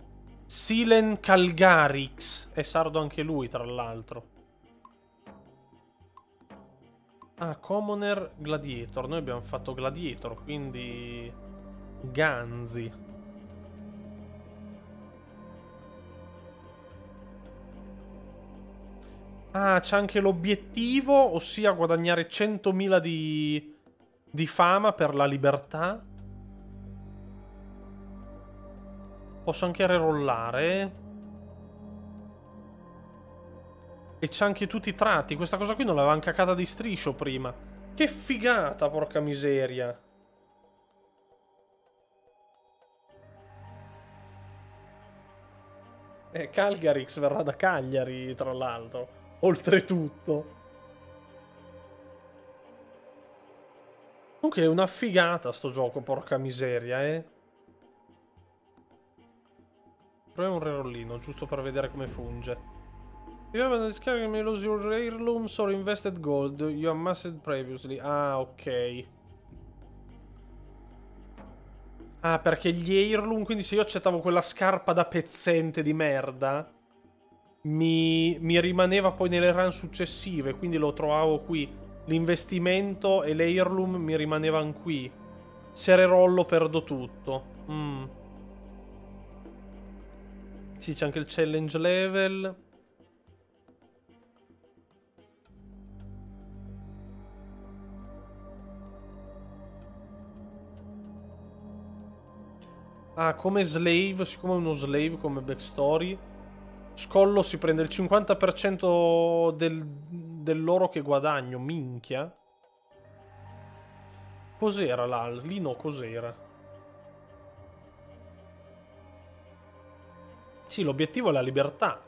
[SPEAKER 1] Silen Calgarix. È sardo anche lui, tra l'altro. Ah, Commoner Gladiator. Noi abbiamo fatto Gladiator, quindi... Ganzi. Ah, c'è anche l'obiettivo, ossia guadagnare 100.000 di... di fama per la libertà. Posso anche rerollare. E c'ha anche tutti i tratti. Questa cosa qui non l'avevamo cacata di striscio prima. Che figata, porca miseria. Eh, Calgarix verrà da Cagliari, tra l'altro. Oltretutto. Comunque è una figata sto gioco, porca miseria, eh. Proviamo un rerollino, giusto per vedere come funge. You haven't discovered may lose your heirlooms or invested gold you amassed previously. Ah, ok. Ah, perché gli heirloom, quindi se io accettavo quella scarpa da pezzente di merda, mi, mi rimaneva poi nelle run successive, quindi lo trovavo qui. L'investimento e l'heirloom mi rimanevano qui. Se rerollo perdo tutto. Mm. Sì, c'è anche il challenge level. Ah, come slave, siccome è uno slave come backstory, Scollo si prende il 50% del, dell'oro che guadagno, minchia. Cos'era là? Lì no, cos'era? Sì, l'obiettivo è la libertà.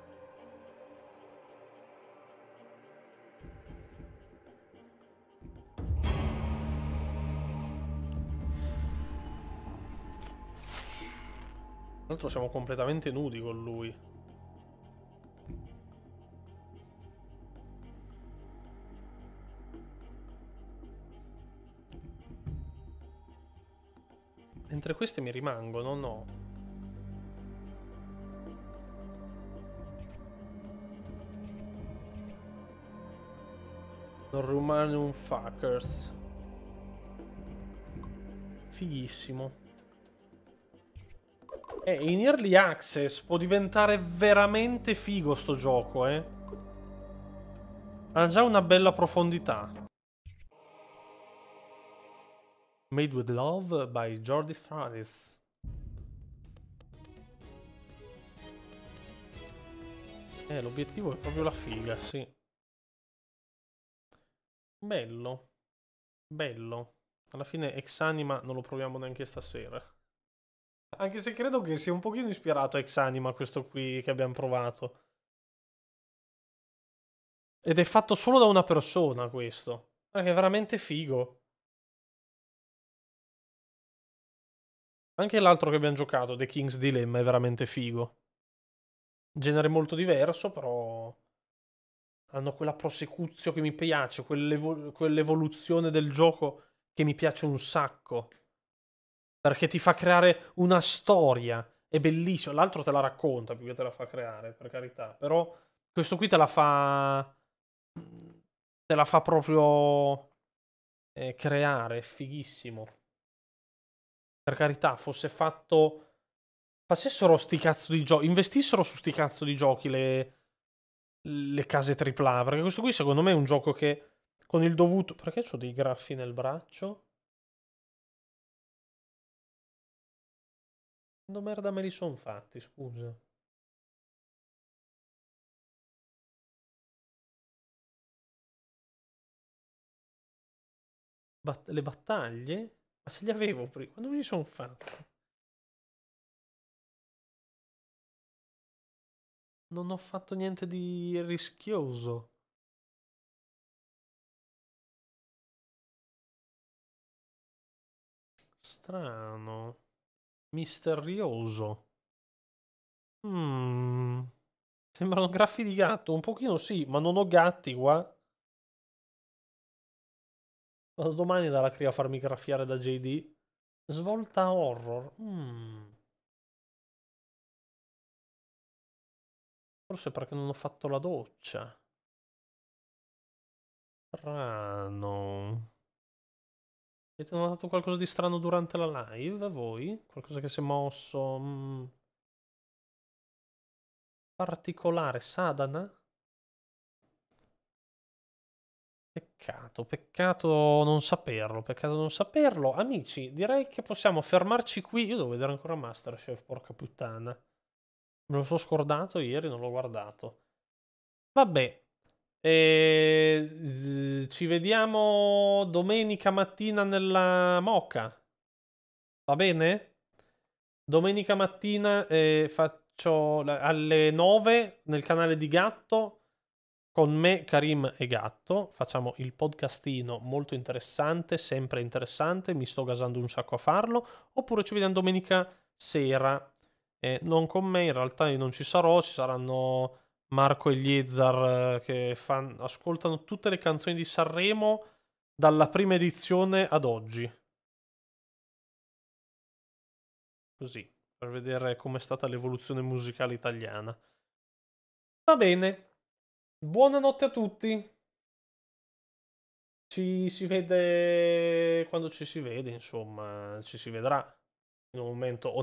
[SPEAKER 1] L'altro siamo completamente nudi con lui. Mentre queste mi rimangono, no. Non Romanum fuckers. Fighissimo. Eh, in Early Access può diventare veramente figo sto gioco, eh. Ha già una bella profondità. Made with Love by Jordi Stratis. Eh, l'obiettivo è proprio la figa, sì. Bello. Bello. Alla fine Exanima non lo proviamo neanche stasera. Anche se credo che sia un pochino ispirato a Exanima questo qui che abbiamo provato. Ed è fatto solo da una persona questo. Che è veramente figo. Anche l'altro che abbiamo giocato, The King's Dilemma, è veramente figo. Genere molto diverso, però hanno quella prosecuzio che mi piace, quell'evoluzione del gioco che mi piace un sacco. Perché ti fa creare una storia. È bellissimo. L'altro te la racconta più che te la fa creare, per carità. Però questo qui te la fa. Te la fa proprio eh, creare. È fighissimo. Per carità, fosse fatto. Facessero sti cazzo di giochi. Investissero su sti cazzo di giochi le. Le case AAA. Perché questo qui, secondo me, è un gioco che. Con il dovuto. Perché ho dei graffi nel braccio? Quando merda me li son fatti, scusa? Bat le battaglie? Ma se li avevo prima, quando me li sono fatti? Non ho fatto niente di rischioso. Strano. Misterioso. Mm. Sembrano graffi di gatto. Un pochino sì, ma non ho gatti qua. Vado domani dalla cria a farmi graffiare da JD. Svolta horror. Mm. Forse perché non ho fatto la doccia. Strano. Avete notato qualcosa di strano durante la live, voi? Qualcosa che si è mosso? Mm. Particolare, Sadana? Peccato, peccato non saperlo, peccato non saperlo. Amici, direi che possiamo fermarci qui. Io devo vedere ancora Masterchef, porca puttana. Me lo sono scordato ieri, non l'ho guardato. Vabbè, e... Ci vediamo domenica mattina nella Moca. Va bene? Domenica mattina eh, faccio alle 9 nel canale di Gatto con me, Karim e Gatto. Facciamo il podcastino molto interessante, sempre interessante. Mi sto gasando un sacco a farlo. Oppure ci vediamo domenica sera. Eh, non con me, in realtà io non ci sarò, ci saranno Marco e Liezar eh, che fan, ascoltano tutte le canzoni di Sanremo dalla prima edizione ad oggi. Così, per vedere com'è stata l'evoluzione musicale italiana. Va bene. Buonanotte a tutti. Ci si vede quando ci si vede, insomma, ci si vedrà in un momento